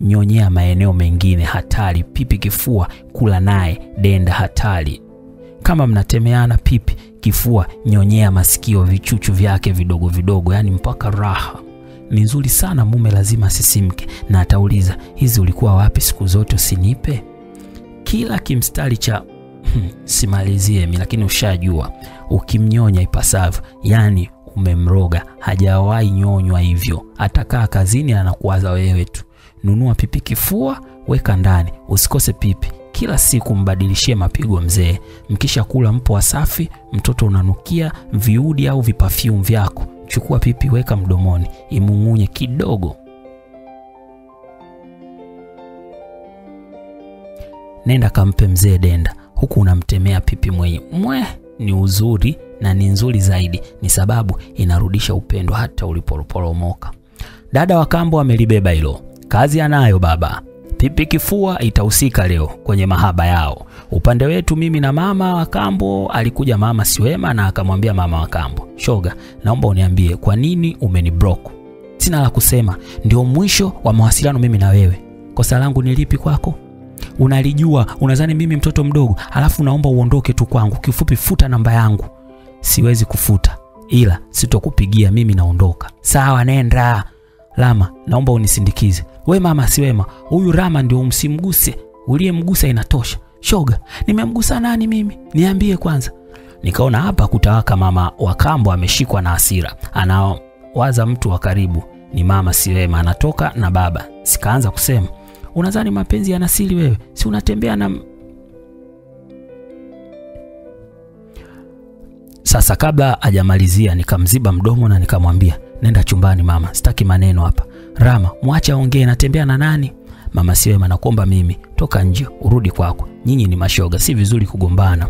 nyonyea maeneo mengine, hatari. Pipi kifua kula naye denda, hatari. Kama mnatemeana pipi kifua, nyonyea masikio, vichuchu vyake vidogo vidogo, yani mpaka raha. Ni nzuri sana, mume lazima asisimke na atauliza, hizi ulikuwa wapi siku zote usinipe? Kila kimstari cha hmm, simalizie mi, lakini ushajua ukimnyonya ipasavyo, yani umemroga. Hajawahi nyonywa hivyo, atakaa kazini anakuwaza wewe tu. Nunua pipi kifua, weka ndani, usikose pipi kila siku, mbadilishie mapigo mzee. Mkisha kula mpo wasafi, mtoto unanukia viudi au vipafyumu vyako. Chukua pipi, weka mdomoni, imung'unye kidogo. Nenda kampe mzee denda, huku unamtemea pipi mwenye mwe. Ni uzuri na ni nzuri zaidi, ni sababu inarudisha upendo hata ulipoporomoka. Dada wa kambo amelibeba hilo, kazi anayo baba. Pipi kifua itahusika leo kwenye mahaba yao. Upande wetu mimi na mama wa kambo, alikuja mama Siwema na akamwambia mama wa kambo, shoga, naomba uniambie kwa nini umeniblock? Sina la kusema, ndio mwisho wa mawasiliano mimi na wewe. Kosa langu ni lipi kwako? Unalijua, unadhani mimi mtoto mdogo, alafu naomba uondoke tu kwangu. Kifupi, futa namba yangu. Siwezi kufuta, ila sitokupigia, mimi naondoka. Sawa, nenda. Lama, naomba unisindikize. We mama Siwema, huyu Rama ndio umsimguse, uliyemgusa inatosha. Shoga, nimemgusa nani mimi? Niambie kwanza. Nikaona hapa kutawaka. Mama wa kambo ameshikwa na hasira, anawaza mtu wa karibu ni mama Siwema, anatoka na baba. Sikaanza kusema Unadhani mapenzi yana siri wewe? Si unatembea na Sasa kabla hajamalizia nikamziba mdomo na nikamwambia, nenda chumbani mama, sitaki maneno hapa. Rama, mwache aongee, natembea na nani? Mama Siwema, nakuomba mimi, toka nje urudi kwako. Nyinyi ni mashoga, si vizuri kugombana.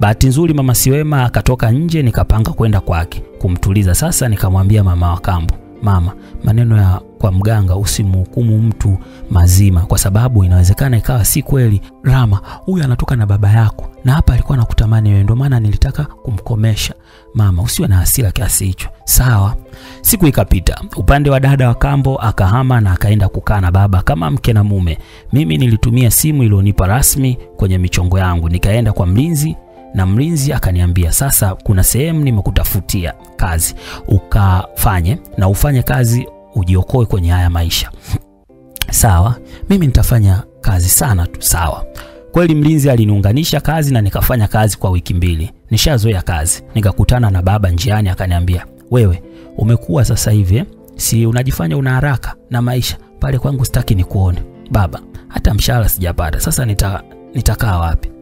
Bahati nzuri mama Siwema akatoka nje, nikapanga kwenda kwake kumtuliza. Sasa nikamwambia mama wa kambo, mama, maneno ya kwa mganga usimhukumu mtu mazima, kwa sababu inawezekana ikawa si kweli. Rama, huyu anatoka na baba yako, na hapa alikuwa anakutamani wewe, ndio maana nilitaka kumkomesha. Mama, usiwe na hasira kiasi hicho, sawa? Siku ikapita, upande wa dada wa kambo akahama na akaenda kukaa na baba kama mke na mume. Mimi nilitumia simu iliyonipa rasmi kwenye michongo yangu, nikaenda kwa mlinzi na mlinzi akaniambia, sasa kuna sehemu nimekutafutia kazi ukafanye, na ufanye kazi ujiokoe kwenye haya maisha. Sawa, mimi nitafanya kazi sana tu. Sawa. Kweli mlinzi aliniunganisha kazi na nikafanya kazi kwa wiki mbili. Nishazoea kazi. Nikakutana na baba njiani akaniambia, wewe umekuwa sasa hivi, si unajifanya una haraka na maisha pale kwangu, sitaki nikuone. Baba, hata mshahara sijapata, sasa nita, nitakaa wapi?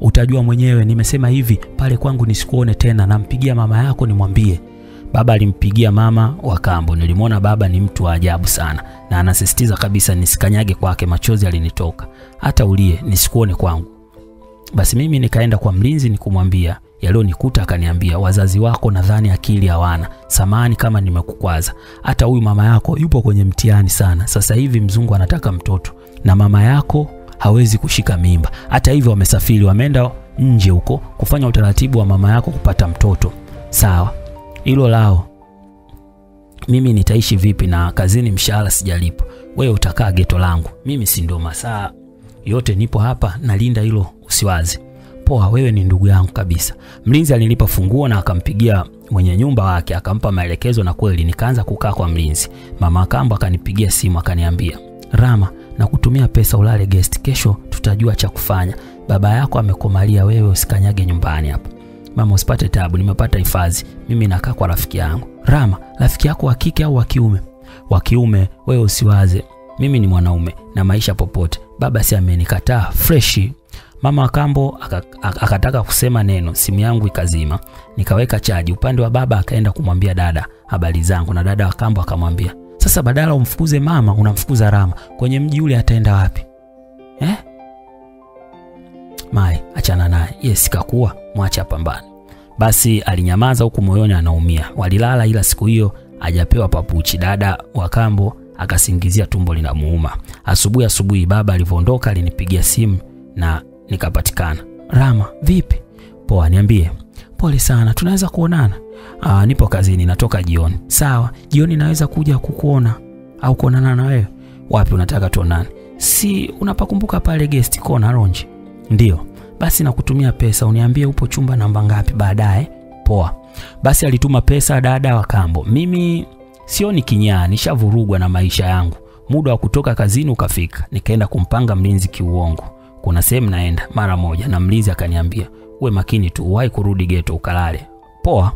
Utajua mwenyewe. Nimesema hivi, pale kwangu nisikuone tena, nampigia mama yako nimwambie. Baba alimpigia mama wa kambo. Nilimwona baba ni mtu wa ajabu sana, na anasisitiza kabisa nisikanyage kwake. Machozi alinitoka, hata ulie nisikuone kwangu. Basi mimi nikaenda kwa mlinzi nikumwambia yaliyonikuta. Akaniambia, wazazi wako nadhani akili hawana. samani kama nimekukwaza. Hata huyu mama yako yupo kwenye mtihani sana sasa hivi, mzungu anataka mtoto na mama yako hawezi kushika mimba. Hata hivyo wamesafiri, wameenda nje huko kufanya utaratibu wa mama yako kupata mtoto. Sawa, hilo lao. Mimi nitaishi vipi na kazini mshahara sijalipo? Wewe utakaa geto langu, mimi si ndo masaa yote nipo hapa nalinda hilo, usiwazi. Poa, wewe ni ndugu yangu kabisa. Mlinzi alinipa funguo na akampigia mwenye nyumba wake akampa maelekezo, na kweli nikaanza kukaa kwa mlinzi. Mama kambo akanipigia simu akaniambia, Rama, na kutumia pesa ulale guest, kesho tutajua cha kufanya. Baba yako amekomalia, wewe usikanyage nyumbani hapa. Mama, usipate tabu, nimepata hifadhi. Mimi nakaa kwa rafiki yangu. Rama, rafiki yako wa kike au wa kiume? Wa kiume. Wewe usiwaze, mimi ni mwanaume na maisha popote. Baba si amenikataa freshi. Mama Kambo akataka kusema neno, simu yangu ikazima, nikaweka chaji. Upande wa baba akaenda kumwambia dada habari zangu, na dada wa Kambo akamwambia, sasa badala umfukuze mama unamfukuza Rama, kwenye mji ule ataenda wapi eh? Mai, achana naye, yes, kakuwa mwache apambane. Basi alinyamaza huku moyoni anaumia. Walilala, ila siku hiyo ajapewa papuchi. Dada wa kambo akasingizia tumbo linamuuma. Asubuhi asubuhi baba alivyoondoka alinipigia simu na nikapatikana. Rama, vipi? Poa, niambie. Pole sana, tunaweza kuonana? Aa, nipo kazini, natoka jioni. Sawa, jioni naweza kuja kukuona au kuonana na wewe? Wapi unataka tuonane? Si unapakumbuka pale guest corner lounge? Ndio. Basi nakutumia pesa, uniambie upo chumba namba ngapi baadaye. Poa. Basi alituma pesa dada wa kambo. Mimi sioni kinyaa, nishavurugwa na maisha yangu. Muda wa kutoka kazini ukafika, nikaenda kumpanga mlinzi kiuongo. Kuna sehemu naenda mara moja, na mlinzi akaniambia uwe makini tu, uwahi kurudi geto ukalale. Poa.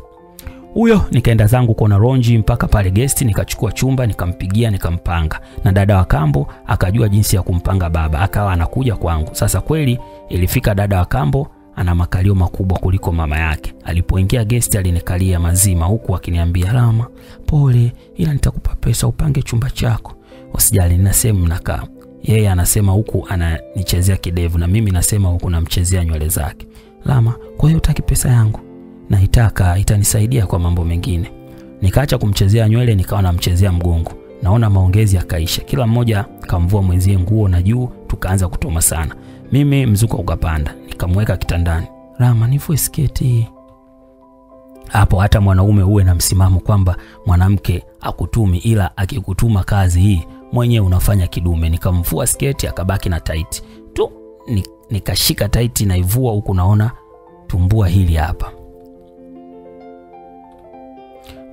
Huyo nikaenda zangu kona ronji mpaka pale gesti, nikachukua chumba nikampigia, nikampanga, na dada wa kambo akajua jinsi ya kumpanga baba, akawa anakuja kwangu. Sasa kweli ilifika, dada wa kambo ana makalio makubwa kuliko mama yake. Alipoingia gesti alinikalia mazima, huku akiniambia Rama, pole, ila nitakupa pesa upange chumba chako, usijali, nina sehemu nakaa. Yeye anasema huku ananichezea kidevu, na mimi nasema huku namchezea nywele zake. Rama, kwa hiyo utaki pesa yangu? Naitaka, itanisaidia kwa mambo mengine. Nikaacha kumchezea nywele, nikawa namchezea mgongo. Naona maongezi yakaisha, kila mmoja kamvua mwenzie nguo na juu tukaanza kutoma sana. Mimi mzuka ukapanda, nikamweka kitandani. Rama, nivue sketi. Hapo hata mwanaume uwe na msimamo kwamba mwanamke akutumi, ila akikutuma kazi hii mwenyewe unafanya kidume. Nikamvua sketi, akabaki na taiti tu, nikashika taiti naivua, huku naona tumbua hili hapa.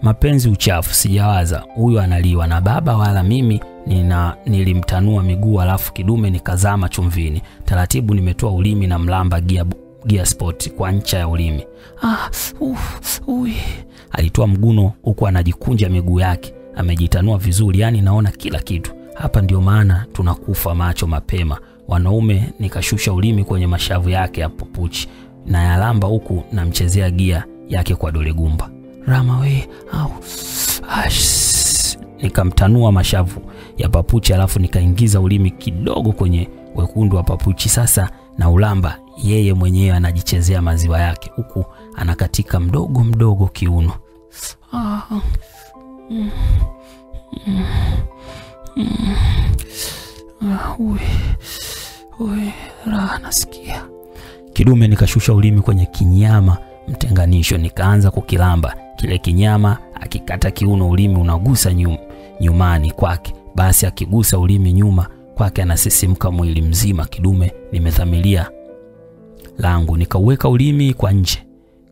Mapenzi uchafu, sijawaza huyu analiwa na baba wala mimi. Nina nilimtanua miguu alafu kidume nikazama chumvini taratibu, nimetoa ulimi na mlamba gia, gia sport kwa ncha ya ulimi. Ah, uf, ui. Alitoa mguno huku anajikunja miguu yake, amejitanua vizuri, yani naona kila kitu hapa. Ndio maana tunakufa macho mapema wanaume. Nikashusha ulimi kwenye mashavu yake ya popuchi na yalamba huku namchezea gia yake kwa dole gumba. Rama we au ash. Nikamtanua mashavu ya papuchi alafu nikaingiza ulimi kidogo kwenye wekundu wa papuchi. Sasa na ulamba yeye mwenyewe anajichezea maziwa yake huku anakatika mdogo mdogo kiuno. Ah, mm, mm. Ah, uwe. Uwe. raha nasikia. Kidume nikashusha ulimi kwenye kinyama mtenganisho, nikaanza kukilamba kile kinyama. Akikata kiuno, ulimi unagusa nyum, nyumani kwake, basi akigusa ulimi nyuma kwake anasisimka mwili mzima. Kidume nimedhamilia langu, nikauweka ulimi kwa nje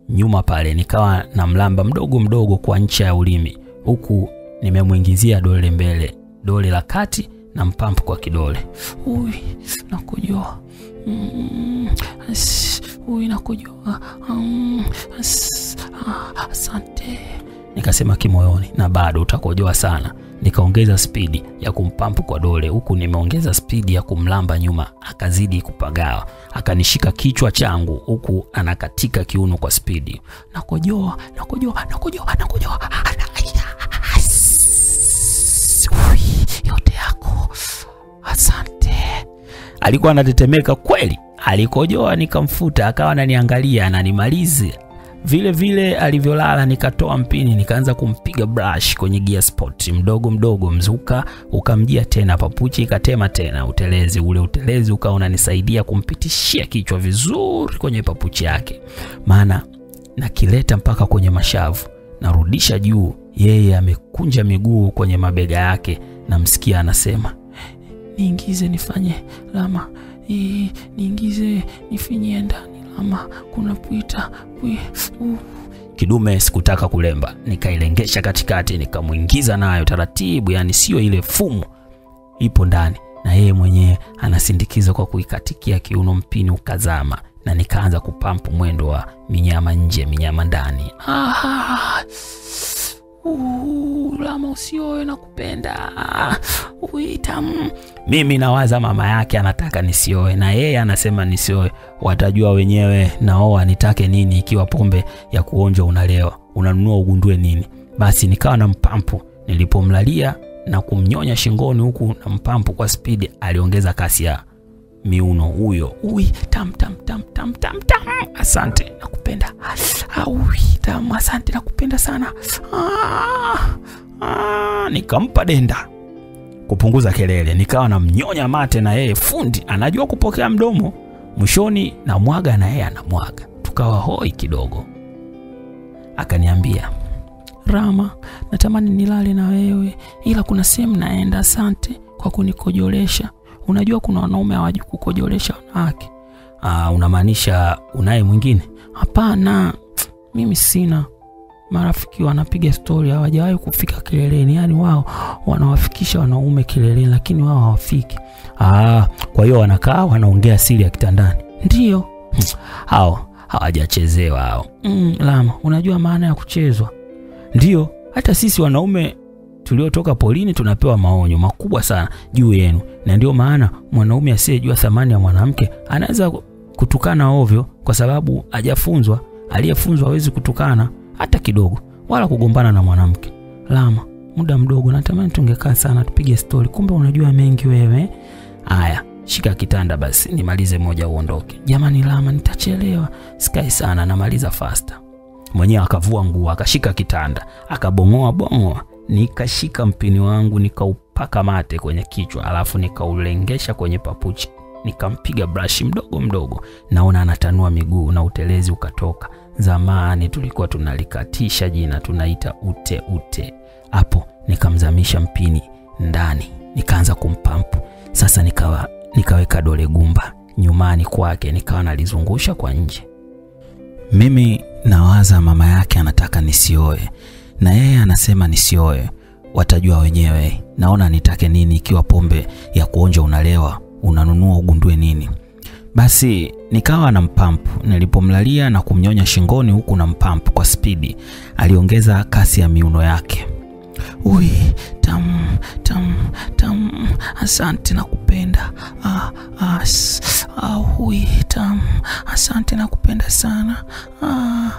nyuma pale, nikawa na mlamba mdogo mdogo kwa ncha ya ulimi, huku nimemwingizia dole mbele, dole la kati na mpampu kwa kidole. Ui, nakojoa mm, nakujua, ui nakojoa mm, ah, asante, nikasema kimoyoni, na bado utakojoa sana. Nikaongeza spidi ya kumpampu kwa dole, huku nimeongeza spidi ya kumlamba nyuma. Akazidi kupagawa, akanishika kichwa changu, huku anakatika kiuno kwa spidi. Nakojoa, nakojoa, nakojoa, nakojoa yote yako, asante. Alikuwa anatetemeka kweli, alikojoa nikamfuta, akawa ananiangalia ananimalize vile vile alivyolala. Nikatoa mpini nikaanza kumpiga brush kwenye gear spot. Mdogo mdogo, mzuka ukamjia tena, papuchi ikatema tena, utelezi ule utelezi ukawa unanisaidia kumpitishia kichwa vizuri kwenye papuchi yake, maana nakileta mpaka kwenye mashavu, narudisha juu, yeye amekunja miguu kwenye mabega yake, namsikia anasema niingize nifanye lama, Ii, niingize nifinye ndani lama, kuna pwita pwi. Kidume sikutaka kulemba, nikailengesha katikati, nikamwingiza nayo taratibu, yani sio ile fumu. Ipo ndani, na yeye mwenyewe anasindikiza kwa kuikatikia kiuno, mpini ukazama, na nikaanza kupampu mwendo wa minyama nje, minyama ndani. Ah, uh, lama na kupenda uitam. Mimi nawaza mama yake anataka nisioe na yeye anasema nisioe, watajua wenyewe. Naoa nitake nini ikiwa pombe ya kuonja unalewa, unanunua ugundue nini? Basi nikawa na mpampu, nilipomlalia na kumnyonya shingoni huku na mpampu kwa spidi, aliongeza kasi ya miuno huyo. Ui, tam tam tam tam tam tam, asante nakupenda. Aui tam, asante nakupenda sana. Ah, ah, nikampa denda kupunguza kelele, nikawa namnyonya mate, na yeye fundi anajua kupokea mdomo. Mwishoni na mwaga na yeye anamwaga, tukawa hoi kidogo. Akaniambia, Rama, natamani nilale na wewe, ila kuna sehemu naenda. Asante kwa kunikojolesha. Unajua kuna wanaume hawajui kukojolesha wanawake. Ah, unamaanisha unaye mwingine? Hapana, mimi sina marafiki wanapiga stori, hawajawahi kufika kileleni. yani wao wanawafikisha wanaume kileleni, lakini wao hawafiki. Ah, kwa hiyo wanakaa wanaongea siri ya kitandani. ndio hao hawajachezewa hao. Mm, Lama, unajua maana ya kuchezwa? ndio hata sisi wanaume tuliotoka polini tunapewa maonyo makubwa sana juu yenu, na ndio maana mwanaume asiyejua thamani ya mwanamke anaweza kutukana ovyo kwa sababu hajafunzwa. Aliyefunzwa hawezi kutukana hata kidogo, wala kugombana na mwanamke. Lama, muda mdogo, natamani tungekaa sana tupige stori, kumbe unajua mengi wewe. Aya, shika kitanda basi nimalize moja uondoke. Jamani Lama, nitachelewa. Sikai sana, namaliza fasta. Mwenyewe akavua nguo akashika kitanda akabongoa bongoa nikashika mpini wangu nikaupaka mate kwenye kichwa, alafu nikaulengesha kwenye papuchi, nikampiga brashi mdogo mdogo. Naona anatanua miguu na utelezi ukatoka. Zamani tulikuwa tunalikatisha jina tunaita ute ute. Hapo nikamzamisha mpini ndani, nikaanza kumpampu sasa. Nikawa nikaweka dole gumba nyumani kwake, nikawa nalizungusha kwa nje. Mimi nawaza mama yake anataka nisioe na yeye anasema nisioe, watajua wenyewe. Naona nitake nini ikiwa pombe ya kuonja unalewa, unanunua ugundue nini? Basi nikawa na mpampu, nilipomlalia na kumnyonya shingoni huku na mpampu kwa spidi, aliongeza kasi ya miuno yake. Ui, tam tam tam, asante na kupenda. Ah, as, ah, ui, tam, asante na kupenda sana. Ah.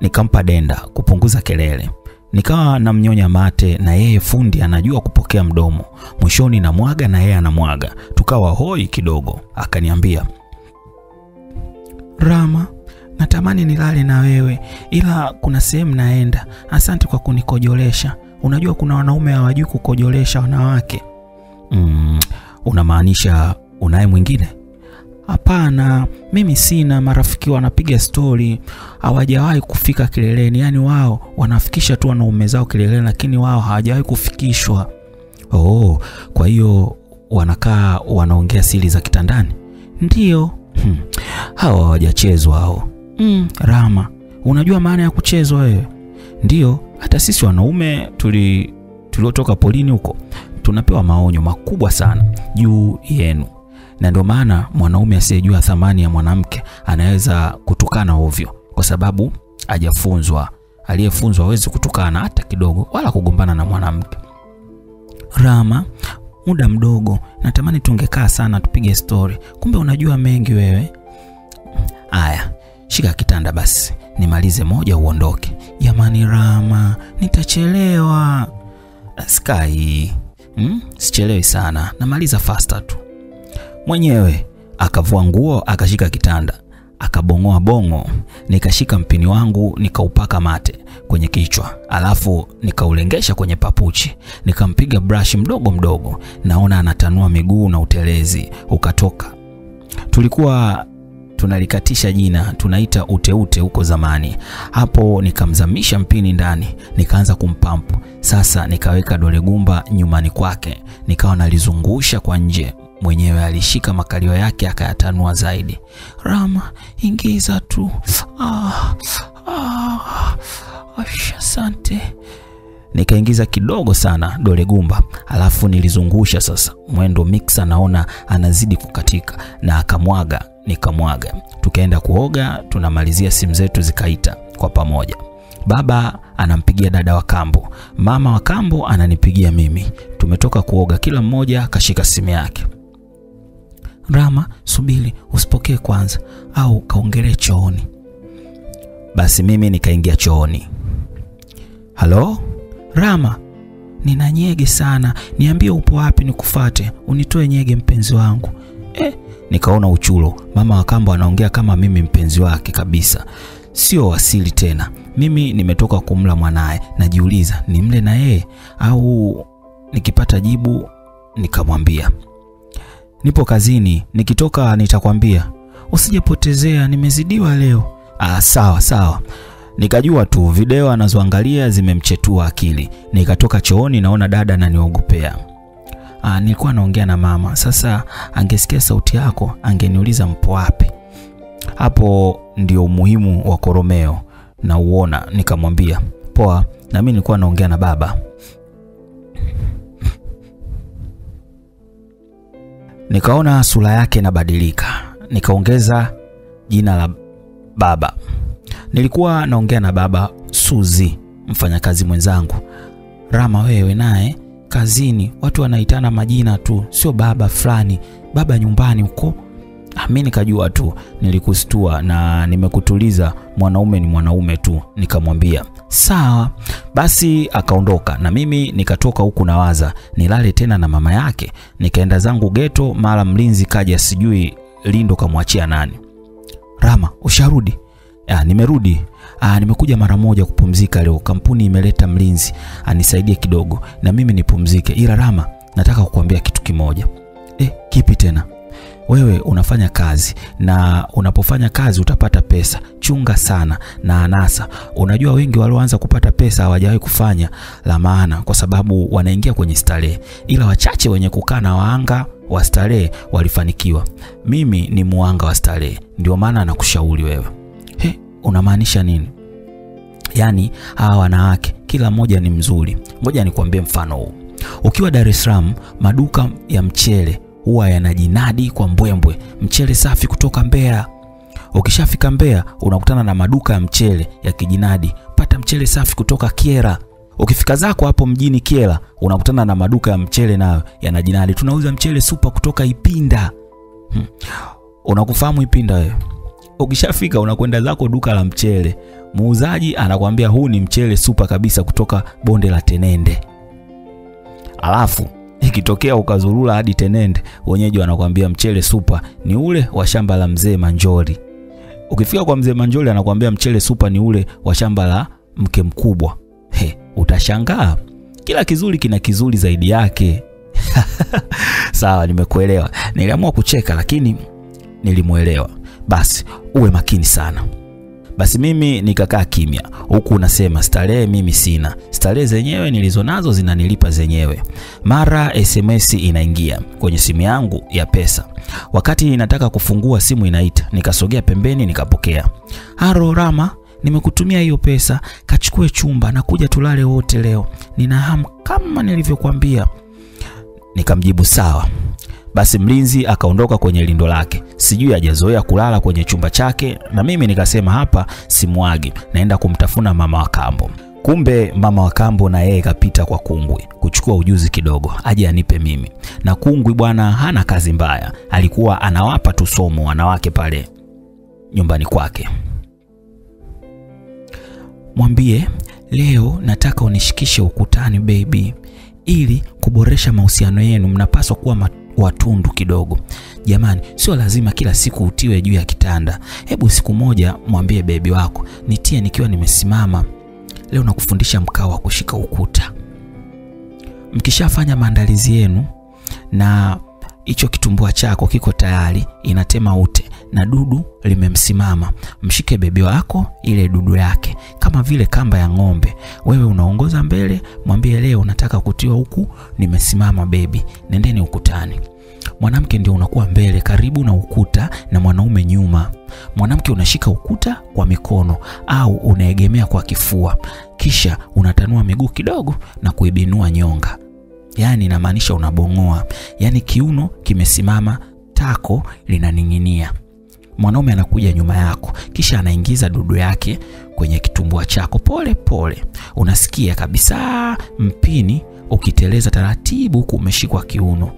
Nikampa denda kupunguza kelele nikawa namnyonya mate na yeye fundi anajua kupokea mdomo. Mwishoni na mwaga na yeye anamwaga, tukawa hoi kidogo. Akaniambia, Rama, natamani nilale na wewe, ila kuna sehemu naenda. Asante kwa kunikojolesha. unajua kuna wanaume hawajui kukojolesha wanawake. Mm, unamaanisha unaye mwingine? Hapana, mimi sina. Marafiki wanapiga stori, hawajawahi kufika kileleni. Yaani wao wanafikisha tu wanaume zao kileleni, lakini wao hawajawahi kufikishwa. Oh, kwa hiyo wanakaa wanaongea siri za kitandani? ndio Hmm. Hawa hawajachezwa hao. Mm, Rama, unajua maana ya kuchezwa wewe? ndio hata sisi wanaume tuli tuliotoka polini huko tunapewa maonyo makubwa sana juu yenu, na ndio maana mwanaume asiyejua thamani ya mwanamke anaweza kutukana ovyo, kwa sababu hajafunzwa. Aliyefunzwa hawezi kutukana hata kidogo, wala kugombana na mwanamke. Rama, muda mdogo, natamani tungekaa sana tupige stori, kumbe unajua mengi wewe. Aya, shika kitanda basi nimalize moja uondoke. Jamani Rama, nitachelewa. Sky, hmm? Sichelewi sana, namaliza fasta tu. Mwenyewe akavua nguo akashika kitanda akabongoa bongo, nikashika mpini wangu nikaupaka mate kwenye kichwa, alafu nikaulengesha kwenye papuchi, nikampiga brush mdogo mdogo, naona anatanua miguu na utelezi ukatoka. Tulikuwa tunalikatisha jina tunaita uteute huko zamani. Hapo nikamzamisha mpini ndani, nikaanza kumpampu. Sasa nikaweka dole gumba nyumani kwake, nikawa nalizungusha kwa nje. Mwenyewe alishika makalio yake akayatanua zaidi. Rama, ingiza tu. Ah, ah, asante. Nikaingiza kidogo sana dole gumba, alafu nilizungusha sasa mwendo mixer, naona anazidi kukatika na akamwaga nikamwaga. Tukaenda kuoga, tunamalizia simu zetu zikaita kwa pamoja. Baba anampigia dada wa kambo, mama wa kambo ananipigia mimi. Tumetoka kuoga, kila mmoja akashika simu yake. Rama, subiri, usipokee kwanza, au kaongelee chooni. Basi mimi nikaingia chooni. Halo Rama, nina nyege sana, niambie upo wapi nikufate, unitoe nyege mpenzi wangu. Eh, nikaona uchulo. Mama wa kambo anaongea kama mimi mpenzi wake kabisa, sio wasili tena. Mimi nimetoka kumla mwanaye, najiuliza nimle na yeye au nikipata jibu nikamwambia nipo kazini, nikitoka nitakwambia. Usijepotezea, nimezidiwa leo. Ah, sawa sawa. Nikajua tu video anazoangalia zimemchetua akili. Nikatoka chooni, naona dada ananiogopea. Ah, nilikuwa naongea na mama. Sasa angesikia sauti yako angeniuliza mpo wapi. Hapo ndio umuhimu wa koromeo na uona. Nikamwambia poa, na mimi nilikuwa naongea na baba. Nikaona sura yake inabadilika, nikaongeza jina la baba. Nilikuwa naongea na baba Suzi, mfanyakazi mwenzangu. Rama, wewe naye kazini watu wanaitana majina tu, sio baba fulani, baba nyumbani huko. Mi nikajua tu nilikustua na nimekutuliza, mwanaume ni mwanaume tu. Nikamwambia sawa basi, akaondoka na mimi nikatoka huku nawaza nilale tena na mama yake. Nikaenda zangu geto, mara mlinzi kaja, sijui lindo kamwachia nani. Rama, usharudi? Ya, nimerudi. Ah, nimekuja mara moja kupumzika leo. Kampuni imeleta mlinzi anisaidie kidogo na mimi nipumzike. Ila Rama, nataka kukuambia kitu kimoja. Eh, kipi tena? Wewe unafanya kazi na unapofanya kazi utapata pesa. Chunga sana na anasa. Unajua wengi walioanza kupata pesa hawajawahi kufanya la maana, kwa sababu wanaingia kwenye starehe, ila wachache wenye kukaa na waanga wa starehe walifanikiwa. Mimi ni muanga wa starehe, ndio maana nakushauri wewe. He, unamaanisha nini? Yaani hawa wanawake kila mmoja ni mzuri. Ngoja nikwambie mfano huu. Ukiwa Dar es Salaam, maduka ya mchele huwa yanajinadi kwa mbwembwe, mchele safi kutoka Mbeya. Ukishafika Mbeya unakutana na maduka ya mchele ya kijinadi, pata mchele safi kutoka Kiera. Ukifika zako hapo mjini Kiera unakutana na maduka ya mchele nayo yanajinadi, tunauza mchele supa kutoka Ipinda. Hmm. Unakufahamu Ipinda wewe? Ukishafika unakwenda zako duka la mchele, muuzaji anakwambia huu ni mchele supa kabisa kutoka bonde la Tenende. Alafu ikitokea ukazurula hadi Tenende, wenyeji wanakwambia mchele supa ni ule wa shamba la mzee Manjoli. Ukifika kwa mzee Manjoli anakwambia mchele supa ni ule wa shamba la mke mkubwa. He, utashangaa. kila kizuri kina kizuri zaidi yake. Sawa, nimekuelewa. Niliamua kucheka lakini nilimuelewa. Basi uwe makini sana. Basi mimi nikakaa kimya, huku unasema starehe mimi sina, starehe zenyewe nilizo nazo zinanilipa zenyewe. Mara SMS inaingia kwenye simu yangu ya pesa. Wakati nataka kufungua simu inaita, nikasogea pembeni nikapokea. Haro Rama, nimekutumia hiyo pesa, kachukue chumba na kuja tulale wote leo, ninahamu kama nilivyokuambia. Nikamjibu sawa. Basi mlinzi akaondoka kwenye lindo lake, sijui hajazoea kulala kwenye chumba chake, na mimi nikasema hapa simwagi, naenda kumtafuna mama wa kambo. Kumbe mama wa kambo na yeye kapita kwa kungwi kuchukua ujuzi kidogo aje anipe mimi, na kungwi bwana hana kazi mbaya, alikuwa anawapa tu somo wanawake pale nyumbani kwake. Mwambie leo nataka unishikishe ukutani baby, ili kuboresha mahusiano yenu, mnapaswa kuwa watundu kidogo. Jamani, sio lazima kila siku utiwe juu ya kitanda. Hebu siku moja mwambie bebi wako nitie nikiwa nimesimama. Leo nakufundisha mkao wa kushika ukuta. Mkishafanya maandalizi yenu na hicho kitumbua chako kiko tayari, inatema ute na dudu limemsimama, mshike bebe wako ile dudu yake kama vile kamba ya ng'ombe. Wewe unaongoza mbele, mwambie leo unataka kutiwa huku nimesimama bebi, nendeni ukutani. Mwanamke ndio unakuwa mbele karibu na ukuta na mwanaume nyuma. Mwanamke unashika ukuta kwa mikono au unaegemea kwa kifua, kisha unatanua miguu kidogo na kuibinua nyonga, yaani inamaanisha unabong'oa, yaani kiuno kimesimama, tako linaning'inia. Mwanaume anakuja nyuma yako, kisha anaingiza dudu yake kwenye kitumbua chako pole pole. Unasikia kabisa mpini ukiteleza taratibu, huku umeshikwa kiuno.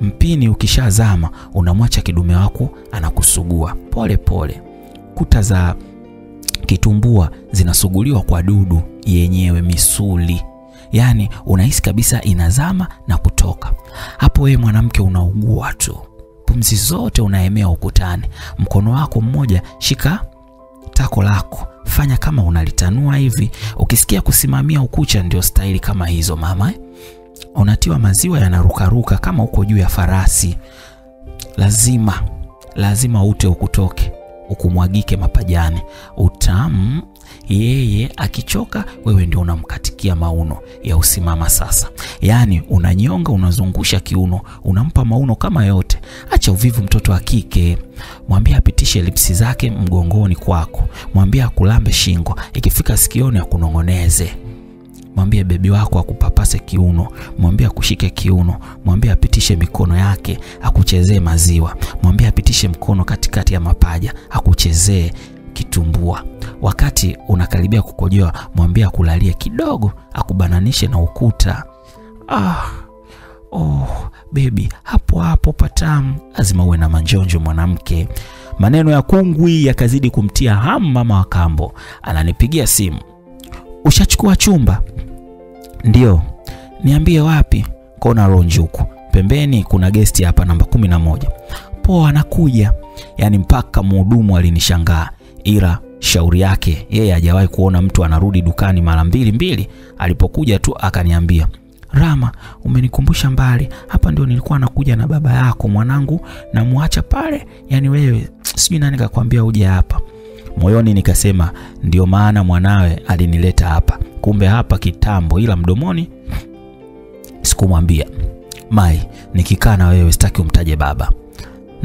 Mpini ukishazama, unamwacha kidume wako anakusugua pole pole. Kuta za kitumbua zinasuguliwa kwa dudu yenyewe, misuli yaani unahisi kabisa inazama na kutoka. Hapo wewe mwanamke unaugua tu pumzi zote unaemea ukutani. Mkono wako mmoja shika tako lako, fanya kama unalitanua hivi. Ukisikia kusimamia ukucha, ndio staili kama hizo mama eh? Unatiwa maziwa yanarukaruka kama uko juu ya farasi. Lazima lazima ute ukutoke ukumwagike mapajani. Utamu yeye akichoka, wewe ndio unamkatikia mauno ya usimama sasa. Yaani unanyonga, unazungusha kiuno, unampa mauno kama yote. Acha uvivu, mtoto wa kike. Mwambie apitishe lipsi zake mgongoni kwako, mwambie akulambe shingo, ikifika sikioni akunong'oneze. Mwambie bebi wako akupapase kiuno, mwambie akushike kiuno, mwambie apitishe mikono yake akuchezee maziwa, mwambie apitishe mkono katikati ya mapaja akuchezee kitumbua. Wakati unakaribia kukojoa, mwambie akulalie kidogo, akubananishe na ukuta. Ah, oh, bebi, hapo hapo patamu. Lazima uwe na manjonjo mwanamke. Maneno ya kungwi yakazidi kumtia hamu mama wa kambo. Ananipigia simu, ushachukua chumba? Ndio. Niambie wapi? Kona Ronjuku. pembeni, kuna gesti hapa namba kumi na moja. Poa, anakuja. Yaani mpaka mhudumu alinishangaa, ila shauri yake yeye hajawahi kuona mtu anarudi dukani mara mbili mbili. Alipokuja tu akaniambia, Rama, umenikumbusha mbali. Hapa ndio nilikuwa nakuja na baba yako mwanangu, namwacha pale. Yani wewe sijui nani kakwambia uje hapa. Moyoni nikasema ndio maana mwanawe alinileta hapa, kumbe hapa kitambo, ila mdomoni sikumwambia. Mai, nikikaa na wewe sitaki umtaje baba.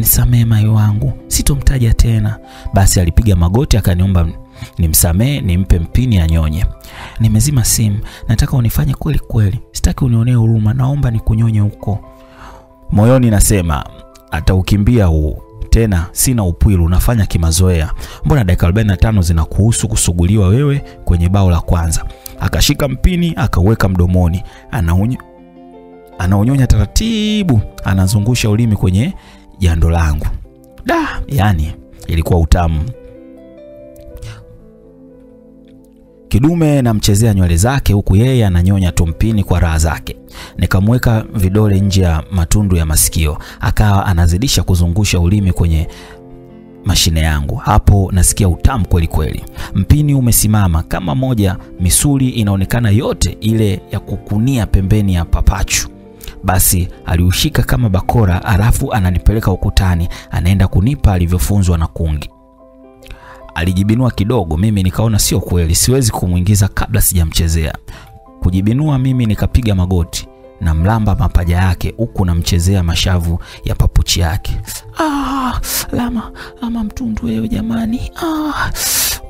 Nisamee Mai wangu, sitomtaja tena. Basi alipiga magoti akaniomba nimsamee, nimpe mpini anyonye. Nimezima simu, nataka unifanye kweli kweli, sitaki unionee huruma, naomba nikunyonye huko. Moyoni nasema ataukimbia huu tena sina upwilu, nafanya kimazoea. Mbona dakika 45 zinakuhusu kusuguliwa wewe kwenye bao la kwanza? Akashika mpini akauweka mdomoni, anaunyo anaunyonya taratibu, anazungusha ulimi kwenye jando langu. Da, yani ilikuwa utamu. Kidume namchezea nywele zake huku yeye ananyonya tumpini kwa raha zake. Nikamweka vidole nje ya matundu ya masikio, akawa anazidisha kuzungusha ulimi kwenye mashine yangu. Hapo nasikia utamu kweli kweli. Mpini umesimama kama moja, misuli inaonekana yote ile ya kukunia pembeni ya papachu. Basi aliushika kama bakora, alafu ananipeleka ukutani, anaenda kunipa alivyofunzwa na kungi. Alijibinua kidogo, mimi nikaona sio kweli, siwezi kumwingiza kabla sijamchezea. Kujibinua mimi nikapiga magoti na mlamba mapaja yake huku namchezea mashavu ya papuchi yake. Ah, lama lama mtundu wewe jamani, ah,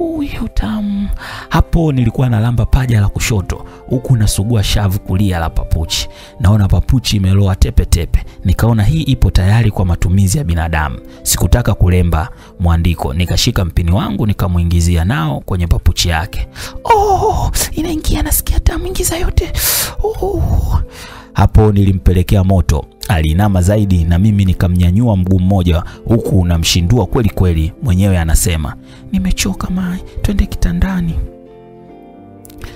huyu tamu. Hapo nilikuwa nalamba paja la kushoto huku nasugua shavu kulia la papuchi. Naona papuchi imeloa tepe tepe, nikaona hii ipo tayari kwa matumizi ya binadamu. Sikutaka kulemba mwandiko, nikashika mpini wangu nikamwingizia nao kwenye papuchi yake. Oh, inaingia, nasikia tamu, ingiza yote. Oh. Hapo nilimpelekea moto, aliinama zaidi na mimi nikamnyanyua mguu mmoja huku namshindua kweli kweli. Mwenyewe anasema nimechoka Mai, twende kitandani.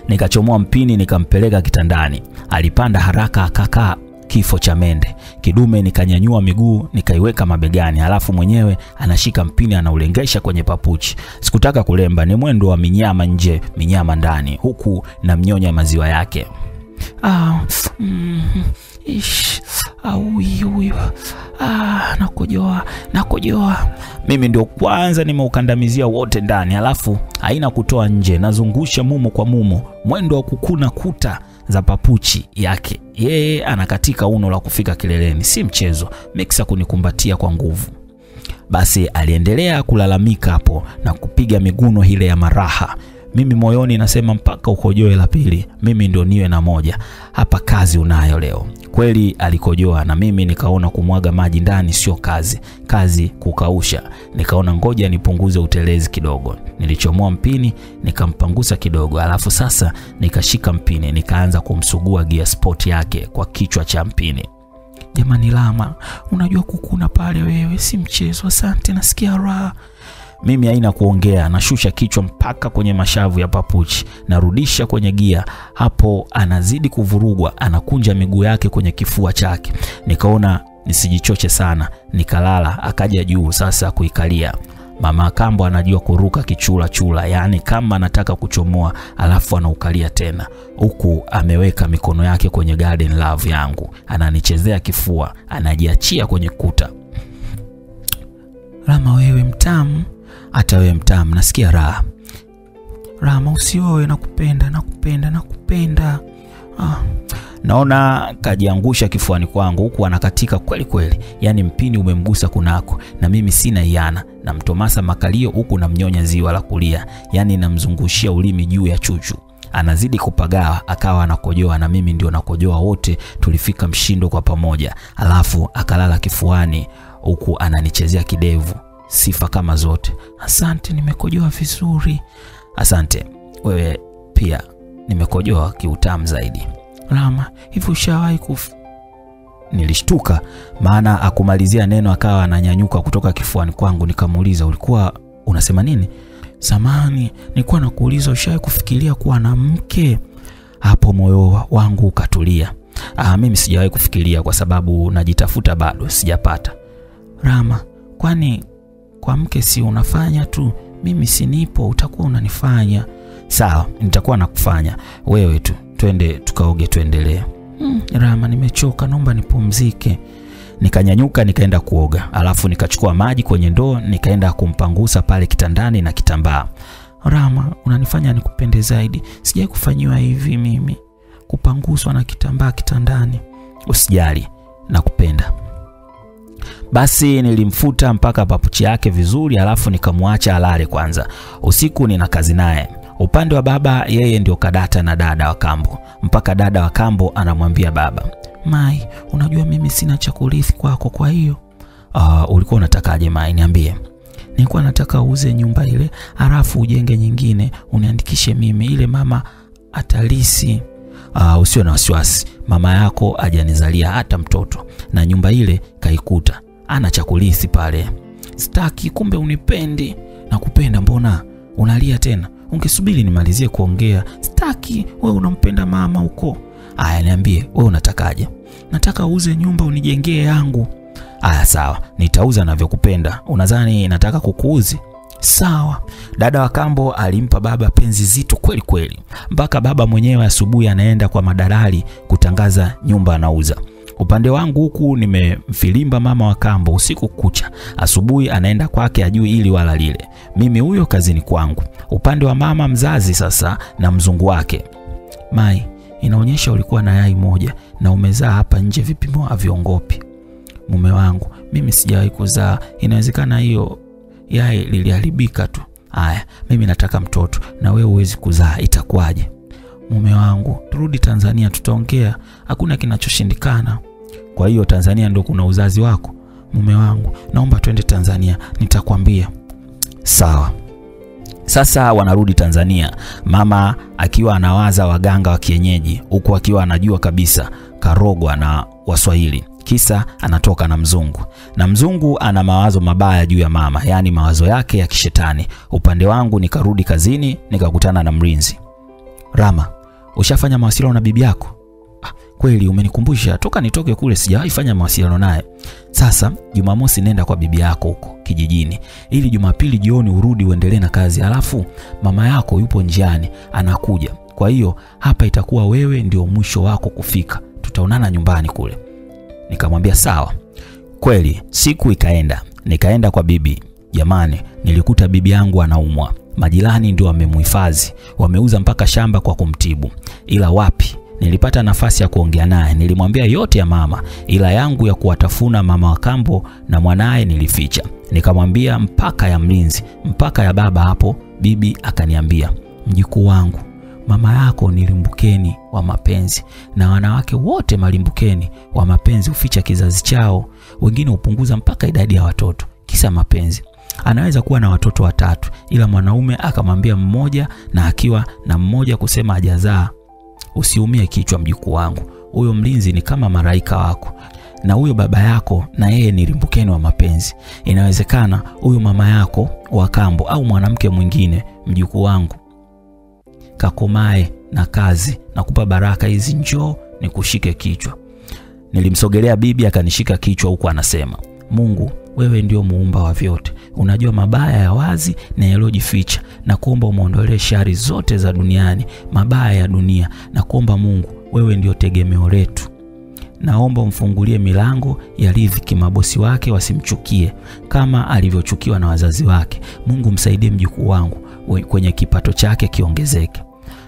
Nikachomoa mpini nikampeleka kitandani. Alipanda haraka akakaa kifo cha mende. Kidume nikanyanyua miguu nikaiweka mabegani, alafu mwenyewe anashika mpini anaulengesha kwenye papuchi. Sikutaka kulemba, ni mwendo wa minyama nje minyama ndani, huku namnyonya maziwa yake. Ah, mm, ish, huyu huyu, ah, nakojoa nakojoa. Mimi ndio kwanza nimeukandamizia wote ndani, alafu haina kutoa nje, nazungusha mumo kwa mumo, mwendo wa kukuna kuta za papuchi yake. Yeye anakatika uno la kufika kileleni, si mchezo. Mixa kunikumbatia kwa nguvu. Basi aliendelea kulalamika hapo na kupiga miguno hile ya maraha. Mimi moyoni nasema mpaka ukojoe la pili, mimi ndio niwe na moja hapa. Kazi unayo leo kweli. Alikojoa na mimi nikaona kumwaga maji ndani sio kazi, kazi kukausha. Nikaona ngoja nipunguze utelezi kidogo. Nilichomoa mpini nikampangusa kidogo, alafu sasa nikashika mpini nikaanza kumsugua gear sport yake kwa kichwa cha mpini. Jamani Lama, unajua kukuna pale wewe, si mchezo. Asante, nasikia raha. Mimi haina kuongea, nashusha kichwa mpaka kwenye mashavu ya papuchi, narudisha kwenye gia. Hapo anazidi kuvurugwa, anakunja miguu yake kwenye kifua chake. Nikaona nisijichoche sana, nikalala. Akaja juu sasa kuikalia. Mama Kambo anajua kuruka kichula chula, yaani kama anataka kuchomoa alafu anaukalia tena, huku ameweka mikono yake kwenye garden love yangu, ananichezea kifua, anajiachia kwenye kuta. Rama, wewe mtamu hata wewe mtamu, nasikia raha. Rama, usioe, nakupenda, nakupenda, nakupenda. Ah, naona kajiangusha kifuani kwangu huku anakatika kweli kweli, yaani mpini umemgusa kunako, na mimi sina iana. Namtomasa makalio huku namnyonya ziwa la kulia, yaani namzungushia ulimi juu ya chuchu. Anazidi kupagawa, akawa anakojoa na mimi ndio nakojoa, wote tulifika mshindo kwa pamoja, alafu akalala kifuani huku ananichezea kidevu sifa kama zote. Asante, nimekojoa vizuri. Asante wewe pia, nimekojoa kiutamu zaidi. Rama, hivi ushawahi kuf... Nilishtuka maana akumalizia neno akawa ananyanyuka kutoka kifuani kwangu. Nikamuuliza, ulikuwa unasema nini? Samani, nilikuwa nakuuliza ushawahi kufikiria kuwa na mke? Hapo moyo wangu ukatulia. Ah, mimi sijawahi kufikiria kwa sababu najitafuta bado sijapata. Rama, kwani kwa mke si unafanya tu, mimi sinipo, utakuwa unanifanya. Sawa, nitakuwa nakufanya wewe tu, twende tukaoge, tuendelee. Mm, Rama, nimechoka, naomba nipumzike. Nikanyanyuka nikaenda kuoga, alafu nikachukua maji kwenye ndoo nikaenda kumpangusa pale kitandani na kitambaa. Rama, unanifanya nikupende zaidi, sijai kufanyiwa hivi mimi, kupanguswa na kitambaa kitandani. Usijali, nakupenda. Basi nilimfuta mpaka papuchi yake vizuri, alafu nikamwacha alale kwanza. Usiku nina kazi naye. Upande wa baba, yeye ndio kadata na dada wa kambo, mpaka dada wa kambo anamwambia baba, Mai, unajua mimi sina cha kurithi kwako, kwa hiyo uh, ulikuwa unatakaje Mai? Niambie. Nilikuwa nataka uuze nyumba ile, halafu ujenge nyingine, uniandikishe mimi, ile mama atalisi. Uh, usiwe na wasiwasi, mama yako ajanizalia hata mtoto, na nyumba ile kaikuta ana chakulisi pale. Sitaki, kumbe unipendi. na kupenda mbona unalia tena? Ungesubiri nimalizie kuongea. Sitaki, we unampenda mama huko. Aya, niambie we unatakaje? Nataka uuze nyumba unijengee yangu. Aya, sawa, nitauza navyokupenda. Unadhani nataka kukuuzi? Sawa. Dada wa kambo alimpa baba penzi zito kweli kweli, mpaka baba mwenyewe asubuhi anaenda kwa madalali kutangaza nyumba anauza. Upande wangu huku nimemfilimba mama wa kambo usiku kucha, asubuhi anaenda kwake ajui ili wala lile, mimi huyo kazini kwangu. Upande wa mama mzazi sasa na mzungu wake, Mai, inaonyesha ulikuwa na yai moja na umezaa hapa nje, vipimo haviongopi. Mume wangu, mimi sijawahi kuzaa, inawezekana hiyo yai liliharibika tu. Aya, mimi nataka mtoto na wewe huwezi kuzaa, itakuwaje? Mume wangu, turudi Tanzania, tutaongea, hakuna kinachoshindikana. Kwa hiyo Tanzania ndo kuna uzazi wako? Mume wangu, naomba twende Tanzania, nitakwambia. Sawa. Sasa wanarudi Tanzania, mama akiwa anawaza waganga wa kienyeji, huku akiwa anajua kabisa karogwa na Waswahili kisa anatoka na mzungu na mzungu ana mawazo mabaya juu ya mama, yaani mawazo yake ya kishetani. Upande wangu nikarudi kazini, nikakutana na mlinzi. Rama, ushafanya mawasiliano na bibi yako? Ah, kweli umenikumbusha, toka nitoke kule sijawahi fanya mawasiliano naye. Sasa Jumamosi nenda kwa bibi yako huko kijijini, ili Jumapili jioni urudi uendelee na kazi, alafu mama yako yupo njiani anakuja. Kwa hiyo hapa itakuwa wewe ndio mwisho wako kufika, tutaonana nyumbani kule. Nikamwambia sawa. Kweli siku ikaenda, nikaenda kwa bibi. Jamani, nilikuta bibi yangu anaumwa, majirani ndio wamemhifadhi, wameuza mpaka shamba kwa kumtibu. Ila wapi, nilipata nafasi ya kuongea naye, nilimwambia yote ya mama, ila yangu ya kuwatafuna mama wa kambo na mwanaye nilificha. Nikamwambia mpaka ya mlinzi, mpaka ya baba. Hapo bibi akaniambia, mjukuu wangu mama yako ni limbukeni wa mapenzi, na wanawake wote malimbukeni wa mapenzi huficha kizazi chao. Wengine hupunguza mpaka idadi ya watoto kisa mapenzi. Anaweza kuwa na watoto watatu, ila mwanaume akamwambia mmoja, na akiwa na mmoja kusema ajazaa Usiumie kichwa mjukuu wangu, huyo mlinzi ni kama maraika wako, na huyo baba yako na yeye ni limbukeni wa mapenzi. Inawezekana huyo mama yako wa kambo au mwanamke mwingine, mjukuu wangu kakomae na kazi na kupa baraka hizi, njoo nikushike kichwa. Nilimsogelea bibi akanishika kichwa huku anasema, Mungu wewe ndio muumba wa vyote, unajua mabaya ya wazi na yaliyojificha, na kuomba umwondolee shari zote za duniani, mabaya ya dunia, na kuomba Mungu wewe ndio tegemeo letu. Naomba umfungulie milango ya riziki, mabosi wake wasimchukie kama alivyochukiwa na wazazi wake. Mungu msaidie mjukuu wangu kwenye kipato chake kiongezeke.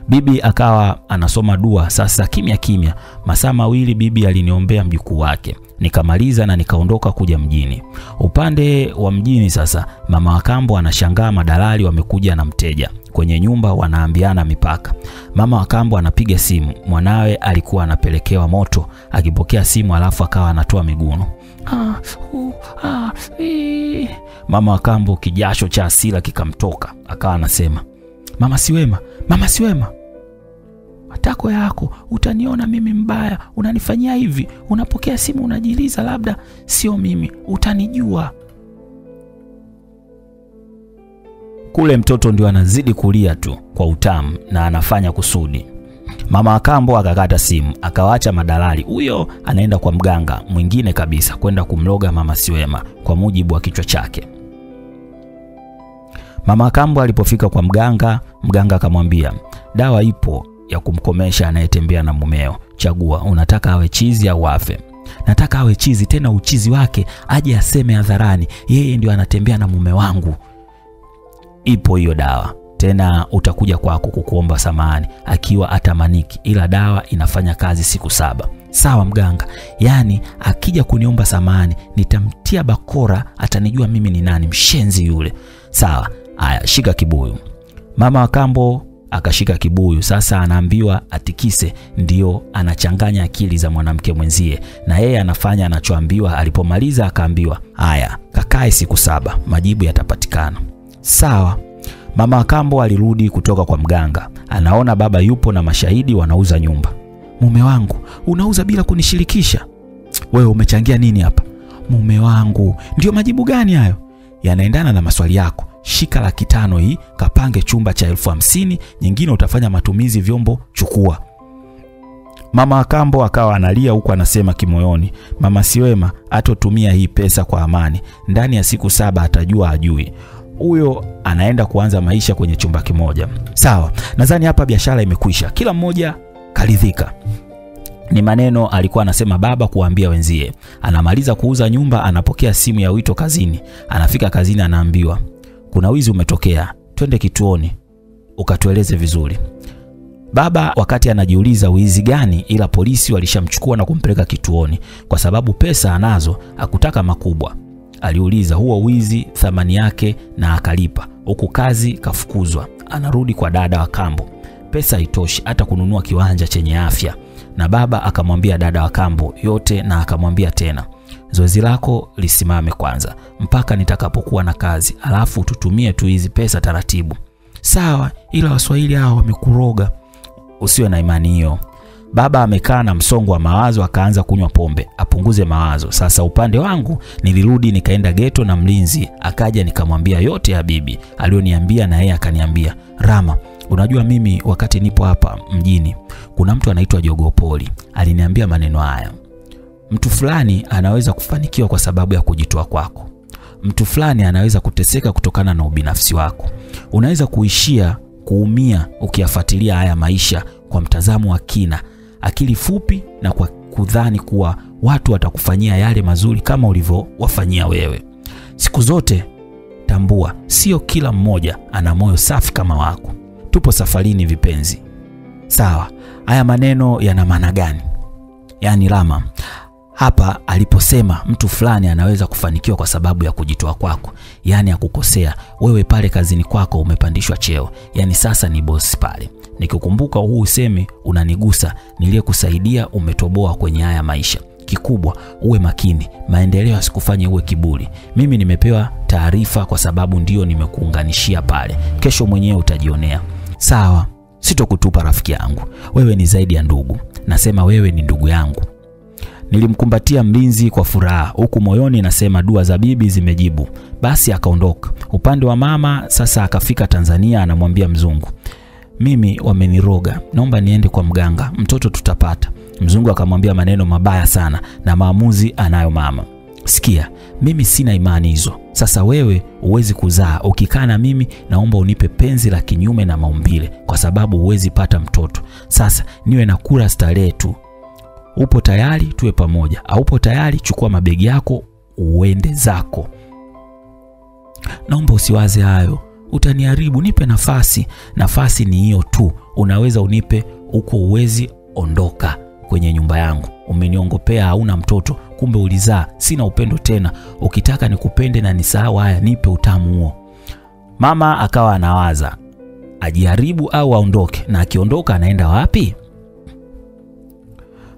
Bibi akawa anasoma dua sasa kimya kimya, masaa mawili bibi aliniombea mjukuu wake, nikamaliza na nikaondoka kuja mjini. Upande wa mjini sasa, mama wa kambo anashangaa madalali wamekuja na mteja kwenye nyumba, wanaambiana mipaka. Mama wa kambo anapiga simu, mwanawe alikuwa anapelekewa moto. Akipokea simu alafu akawa anatoa miguno ah, uh, ah. Mama wa kambo kijasho cha asila kikamtoka, akawa anasema mama siwema, mama siwema, matako yako, utaniona mimi mbaya, unanifanyia hivi. Unapokea simu unajiliza, labda sio mimi, utanijua. Kule mtoto ndio anazidi kulia tu kwa utamu na anafanya kusudi. Mama wa kambo akakata simu, akawaacha madalali. Huyo anaenda kwa mganga mwingine kabisa kwenda kumloga mama siwema, kwa mujibu wa kichwa chake. Mama kambo alipofika kwa mganga, mganga akamwambia dawa ipo ya kumkomesha anayetembea na mumeo. Chagua, unataka awe chizi au afe? Nataka awe chizi, tena uchizi wake aje aseme hadharani, yeye ndio anatembea na mume wangu. Ipo hiyo dawa, tena utakuja kwako kukuomba samahani akiwa atamaniki, ila dawa inafanya kazi siku saba. Sawa mganga, yaani akija kuniomba samahani nitamtia bakora, atanijua mimi ni nani, mshenzi yule. Sawa. Aya, shika kibuyu. Mama wa kambo akashika kibuyu. Sasa anaambiwa atikise, ndio anachanganya akili za mwanamke mwenzie, na yeye anafanya anachoambiwa. Alipomaliza akaambiwa, haya, kakae siku saba, majibu yatapatikana. Sawa. Mama kambo alirudi kutoka kwa mganga, anaona baba yupo na mashahidi wanauza nyumba. Mume wangu, unauza bila kunishirikisha? Wewe umechangia nini hapa? Mume wangu, ndio majibu gani hayo? Yanaendana na maswali yako. Shika laki tano hii, kapange chumba cha elfu hamsini nyingine utafanya matumizi vyombo, chukua. Mama Akambo akawa analia huku anasema kimoyoni, mama Siwema atotumia hii pesa kwa amani, ndani ya siku saba atajua ajui huyo anaenda kuanza maisha kwenye chumba kimoja. Sawa, nadhani hapa biashara imekwisha, kila mmoja karidhika. Ni maneno alikuwa anasema baba kuwaambia wenzie. Anamaliza kuuza nyumba, anapokea simu ya wito kazini. Anafika kazini, anaambiwa kuna wizi umetokea, twende kituoni ukatueleze vizuri. Baba wakati anajiuliza wizi gani, ila polisi walishamchukua na kumpeleka kituoni kwa sababu pesa anazo, hakutaka makubwa. Aliuliza huo wizi thamani yake na akalipa, huku kazi kafukuzwa. Anarudi kwa dada wa kambo, pesa haitoshi hata kununua kiwanja chenye afya. Na baba akamwambia dada wa kambo yote, na akamwambia tena, zoezi lako lisimame kwanza mpaka nitakapokuwa na kazi, alafu tutumie tu hizi pesa taratibu. Sawa, ila waswahili hao wamekuroga. Usiwe na imani hiyo. Baba amekaa na msongo wa mawazo, akaanza kunywa pombe apunguze mawazo. Sasa upande wangu nilirudi nikaenda geto, na mlinzi akaja, nikamwambia yote ya bibi alioniambia, na yeye akaniambia, Rama, unajua mimi wakati nipo hapa mjini kuna mtu anaitwa Jogopoli aliniambia maneno haya, mtu fulani anaweza kufanikiwa kwa sababu ya kujitoa kwako. Mtu fulani anaweza kuteseka kutokana na ubinafsi wako. Unaweza kuishia kuumia ukiyafuatilia haya maisha kwa mtazamo wa kina, akili fupi, na kwa kudhani kuwa watu watakufanyia yale mazuri kama ulivyowafanyia wewe. Siku zote tambua, sio kila mmoja ana moyo safi kama wako. Tupo safarini, vipenzi. Sawa, haya maneno yana maana gani? Yaani Rama hapa aliposema mtu fulani anaweza kufanikiwa kwa sababu ya kujitoa kwako, yaani ya kukosea wewe pale kazini kwako, umepandishwa cheo, yaani sasa ni bosi pale. Nikikumbuka huu usemi unanigusa, niliyekusaidia umetoboa kwenye haya maisha. Kikubwa uwe makini, maendeleo asikufanye uwe kiburi. Mimi nimepewa taarifa kwa sababu ndio nimekuunganishia pale, kesho mwenyewe utajionea. Sawa, sitokutupa rafiki yangu, wewe ni zaidi ya ndugu. Nasema wewe ni ndugu yangu. Nilimkumbatia mlinzi kwa furaha, huku moyoni nasema dua za bibi zimejibu. Basi akaondoka. Upande wa mama sasa akafika Tanzania, anamwambia mzungu, mimi wameniroga, naomba niende kwa mganga, mtoto tutapata. Mzungu akamwambia maneno mabaya sana, na maamuzi anayo mama. Sikia, mimi sina imani hizo. Sasa wewe huwezi kuzaa, ukikaa na mimi naomba unipe penzi la kinyume na maumbile, kwa sababu huwezi pata mtoto. Sasa niwe na kula starehe tu. Upo tayari tuwe pamoja? Aupo tayari, chukua mabegi yako uende zako. Naomba usiwaze hayo, utaniharibu. Nipe nafasi. Nafasi ni hiyo tu, unaweza unipe huko, uwezi ondoka kwenye nyumba yangu. Umeniongopea, hauna mtoto, kumbe ulizaa. Sina upendo tena. Ukitaka nikupende na nisahau haya, nipe utamu huo. Mama akawa anawaza ajiharibu au aondoke, na akiondoka anaenda wapi?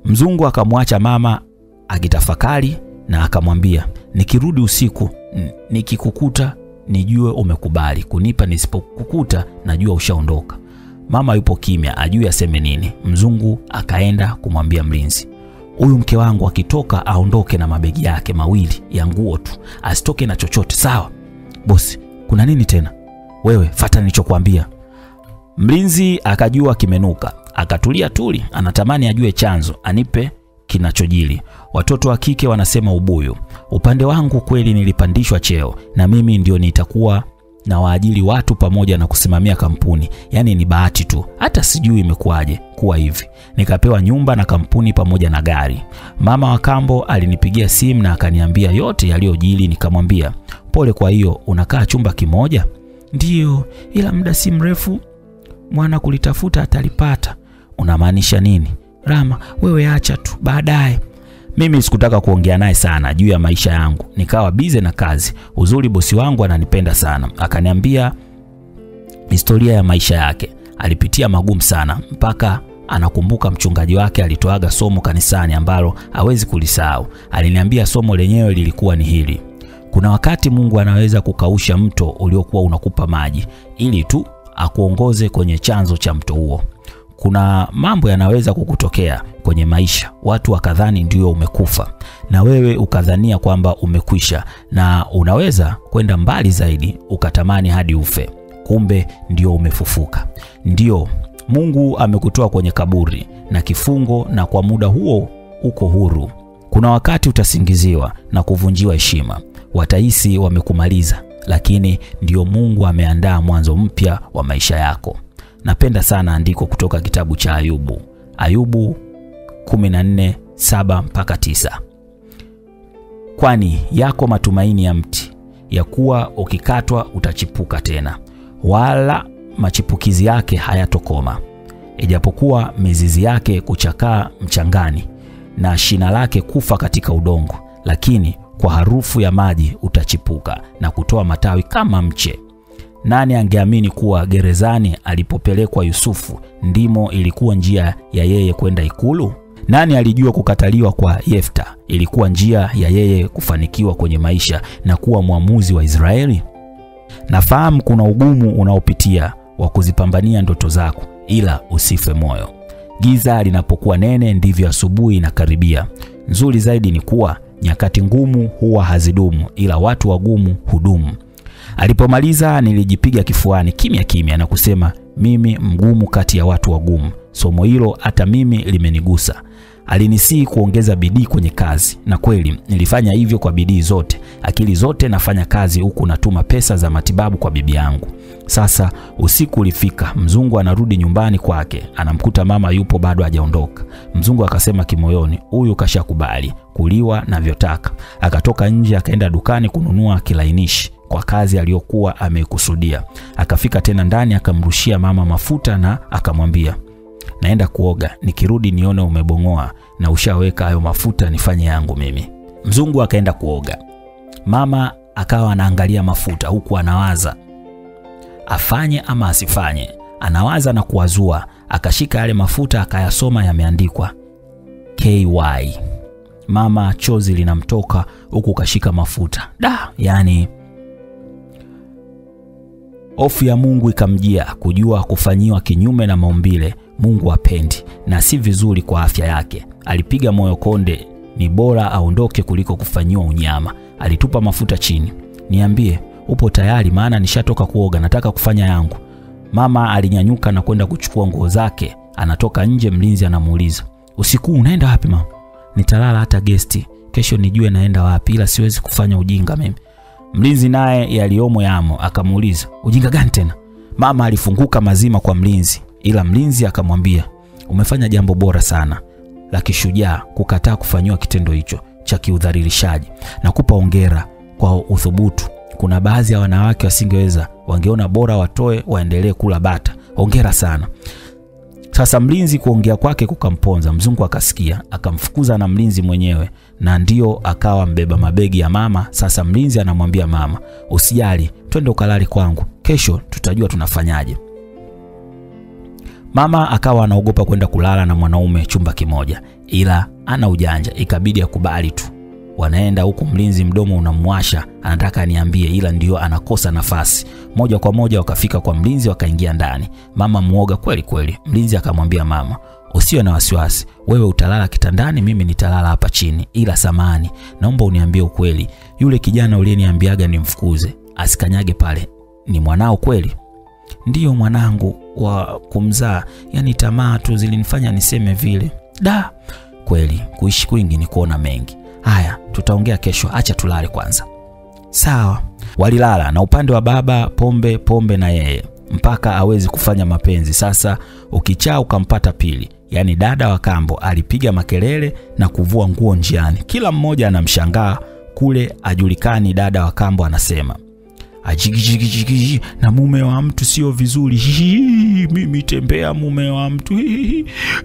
Mzungu akamwacha mama akitafakari na akamwambia, nikirudi usiku nikikukuta nijue umekubali kunipa, nisipokukuta najua ushaondoka. Mama yupo kimya, ajui aseme nini. Mzungu akaenda kumwambia mlinzi, huyu mke wangu akitoka aondoke na mabegi yake mawili ya nguo tu, asitoke na chochote. Sawa bosi, kuna nini tena? Wewe fata nilichokuambia. Mlinzi akajua kimenuka, akatulia tuli, anatamani ajue chanzo, anipe kinachojili. Watoto wa kike wanasema ubuyu. Upande wangu kweli nilipandishwa cheo, na mimi ndio nitakuwa na waajili watu pamoja na kusimamia kampuni. Yaani ni bahati tu, hata sijui imekuwaje kuwa hivi. Nikapewa nyumba na kampuni pamoja na gari. Mama wa kambo alinipigia simu na akaniambia yote yaliyojili. Nikamwambia pole. Kwa hiyo unakaa chumba kimoja? Ndiyo, ila muda si mrefu mwana kulitafuta atalipata. Unamaanisha nini? Rama, wewe acha tu, baadaye. Mimi sikutaka kuongea naye sana juu ya maisha yangu, nikawa bize na kazi. Uzuri bosi wangu ananipenda sana, akaniambia historia ya maisha yake. Alipitia magumu sana, mpaka anakumbuka mchungaji wake alitoaga somo kanisani ambalo hawezi kulisahau. Aliniambia somo lenyewe lilikuwa ni hili: kuna wakati Mungu anaweza kukausha mto uliokuwa unakupa maji ili tu akuongoze kwenye chanzo cha mto huo. Kuna mambo yanaweza kukutokea kwenye maisha, watu wakadhani ndio umekufa na wewe ukadhania kwamba umekwisha, na unaweza kwenda mbali zaidi ukatamani hadi ufe, kumbe ndio umefufuka. Ndio Mungu amekutoa kwenye kaburi na kifungo, na kwa muda huo uko huru. Kuna wakati utasingiziwa na kuvunjiwa heshima, watahisi wamekumaliza, lakini ndio Mungu ameandaa mwanzo mpya wa maisha yako. Napenda sana andiko kutoka kitabu cha Ayubu, Ayubu 14:7 mpaka 9. Kwani yako matumaini ya mti ya kuwa ukikatwa utachipuka tena, wala machipukizi yake hayatokoma. Ijapokuwa mizizi yake kuchakaa mchangani na shina lake kufa katika udongo, lakini kwa harufu ya maji utachipuka na kutoa matawi kama mche. Nani angeamini kuwa gerezani alipopelekwa Yusufu ndimo ilikuwa njia ya yeye kwenda ikulu? Nani alijua kukataliwa kwa Yefta ilikuwa njia ya yeye kufanikiwa kwenye maisha na kuwa mwamuzi wa Israeli? Nafahamu kuna ugumu unaopitia wa kuzipambania ndoto zako, ila usife moyo. Giza linapokuwa nene ndivyo asubuhi inakaribia. Nzuri zaidi ni kuwa nyakati ngumu huwa hazidumu, ila watu wagumu hudumu. Alipomaliza nilijipiga kifuani kimya kimya na kusema, mimi mgumu kati ya watu wagumu. Somo hilo hata mimi limenigusa. Alinisihi kuongeza bidii kwenye kazi, na kweli nilifanya hivyo kwa bidii zote, akili zote nafanya kazi, huku natuma pesa za matibabu kwa bibi yangu. Sasa usiku ulifika, mzungu anarudi nyumbani kwake, anamkuta mama yupo bado hajaondoka. Mzungu akasema kimoyoni, huyu kashakubali kuliwa navyotaka. Akatoka nje akaenda dukani kununua kilainishi kwa kazi aliyokuwa ameikusudia. Akafika tena ndani akamrushia mama mafuta na akamwambia, naenda kuoga, nikirudi nione umebong'oa na ushaweka hayo mafuta, nifanye yangu mimi. Mzungu akaenda kuoga, mama akawa anaangalia mafuta huku anawaza afanye ama asifanye. Anawaza na kuwazua, akashika yale mafuta akayasoma, yameandikwa KY. Mama chozi linamtoka huku kashika mafuta da, yani hofu ya Mungu ikamjia kujua kufanyiwa kinyume na maumbile Mungu apendi na si vizuri kwa afya yake. Alipiga moyo konde, ni bora aondoke kuliko kufanyiwa unyama. Alitupa mafuta chini. Niambie, upo tayari? Maana nishatoka kuoga, nataka kufanya yangu. Mama alinyanyuka na kwenda kuchukua nguo zake, anatoka nje. Mlinzi anamuuliza, usiku unaenda wapi mama? Nitalala hata gesti, kesho nijue naenda wapi, ila siwezi kufanya ujinga mimi. Mlinzi naye yaliyomo yamo, akamuuliza ujinga gani tena? Mama alifunguka mazima kwa mlinzi, ila mlinzi akamwambia, umefanya jambo bora sana la kishujaa kukataa kufanyiwa kitendo hicho cha kiudhalilishaji. Nakupa ongera kwa uthubutu. Kuna baadhi ya wanawake wasingeweza, wangeona bora watoe waendelee kula bata. Ongera sana. Sasa mlinzi kuongea kwake kukamponza mzungu, akasikia akamfukuza na mlinzi mwenyewe, na ndio akawa mbeba mabegi ya mama. Sasa mlinzi anamwambia mama, usijali, twende ukalali kwangu, kesho tutajua tunafanyaje. Mama akawa anaogopa kwenda kulala na mwanaume chumba kimoja, ila ana ujanja, ikabidi akubali tu. Wanaenda huku, mlinzi mdomo unamwasha, anataka aniambie, ila ndiyo anakosa nafasi. Moja kwa moja wakafika kwa mlinzi, wakaingia ndani. Mama muoga kweli kweli. Mlinzi akamwambia mama, usiwe na wasiwasi, wewe utalala kitandani, mimi nitalala hapa chini, ila samani, naomba uniambie ukweli, yule kijana uliyeniambiaga nimfukuze asikanyage pale, ni mwanao kweli? Ndiyo mwanangu wa kumzaa, yani tamaa tu zilinifanya niseme vile. Da, kweli kuishi kwingi ni kuona mengi. Haya, tutaongea kesho, acha tulale kwanza. Sawa. Walilala na upande wa baba pombe pombe na yeye mpaka awezi kufanya mapenzi. Sasa ukichaa ukampata pili, yaani dada wa kambo alipiga makelele na kuvua nguo njiani, kila mmoja anamshangaa kule, ajulikani. Dada wa kambo anasema ajigijigijigi na mume wa mtu sio vizuri. Mimi tembea mume wa mtu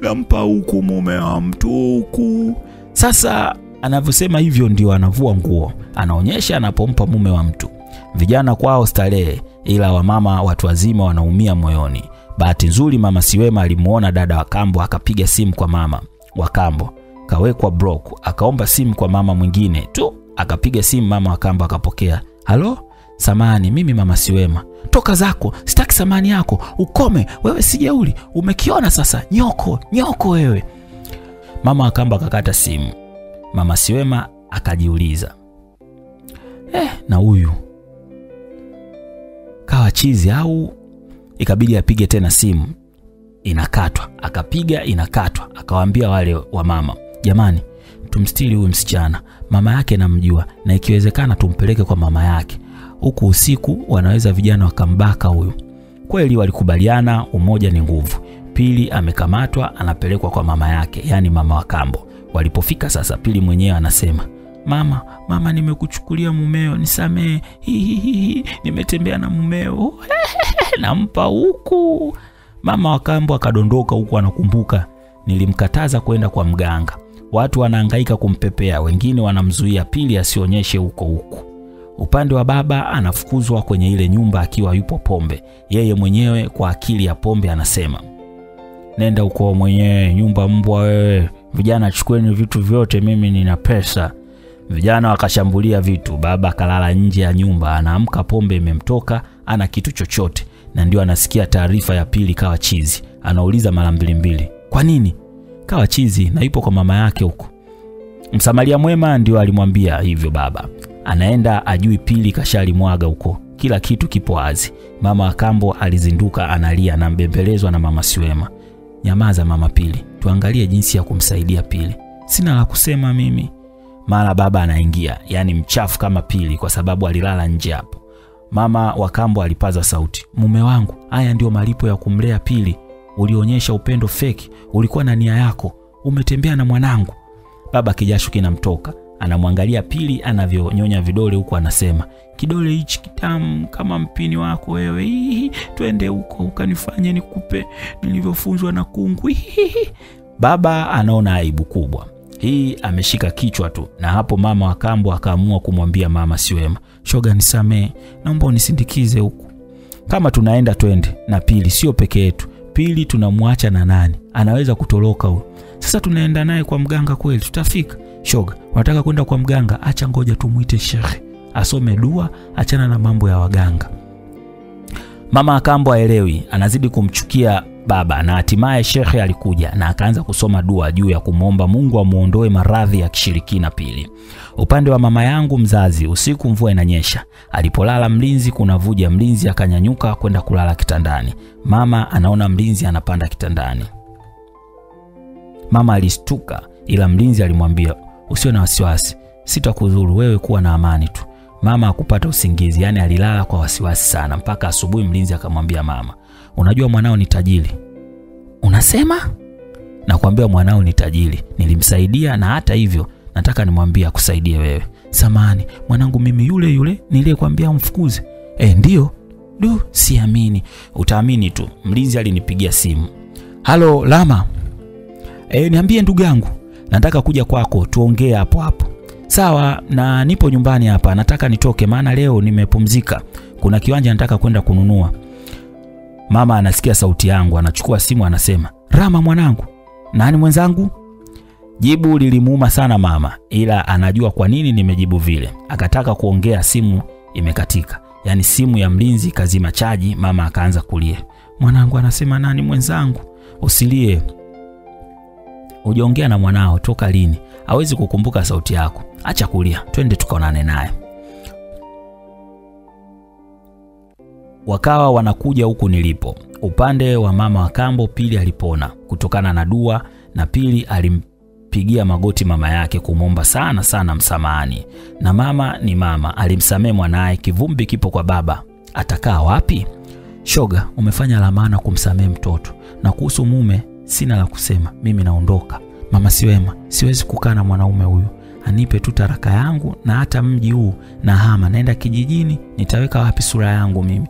nampa huku mume wa mtu huku. Sasa anavyosema hivyo ndio anavua nguo, anaonyesha anapompa mume wa mtu. Vijana kwao starehe, ila wamama watu wazima wanaumia moyoni. Bahati nzuri mama Siwema alimuona dada wa kambo, akapiga simu kwa mama wa kambo, kawekwa block, akaomba simu kwa mama mwingine tu, akapiga simu mama wa kambo akapokea. Halo, samani, mimi mama Siwema. Toka zako, sitaki samani yako, ukome wewe, sijeuli. Umekiona sasa, nyoko nyoko wewe. Mama akamba akakata simu. Mama Siwema akajiuliza eh, na huyu kawa chizi au? Ikabidi apige tena simu. inakatwa, akapiga inakatwa, akawaambia wale wa mama, jamani, tumstiri huyu msichana, mama yake namjua, na ikiwezekana tumpeleke kwa mama yake. Huku usiku wanaweza vijana wakambaka huyu. Kweli walikubaliana, umoja ni nguvu. Pili amekamatwa anapelekwa kwa mama yake, yaani mama wa kambo. Walipofika sasa, Pili mwenyewe anasema mama, mama, nimekuchukulia mumeo, nisamee, hihihi, nimetembea na mumeo, nampa huku. Mama wa kambo akadondoka huku anakumbuka, nilimkataza kwenda kwa mganga. Watu wanahangaika kumpepea, wengine wanamzuia Pili asionyeshe huko huku. Upande wa baba anafukuzwa kwenye ile nyumba akiwa yupo pombe. Yeye mwenyewe kwa akili ya pombe anasema, nenda uko mwenyewe, nyumba mbwa wewe, vijana chukueni vitu vyote, mimi nina pesa. Vijana wakashambulia vitu, baba akalala nje ya nyumba. Anaamka pombe imemtoka, ana kitu chochote, na ndio anasikia taarifa ya Pili kawa chizi. Anauliza mara mbili mbili, kwa nini kawa chizi na yupo kwa mama yake huko? Msamaria mwema ndio alimwambia hivyo baba anaenda ajui Pili kashalimwaga huko, kila kitu kipo wazi. Mama Akambo alizinduka analia, anambembelezwa na mama Siwema. Nyamaza mama Pili, tuangalie jinsi ya kumsaidia Pili. Sina la kusema mimi. Mara baba anaingia, yani mchafu kama Pili, kwa sababu alilala nje hapo. Mama wakambo alipaza sauti, mume wangu, haya ndio malipo ya kumlea Pili. Ulionyesha upendo feki, ulikuwa na nia yako, umetembea na mwanangu. Baba kijashu kinamtoka anamwangalia Pili anavyonyonya vidole huku anasema, kidole hichi kitamu kama mpini wako wewe, twende huko ukanifanye nikupe nilivyofunzwa na kungu. Hihi. Baba anaona aibu kubwa hii, ameshika kichwa tu, na hapo mama wa kambo akaamua kumwambia mama Siwema, shoga, nisamee, naomba unisindikize huku. Kama tunaenda twende na Pili, sio peke yetu. Pili tunamwacha na nani? Anaweza kutoroka huyo. Sasa tunaenda naye kwa mganga kweli, tutafika? Shoga, unataka kwenda kwa mganga? Acha ngoja tumwite shekhe asome dua, achana na mambo ya waganga. Mama akambo aelewi, anazidi kumchukia baba, na hatimaye shekhe alikuja na akaanza kusoma dua juu ya kumwomba Mungu amuondoe maradhi ya kishirikina Pili. Upande wa mama yangu mzazi, usiku mvua inanyesha, alipolala mlinzi kuna vuja, mlinzi akanyanyuka kwenda kulala kitandani. Mama anaona mlinzi anapanda kitandani. Mama alistuka, ila mlinzi alimwambia usiwe na wasiwasi, sitakudhuru wewe, kuwa na amani tu. Mama akupata usingizi, yaani alilala kwa wasiwasi sana mpaka asubuhi. Mlinzi akamwambia mama, unajua mwanao ni tajiri. Unasema? Nakwambia mwanao ni tajiri, nilimsaidia na hata hivyo nataka nimwambie akusaidie wewe. Samani mwanangu, mimi yule yule niliyekwambia umfukuze. E, ndio. Du, siamini. Utaamini tu, mlinzi alinipigia simu. Halo Lama. E, niambie ndugu yangu, nataka kuja kwako tuongee hapo hapo. Sawa, na nipo nyumbani hapa, nataka nitoke maana leo nimepumzika. Kuna kiwanja nataka kwenda kununua. Mama anasikia sauti yangu, anachukua simu, anasema Rama mwanangu. Nani mwenzangu? Jibu lilimuuma sana mama, ila anajua kwa nini nimejibu vile. Akataka kuongea, simu imekatika, yaani simu ya mlinzi kazima chaji. Mama akaanza kulia. Mwanangu anasema nani mwenzangu? Usilie, hujaongea na mwanao toka lini? Hawezi kukumbuka sauti yako. Acha kulia, twende tukaonane naye. Wakawa wanakuja huku nilipo. Upande wa mama wa kambo, Pili alipona kutokana na dua, na Pili alimpigia magoti mama yake kumwomba sana sana msamahani, na mama ni mama, alimsamehe mwanaye. Kivumbi kipo kwa baba, atakaa wapi? Shoga, umefanya la maana kumsamehe mtoto, na kuhusu mume sina la kusema, mimi naondoka. Mama Siwema, siwezi kukaa na mwanaume huyu, anipe tu taraka yangu na hata mji huu na hama, naenda kijijini, nitaweka wapi sura yangu mimi?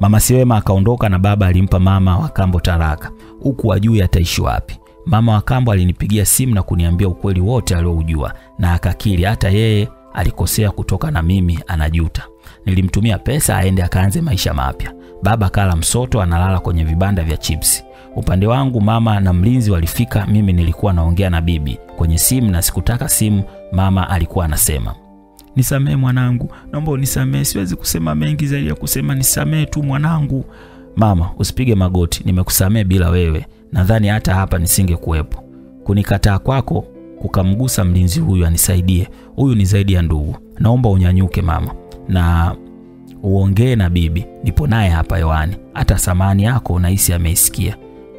Mama Siwema akaondoka na baba alimpa mama wakambo taraka, huku ajui ataishi wapi. Mama wakambo alinipigia simu na kuniambia ukweli wote alioujua, na akakiri hata yeye alikosea kutoka na mimi anajuta. Nilimtumia pesa aende akaanze maisha mapya. Baba kala msoto, analala kwenye vibanda vya chipsi. Upande wangu mama na mlinzi walifika. Mimi nilikuwa naongea na bibi kwenye simu na sikutaka simu. Mama alikuwa anasema, nisamee mwanangu, naomba unisamee, siwezi kusema mengi zaidi ya kusema nisamee tu mwanangu. Mama, usipige magoti, nimekusamee bila wewe, nadhani hata hapa nisingekuwepo. Kunikataa kwako kukamgusa mlinzi huyu anisaidie. Huyu ni zaidi ya ndugu, naomba unyanyuke mama na uongee na bibi, nipo naye hapa hewani. Hata samani yako nahisi ameisikia.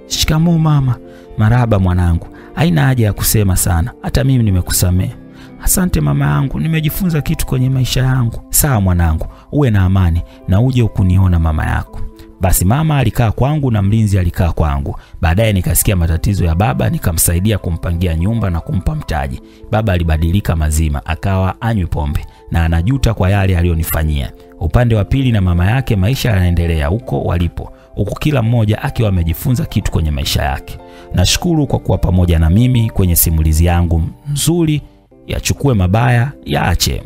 Shikamoo mama. Maraba mwanangu, haina haja ya kusema sana, hata mimi nimekusamea Asante mama yangu, nimejifunza kitu kwenye maisha yangu. Sawa mwanangu, uwe na amani na uje ukuniona mama yako. Basi mama alikaa kwangu na mlinzi alikaa kwangu. Baadaye nikasikia matatizo ya baba, nikamsaidia kumpangia nyumba na kumpa mtaji. Baba alibadilika mazima, akawa anywi pombe na anajuta kwa yale aliyonifanyia. Upande wa pili na mama yake, maisha yanaendelea huko walipo, huku kila mmoja akiwa amejifunza kitu kwenye maisha yake. Nashukuru kwa kuwa pamoja na mimi kwenye simulizi yangu nzuri yachukue mabaya yaache.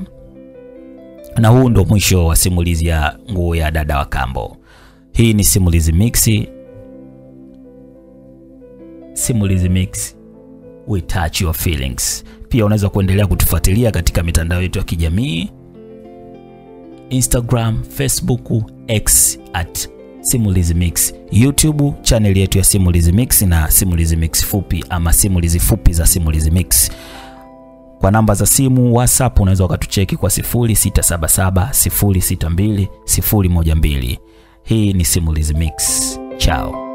Na huu ndo mwisho wa simulizi ya nguo ya dada wa kambo. Hii ni simulizi mix, simulizi mix we touch your feelings. Pia unaweza kuendelea kutufuatilia katika mitandao yetu ya kijamii Instagram, Facebook, X at Simulizi Mix, YouTube channel yetu ya Simulizi Mix na Simulizi Mix fupi ama simulizi fupi za Simulizi Mix. Kwa namba za simu WhatsApp unaweza ukatucheki kwa 0677 062 012. Hii ni Simulizi Mix. Chao.